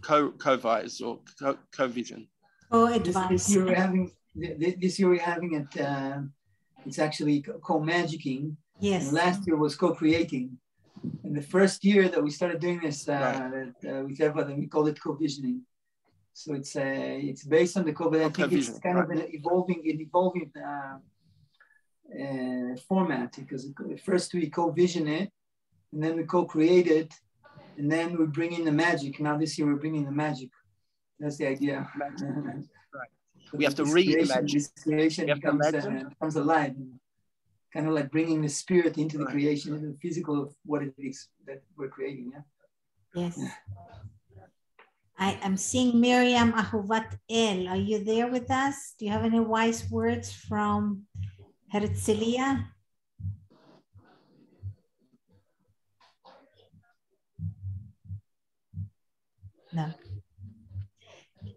S8: co co-vise or co co-vision.
S3: Co-advise.
S2: This, this, year we're having this year we're having it. Uh, it's actually co-magicking.
S3: Yes.
S2: And last year was co-creating. And the first year that we started doing this uh, right. uh, with everyone, we call it co-visioning. So it's uh, it's based on the COVID. I think it's kind right. of an evolving, an evolving uh, uh, format because first we co-vision it and then we co-create it and then we bring in the magic. Now this year we're bringing the magic. That's the idea.
S8: right. we have to reimagine.
S2: This creation becomes, uh, becomes alive. Kind of like bringing the spirit into the right. creation, into the physical of what it is that we're creating.
S3: Yeah. Yes. I am seeing Miriam Ahuvat El. Are you there with us? Do you have any wise words from Herzliya. No.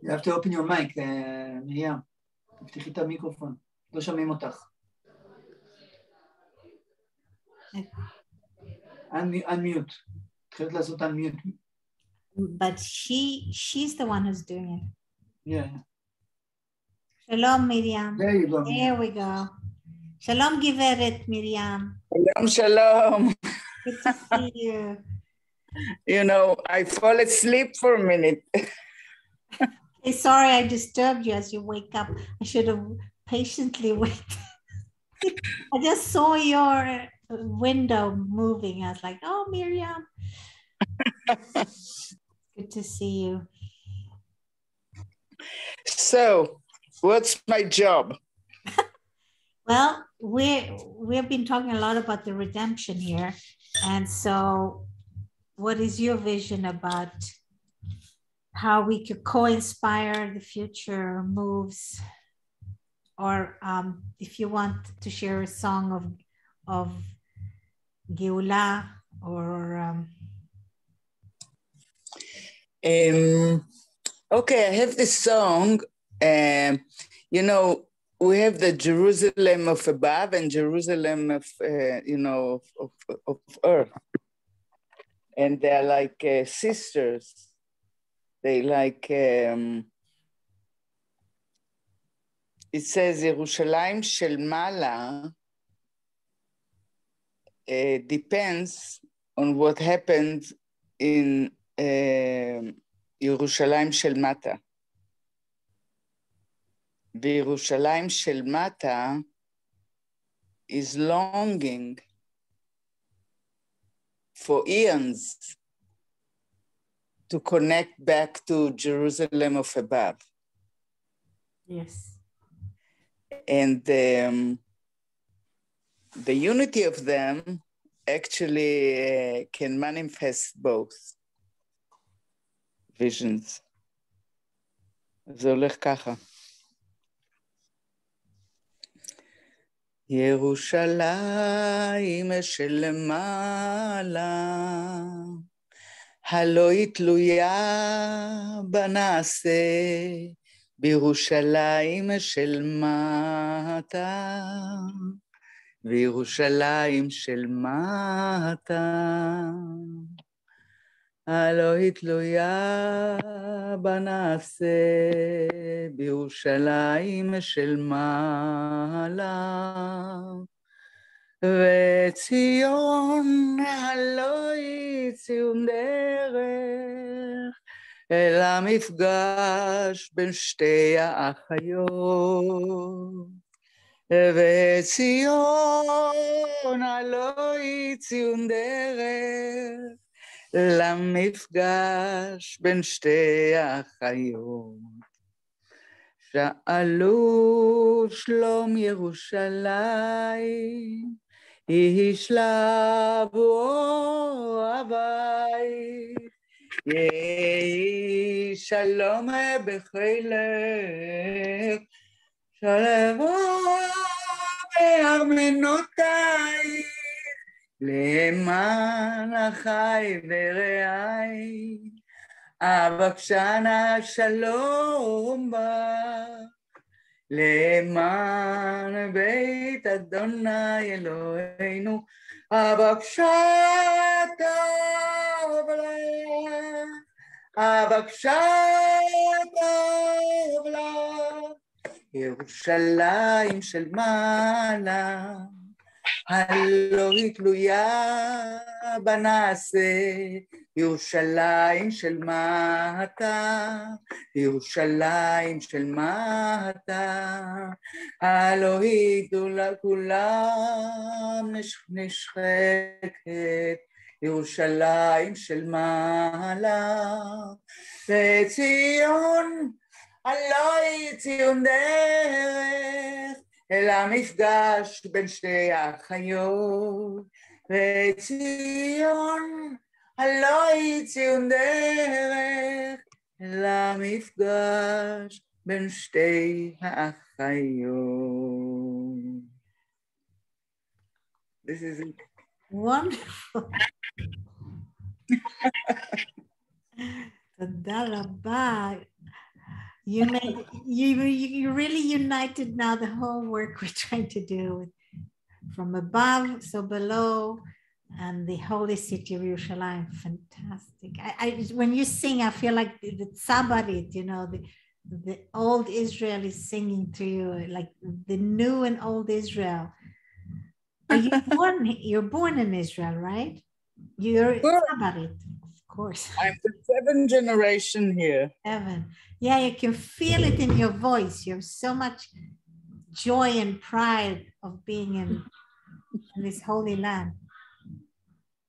S2: You have to open your mic, מרים. תפתחי את המיקרופון. לא שומעים אותך. unmute. התחילת לעשות unmute.
S3: But she, she's the one who's doing it.
S2: Yeah.
S3: Shalom, Miriam.
S2: There you go.
S3: There we go. Shalom, Giveret Miriam.
S11: Shalom, shalom.
S3: Good to see you.
S11: You know, I fall asleep for a minute.
S3: hey, sorry I disturbed you as you wake up. I should have patiently waited. I just saw your window moving. I was like, oh, Miriam. Good to see you.
S11: So, what's my job?
S3: Well, we we've been talking a lot about the redemption here, and so, what is your vision about how we could co-inspire the future moves, or um, if you want to share a song of of Geulah or um,
S11: Um, okay, I have this song. Um, you know, we have the Jerusalem of above and Jerusalem of uh, you know of, of, of, earth, and they're like uh, sisters. They like um, it says "Jerusalem shel Mala uh, depends on what happens in uh, Yerushalayim shel Mata. וירושלים של מטה is longing for eons to connect back to Jerusalem of above.
S3: Yes.
S11: And um, the unity of them actually uh, can manifest both visions. זה הולך ככה. ירושלים של מעלה, הלא היא תלויה בנעשה, בירושלים של מטה, וירושלים של מטה. הלא היא תלויה בנעשה בירושלים של מעלה. וציון הלא היא ציון דרך אל המפגש בין שתי האחיות. וציון הלא היא ציון דרך למפגש בין שתי האחיות. שאלו שלום ירושלים, יהי שלבו הבית, יהי שלום בחילך, שלבו בארמנותייך. למען החי ורעי, אבקשנה שלום בה, למען בית אדוני אלוהינו, לך, אבקשה טוב לך, ירושלים של מעלה. הלא היא תלויה בנעשה, ירושלים של מטה, ירושלים של מטה, הלא היא כולם נשחקת, ירושלים של מעלה, וציון הלא היא ציון דרך אל המפגש בין שתי האחיות, וציון הלא היא ציון דרך, אל המפגש בין שתי האחיות. This is it.
S3: Wonderful. תודה רבה. you made you you really united now the whole work we're trying to do from above so below and the holy city of Yerushalayim. Fantastic. I, I when you sing, I feel like the, the Tzabarit, you know, the the old Israel is singing to you, like the new and old Israel. Are you born? You're born in Israel, right? You're Tzabarit, of course.
S11: I'm the seventh generation here.
S3: Seven. Yeah, you can feel it in your voice. You have so much joy and pride of being in, in this holy land.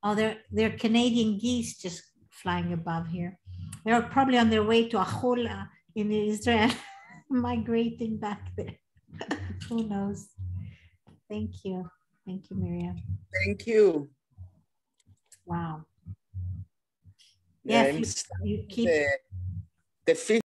S3: Oh, they're, they're Canadian geese just flying above here. They're probably on their way to Achula in Israel, migrating back there. Who knows? Thank you. Thank you, Miriam.
S11: Thank you.
S3: Wow. Yeah, you, you keep
S11: the, the